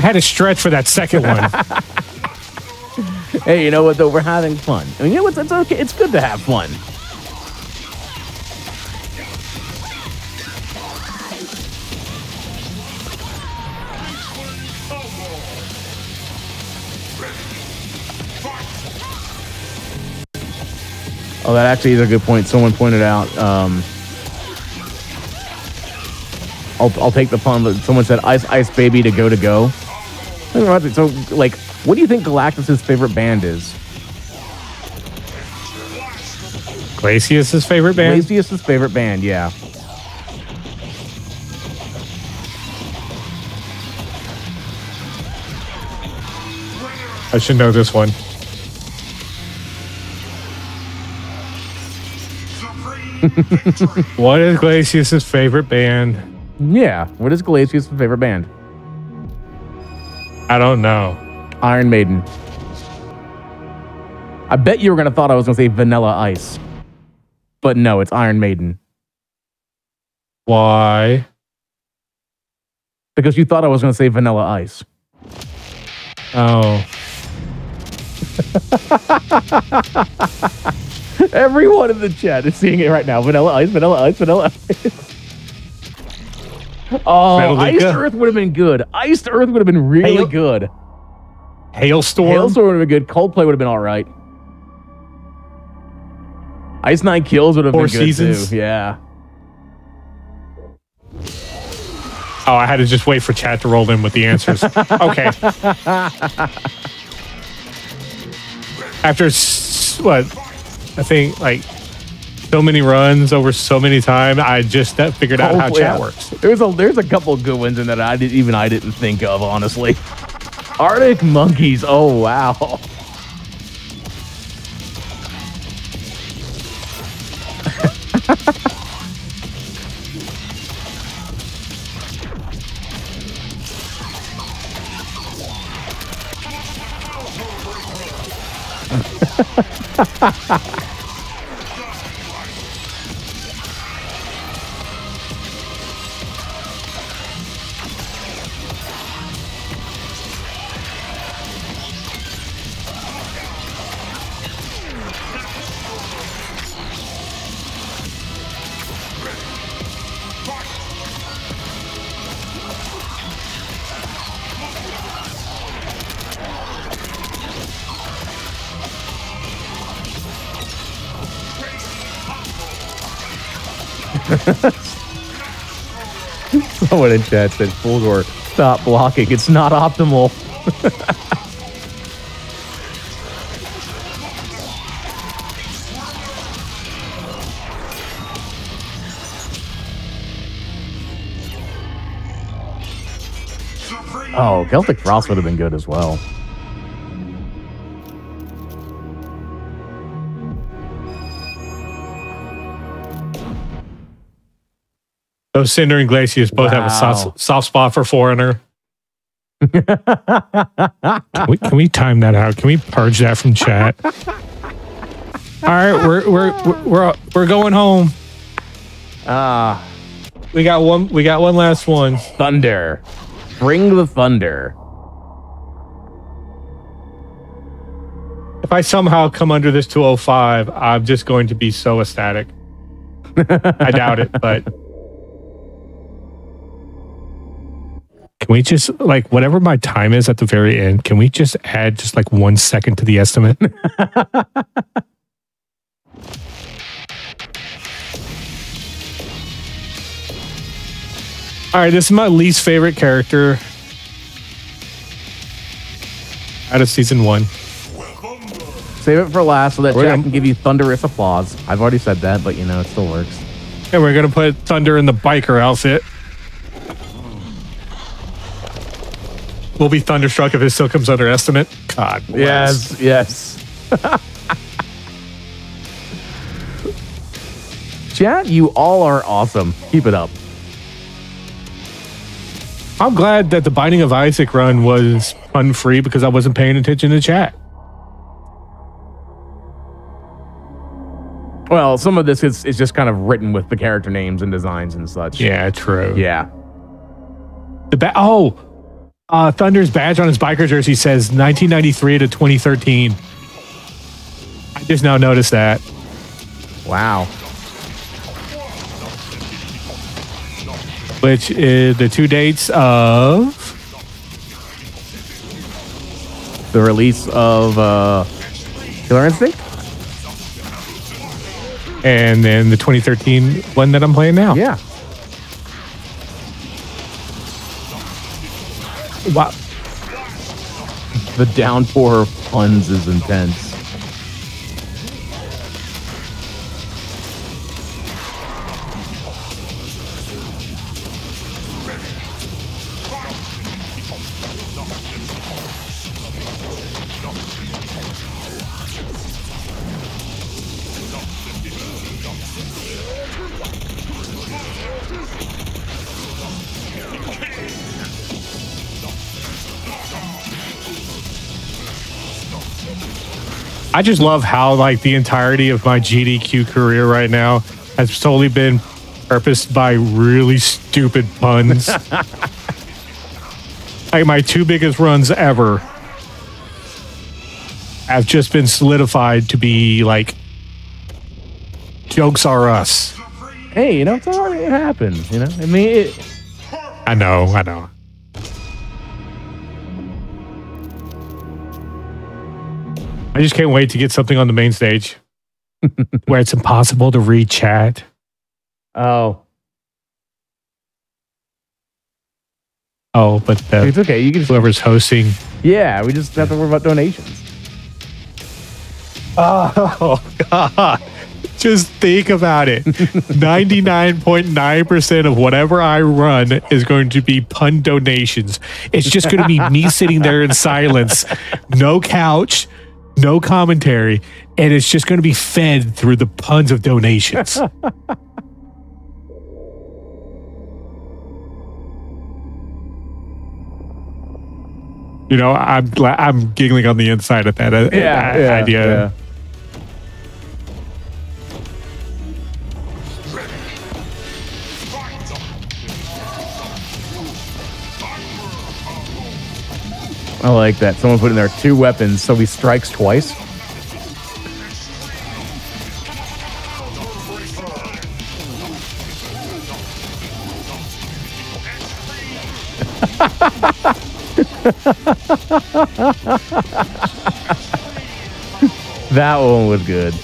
[SPEAKER 2] had to stretch for that second one.
[SPEAKER 1] Hey, you know what though? We're having fun. I mean, you know what? It's okay. It's good to have fun. Oh, that actually is a good point. Someone pointed out. Um, I'll, I'll take the pun, but someone said "Ice Ice Baby" to go to go. Think about it. So, like, what do you think Galactus's favorite band is?
[SPEAKER 2] Glacius's favorite band.
[SPEAKER 1] Glacius's favorite band, yeah.
[SPEAKER 2] I should know this one. What is Glacius's favorite band?
[SPEAKER 1] Yeah. What is Glacius' favorite band?
[SPEAKER 2] I don't know.
[SPEAKER 1] Iron Maiden. I bet you were gonna thought I was gonna say Vanilla Ice, but no, it's Iron Maiden
[SPEAKER 2] Why?
[SPEAKER 1] because you thought I was gonna say Vanilla Ice.
[SPEAKER 2] Oh,
[SPEAKER 1] Everyone in the chat is seeing it right now. Vanilla Ice, Vanilla Ice, Vanilla Ice. oh,
[SPEAKER 2] Metallica.
[SPEAKER 1] Iced Earth would have been good. Iced Earth would have been really
[SPEAKER 2] Hail-
[SPEAKER 1] good.
[SPEAKER 2] Hailstorm.
[SPEAKER 1] Hailstorm would have been good. Coldplay would have been all right. Ice Nine Kills would have
[SPEAKER 2] Four
[SPEAKER 1] been good
[SPEAKER 2] Seasons.
[SPEAKER 1] too. Yeah.
[SPEAKER 2] Oh, I had to just wait for chat to roll in with the answers. okay. After s- what? I think like so many runs over so many times, I just figured out how
[SPEAKER 1] Coldplay,
[SPEAKER 2] chat works.
[SPEAKER 1] There's a there's a couple of good ones in that I didn't even I didn't think of honestly. Arctic Monkeys. Oh wow. Someone in chat said Fulgore, stop blocking. It's not optimal. Oh, Celtic Frost would have been good as well.
[SPEAKER 2] So Cinder and Glacius both have a soft, soft spot for Foreigner. Can we, can we time that out? Can we purge that from chat? All right, we're we're we're we're, we're going home.
[SPEAKER 1] Ah,
[SPEAKER 2] we got one. We got one last one.
[SPEAKER 1] Thunder. Bring the thunder.
[SPEAKER 2] If I somehow come under this 205, I'm just going to be so ecstatic. I doubt it, but can we just like whatever my time is at the very end? Can we just add just like one second to the estimate? All right, this is my least favorite character out of season one.
[SPEAKER 1] Save it for last so that
[SPEAKER 2] We're
[SPEAKER 1] Jack
[SPEAKER 2] gonna-
[SPEAKER 1] can give you thunderous applause. I've already said that, but you know, it still works.
[SPEAKER 2] And we're gonna put Thunder in the biker outfit. We'll be thunderstruck if it still comes under estimate. God bless.
[SPEAKER 1] Yes, yes. Chat, you all are awesome. Keep it up.
[SPEAKER 2] I'm glad that the Binding of Isaac run was pun free because I wasn't paying attention to chat.
[SPEAKER 1] Well, some of this is, is just kind of written with the character names and designs and such.
[SPEAKER 2] Yeah, true.
[SPEAKER 1] Yeah.
[SPEAKER 2] The ba- oh, uh, Thunder's badge on his biker jersey says 1993 to 2013. I just now noticed that.
[SPEAKER 1] Wow.
[SPEAKER 2] Which is the two dates of
[SPEAKER 1] The release of uh, Killer Instinct?
[SPEAKER 2] and then the 2013 one that I'm playing now.
[SPEAKER 1] Yeah.
[SPEAKER 2] Wow.
[SPEAKER 1] The downpour of puns is intense.
[SPEAKER 2] I just love how like the entirety of my GDQ career right now has solely been purposed by really stupid puns. like my two biggest runs ever have just been solidified to be like jokes are us.
[SPEAKER 1] Hey, you know, it's already it happened. You know, I mean, it,
[SPEAKER 2] I know, I know. I just can't wait to get something on the main stage where it's impossible to read chat.
[SPEAKER 1] oh,
[SPEAKER 2] Oh, but the,
[SPEAKER 1] it's okay. You can just,
[SPEAKER 2] whoever's hosting.
[SPEAKER 1] yeah, we just have to worry about donations.
[SPEAKER 2] Oh God! Just think about it. Ninety-nine point nine percent of whatever I run is going to be pun donations. It's just going to be me sitting there in silence, no couch, no commentary, and it's just going to be fed through the puns of donations. You know, I'm I'm giggling on the inside at that, uh, that idea.
[SPEAKER 1] I like that. Someone put in there two weapons, so he strikes twice. that one was good.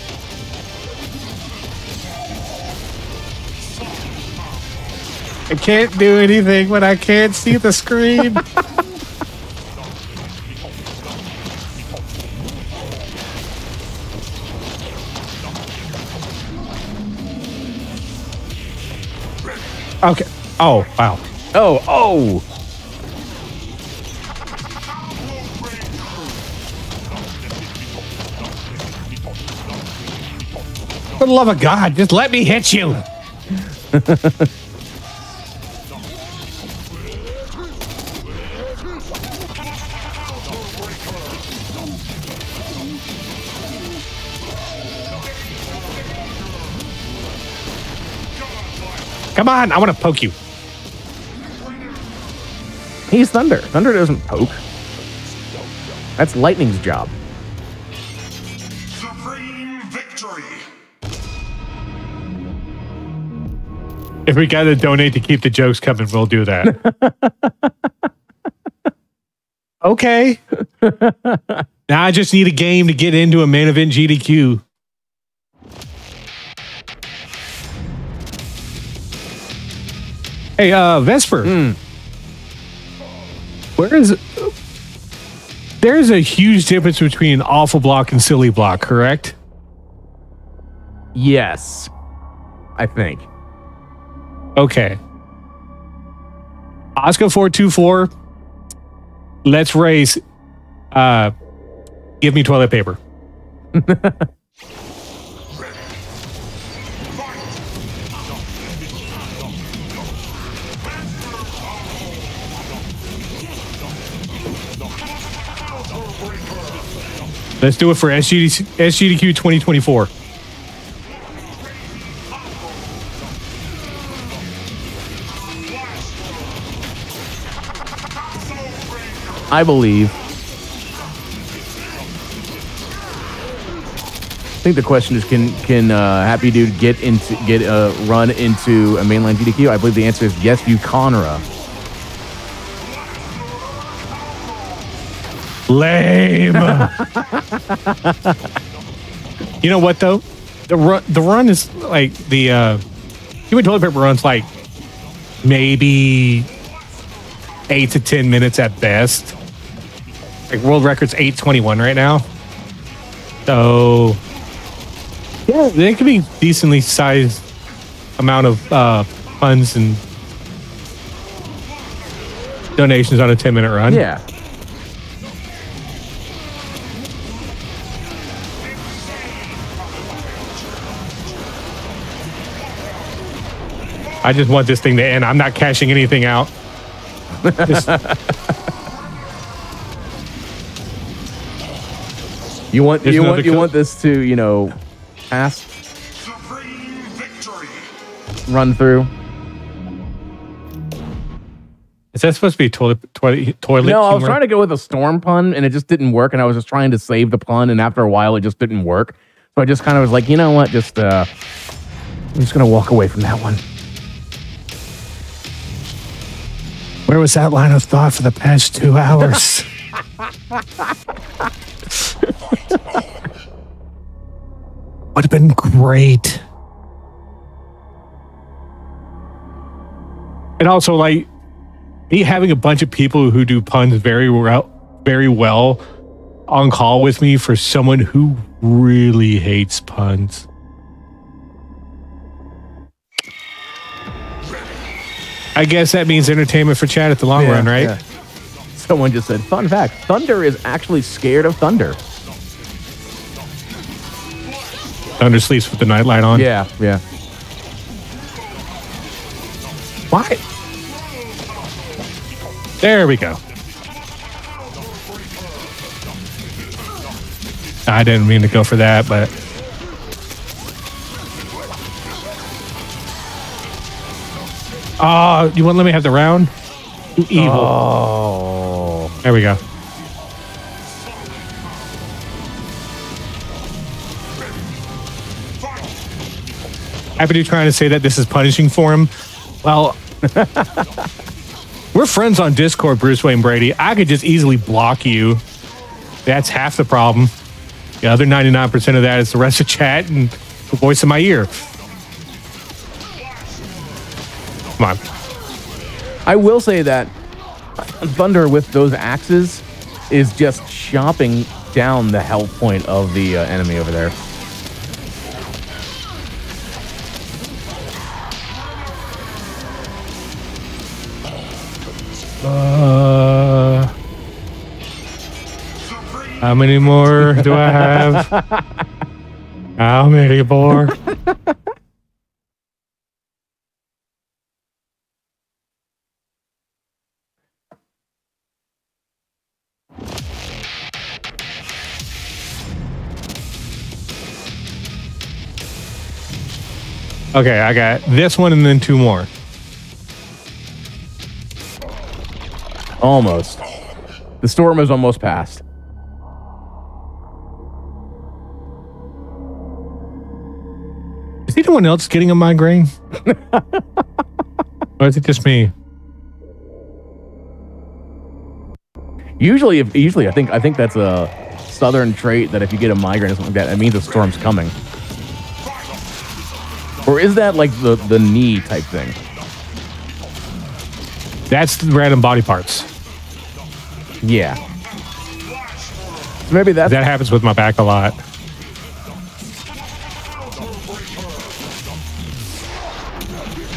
[SPEAKER 2] I can't do anything when I can't see the screen. okay. Oh, wow.
[SPEAKER 1] Oh, oh!
[SPEAKER 2] For the love of God, just let me hit you. Come on, I want to poke you.
[SPEAKER 1] He's Thunder. Thunder doesn't poke. That's Lightning's job.
[SPEAKER 8] Supreme victory.
[SPEAKER 2] If we got to donate to keep the jokes coming, we'll do that. okay. now I just need a game to get into a main event GDQ. Hey, uh, Vesper. Where is There's a huge difference between awful block and silly block, correct?
[SPEAKER 1] Yes. I think.
[SPEAKER 2] Okay. Oscar 424. Let's race. Uh give me toilet paper. Let's do it for SGD, SGDQ 2024.
[SPEAKER 1] I believe. I think the question is can can uh, Happy Dude get into get uh, run into a mainline GDQ? I believe the answer is yes. You
[SPEAKER 2] Lame. you know what though? The run the run is like the uh human toilet paper runs like maybe eight to ten minutes at best. Like world record's eight twenty one right now. So yeah, they could be decently sized amount of uh funds and donations on a ten minute run.
[SPEAKER 1] Yeah.
[SPEAKER 2] I just want this thing to end. I'm not cashing anything out. Just-
[SPEAKER 1] You want
[SPEAKER 2] There's
[SPEAKER 1] you want you want this to you know pass run through.
[SPEAKER 2] is that supposed to be toilet toilet toilet?
[SPEAKER 1] No, I was trying to go with a storm pun and it just didn't work, and I was just trying to save the pun, and after a while, it just didn't work. So I just kind of was like, you know what, just uh, I'm just gonna walk away from that one.
[SPEAKER 2] Where was that line of thought for the past two hours? Would have been great. And also, like me having a bunch of people who do puns very well, very well on call with me for someone who really hates puns. I guess that means entertainment for Chad at the long run, right?
[SPEAKER 1] Yeah. Someone just said, fun fact, Thunder is actually scared of thunder.
[SPEAKER 2] Thunder sleeps with the nightlight on.
[SPEAKER 1] Yeah, yeah.
[SPEAKER 2] Why? There we go. I didn't mean to go for that, but Oh, you want to let me have the round? You evil.
[SPEAKER 1] Oh.
[SPEAKER 2] There we go. Happy to trying to say that this is punishing for him. Well, we're friends on Discord, Bruce Wayne Brady. I could just easily block you. That's half the problem. The other 99% of that is the rest of chat and the voice in my ear. Come on.
[SPEAKER 1] I will say that Thunder with those axes is just chopping down the health point of the uh, enemy over there.
[SPEAKER 2] Uh, how many more do I have? How many more? Okay, I got this one and then two more.
[SPEAKER 1] Almost. The storm is almost past.
[SPEAKER 2] Is anyone else getting a migraine? or is it just me?
[SPEAKER 1] Usually, if usually I think I think that's a southern trait that if you get a migraine or something like that, it means a storm's coming. Or is that like the the knee type thing?
[SPEAKER 2] That's the random body parts.
[SPEAKER 1] Yeah. Maybe that's
[SPEAKER 2] That happens with my back a lot.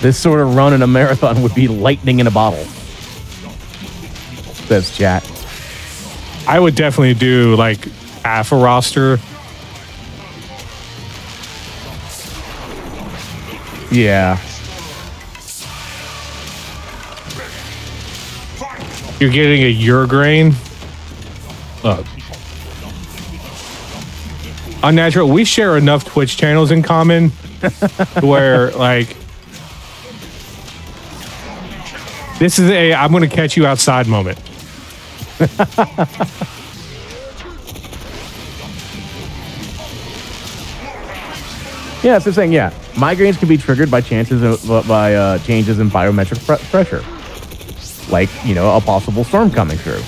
[SPEAKER 1] this sort of run in a marathon would be lightning in a bottle. Says chat.
[SPEAKER 2] I would definitely do like half a roster.
[SPEAKER 1] Yeah.
[SPEAKER 2] You're getting a Ugrain. Look. Oh. Unnatural. We share enough Twitch channels in common where like this is a I'm gonna catch you outside moment.
[SPEAKER 1] Yeah, so saying yeah, migraines can be triggered by chances of, by uh, changes in biometric pre- pressure, like you know a possible storm coming through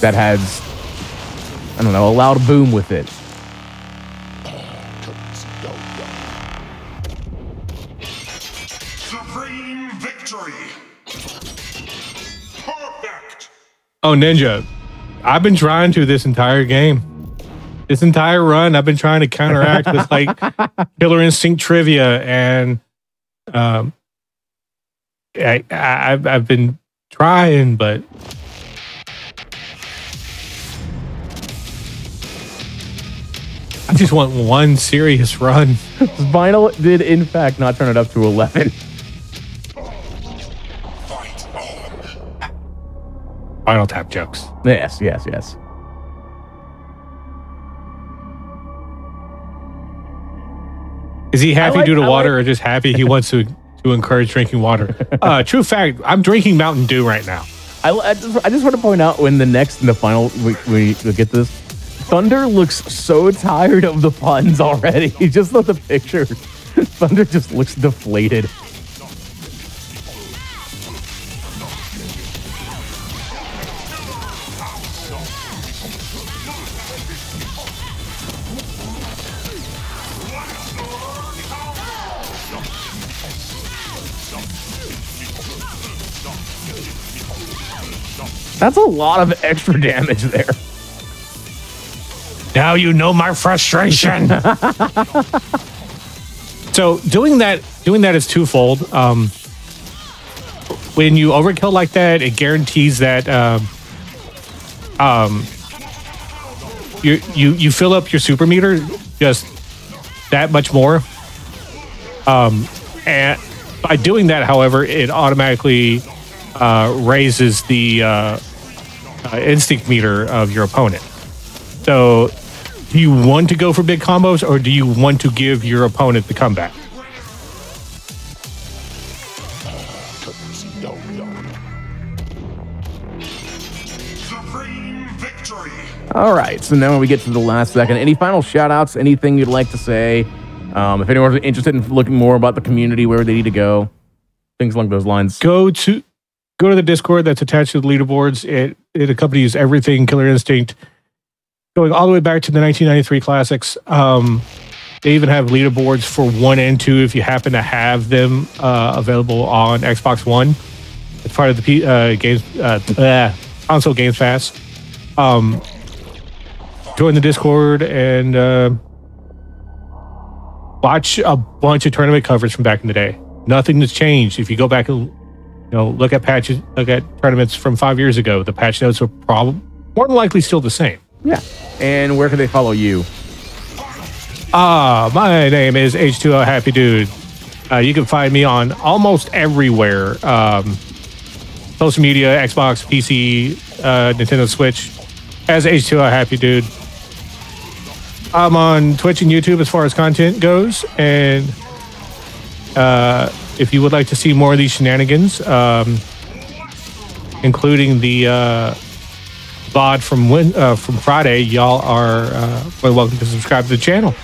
[SPEAKER 1] that has I don't know a loud boom with it.
[SPEAKER 9] Supreme victory. Perfect.
[SPEAKER 2] Oh Ninja. I've been trying to this entire game. This entire run, I've been trying to counteract with like Killer Instinct trivia and um I, I I've I've been trying, but I just want one serious run.
[SPEAKER 1] Spinal did in fact not turn it up to eleven.
[SPEAKER 9] Fight.
[SPEAKER 2] Spinal Tap jokes.
[SPEAKER 1] Yes, yes, yes.
[SPEAKER 2] Is he happy
[SPEAKER 1] like-
[SPEAKER 2] due to
[SPEAKER 1] I
[SPEAKER 2] water
[SPEAKER 1] like-
[SPEAKER 2] or just happy he wants to to encourage drinking water? Uh, true fact, I'm drinking Mountain Dew right now.
[SPEAKER 1] I, I, just, I just want to point out when the next and the final we, we, we get this thunder looks so tired of the puns already just look at the picture thunder just looks deflated that's a lot of extra damage there
[SPEAKER 2] Now you know my frustration. so doing that, doing that is twofold. Um, when you overkill like that, it guarantees that um, um, you you you fill up your super meter just that much more. Um, and by doing that, however, it automatically uh, raises the uh, uh, instinct meter of your opponent. So, do you want to go for big combos or do you want to give your opponent the comeback?
[SPEAKER 1] All right. So now we get to the last second. Any final shout outs? Anything you'd like to say? Um, if anyone's interested in looking more about the community, where they need to go, things along those lines.
[SPEAKER 2] Go to go to the Discord that's attached to the leaderboards. It it accompanies everything Killer Instinct, going all the way back to the 1993 classics. Um, they even have leaderboards for one and two if you happen to have them uh, available on Xbox One. It's part of the uh, games uh, bleh, console Games Pass. Um, join the Discord and uh, watch a bunch of tournament coverage from back in the day. Nothing has changed. If you go back and you know look at patches, look at tournaments from five years ago, the patch notes are probably more than likely still the same.
[SPEAKER 1] Yeah. And where can they follow you?
[SPEAKER 2] Ah, my name is H2O Happy Dude. Uh, you can find me on almost everywhere. Um, social media, Xbox, PC, uh, Nintendo Switch, as H2O Happy Dude. I'm on Twitch and YouTube as far as content goes, and uh, if you would like to see more of these shenanigans, um, including the uh, VOD from win- uh, from Friday, y'all are uh, well, welcome to subscribe to the channel.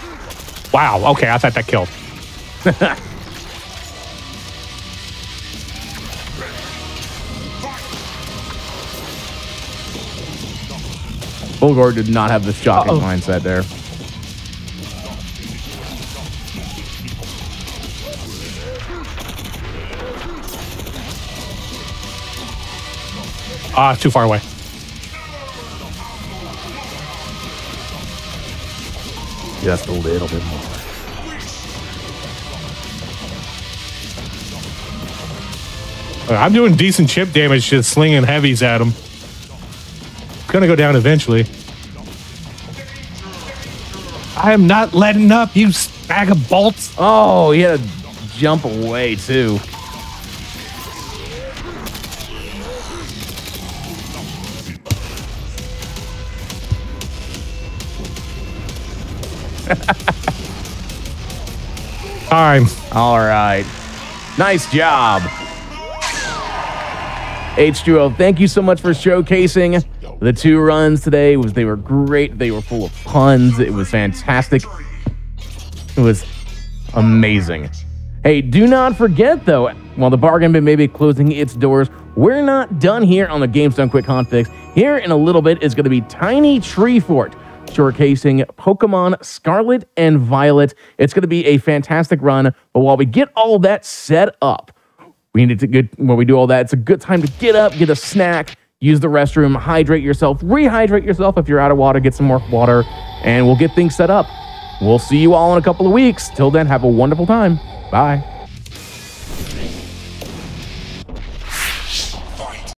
[SPEAKER 2] Wow. Okay, I thought that killed.
[SPEAKER 1] Fulgore did not have the shocking
[SPEAKER 2] Uh-oh.
[SPEAKER 1] mindset there.
[SPEAKER 2] Ah, too far away.
[SPEAKER 1] Just a little bit more.
[SPEAKER 2] Uh, I'm doing decent chip damage, just slinging heavies at him. Gonna go down eventually. I am not letting up, you bag of bolts.
[SPEAKER 1] Oh, he had to jump away too.
[SPEAKER 2] Time.
[SPEAKER 1] All right. Nice job. H2O, thank you so much for showcasing the two runs today. Was they were great. They were full of puns. It was fantastic. It was amazing. Hey, do not forget though, while the bargain bin may be closing its doors, we're not done here on the Games Done Quick Hotfix. Here in a little bit is going to be Tiny Tree Fort, showcasing Pokemon Scarlet and Violet. It's going to be a fantastic run. But while we get all that set up, we need to get when we do all that. It's a good time to get up, get a snack, use the restroom, hydrate yourself, rehydrate yourself if you're out of water, get some more water, and we'll get things set up. We'll see you all in a couple of weeks. Till then, have a wonderful time. Bye.